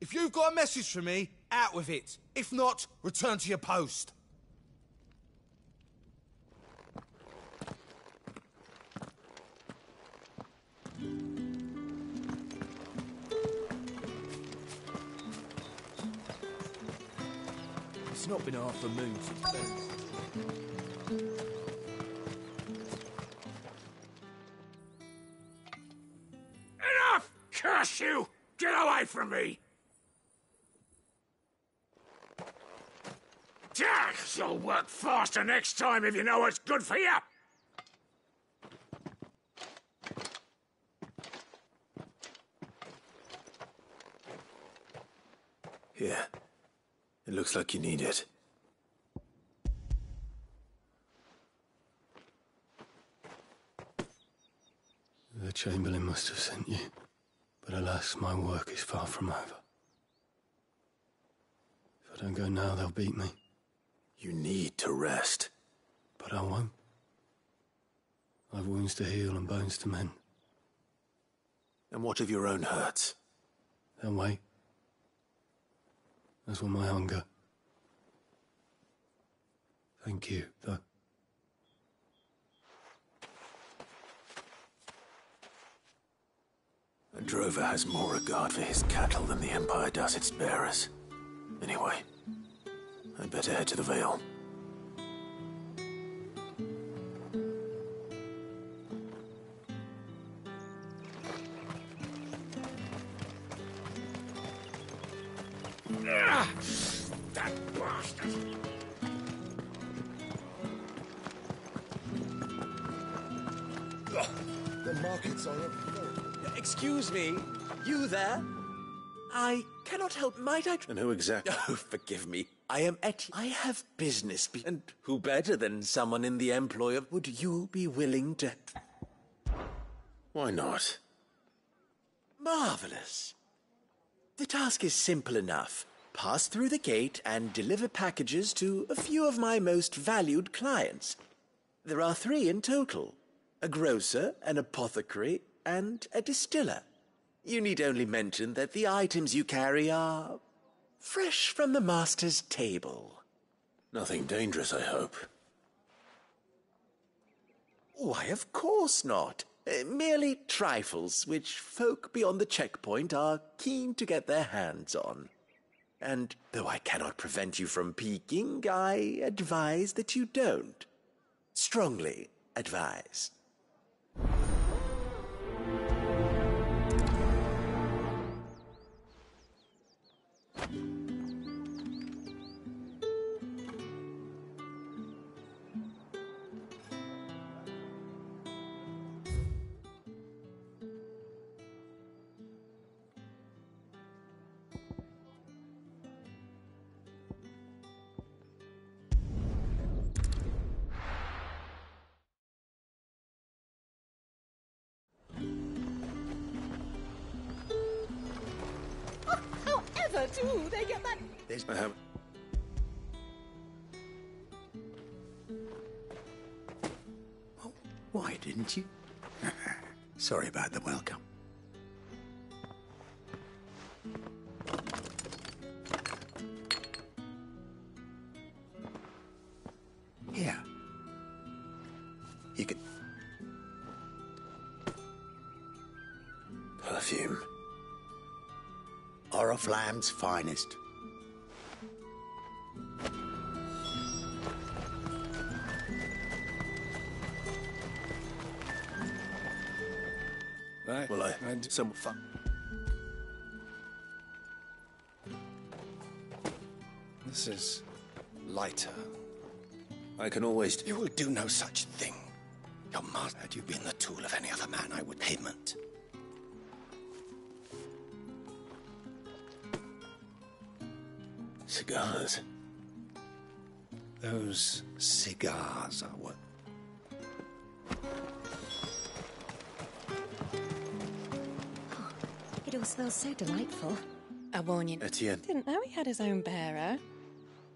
If you've got a message for me, out with it. If not, return to your post. It's not been half a moon since from me! Jack, you'll work faster next time if you know what's good for you! Here. It looks like you need it. The Chamberlain must have sent you. But alas, my work is far from over. If I don't go now, they'll beat me. You need to rest. But I won't. I've wounds to heal and bones to mend. And what of your own hurts? They'll wait. As will my hunger. Thank you, though. A drover has more regard for his cattle than the Empire does its bearers. Anyway, I'd better head to the Vale. Me, you there? I cannot help, might I? And who exactly? Oh, forgive me. I am Etty. I have business, be- and who better than someone in the employ of? Would you be willing to? Why not? Marvelous. The task is simple enough. Pass through the gate and deliver packages to a few of my most valued clients. There are three in total a grocer, an apothecary, and a distiller. You need only mention that the items you carry are fresh from the master's table. Nothing dangerous, I hope. Why, of course not. Uh, merely trifles which folk beyond the checkpoint are keen to get their hands on. And though I cannot prevent you from peeking, I advise that you don't. Strongly advise. Oriflamme's finest. Right. Well, I... I d- Some fun. This is lighter. I can always... You will do no such thing. Your master, had you been the tool of any other man, I would payment. Cigars. Those cigars are what. It all smells so delightful. I warn you. Etienne. Didn't know he had his own bearer.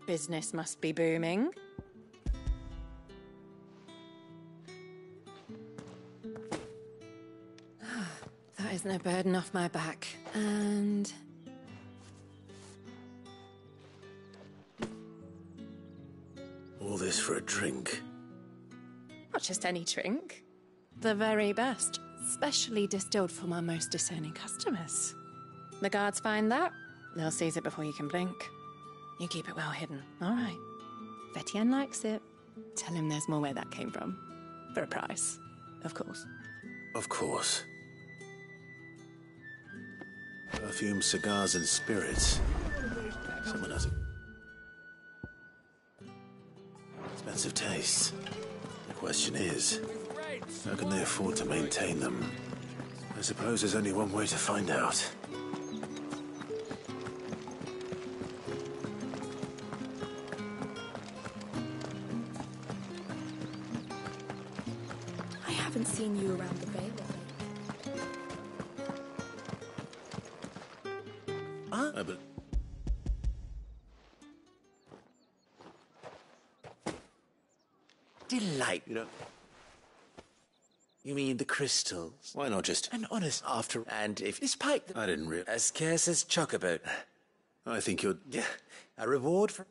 Business must be booming. that is no burden off my back. And for a drink. not just any drink. The very best. Specially distilled for my most discerning customers. The guards find that, they'll seize it before you can blink. You keep it well hidden, all right? If Etienne likes it, tell him there's more where that came from. For a price, of course. Of course. Perfume, cigars, and spirits. Someone has a... Expensive taste. The question is, how can they afford to maintain them? I suppose there's only one way to find out. You. Mean the crystals? Why not just... An honest After... And if despite the I didn't realize... as scarce as chocobo, I think you're... yeah, a reward for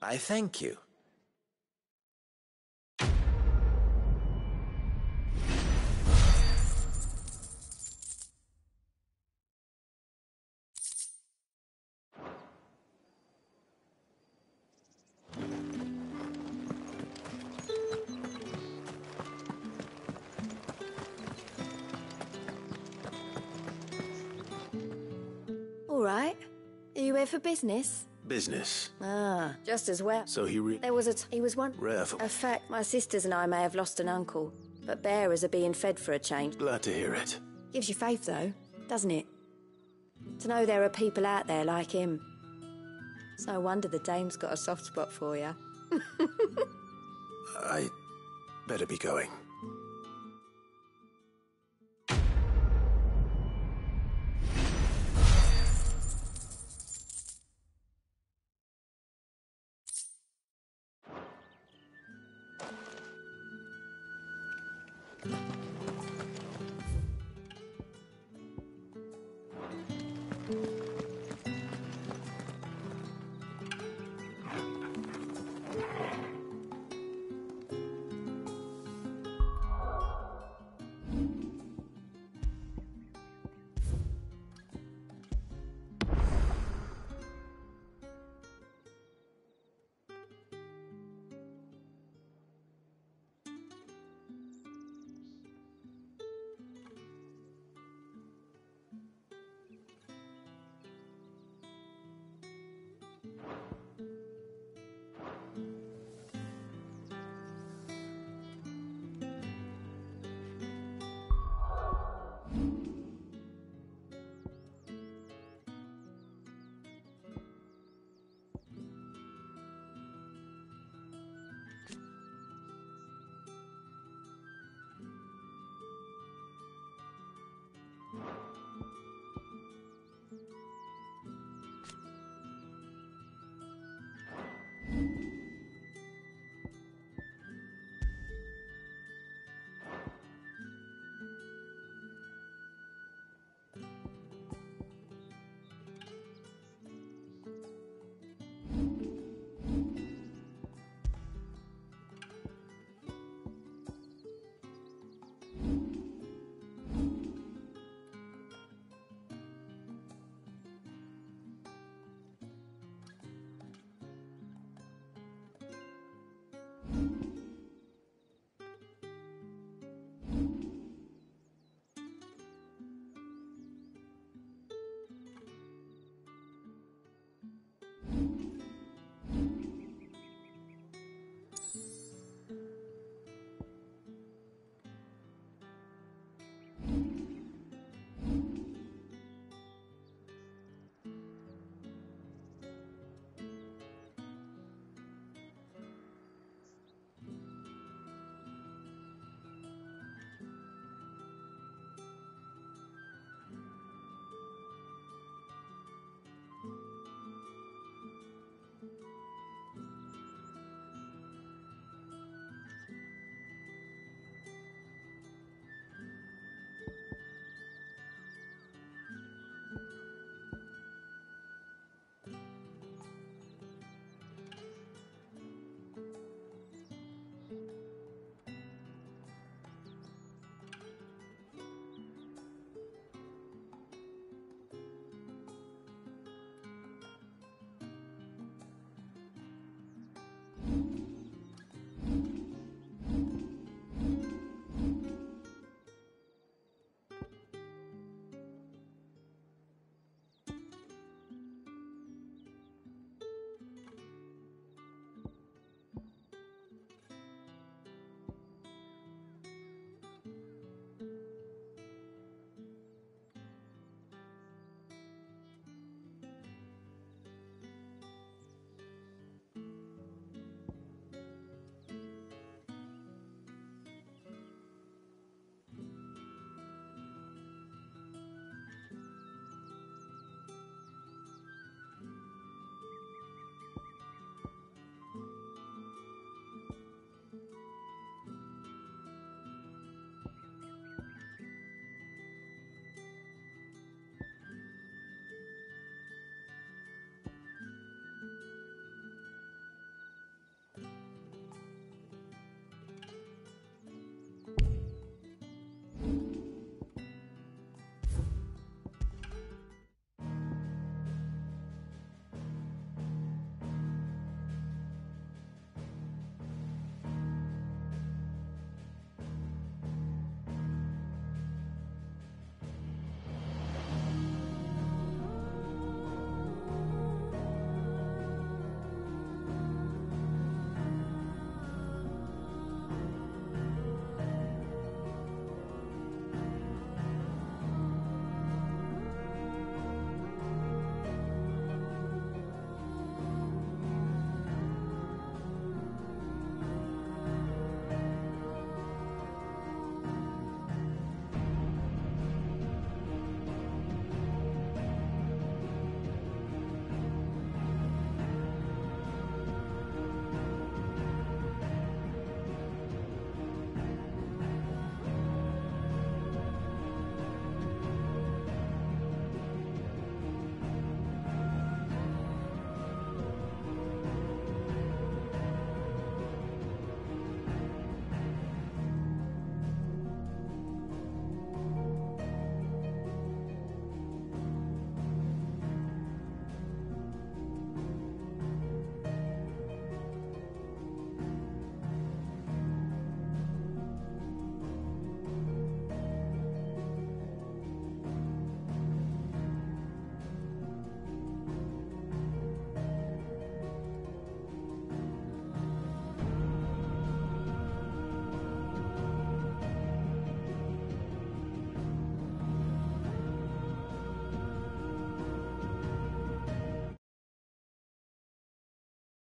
I thank you. For business? Business. Ah, just as well. So he re... There was a t- he was one. Rare for... A fact, my sisters and I may have lost an uncle, but bearers are being fed for a change. Glad to hear it. Gives you faith, though, doesn't it? To know there are people out there like him. It's no wonder the dame's got a soft spot for you. I better be going.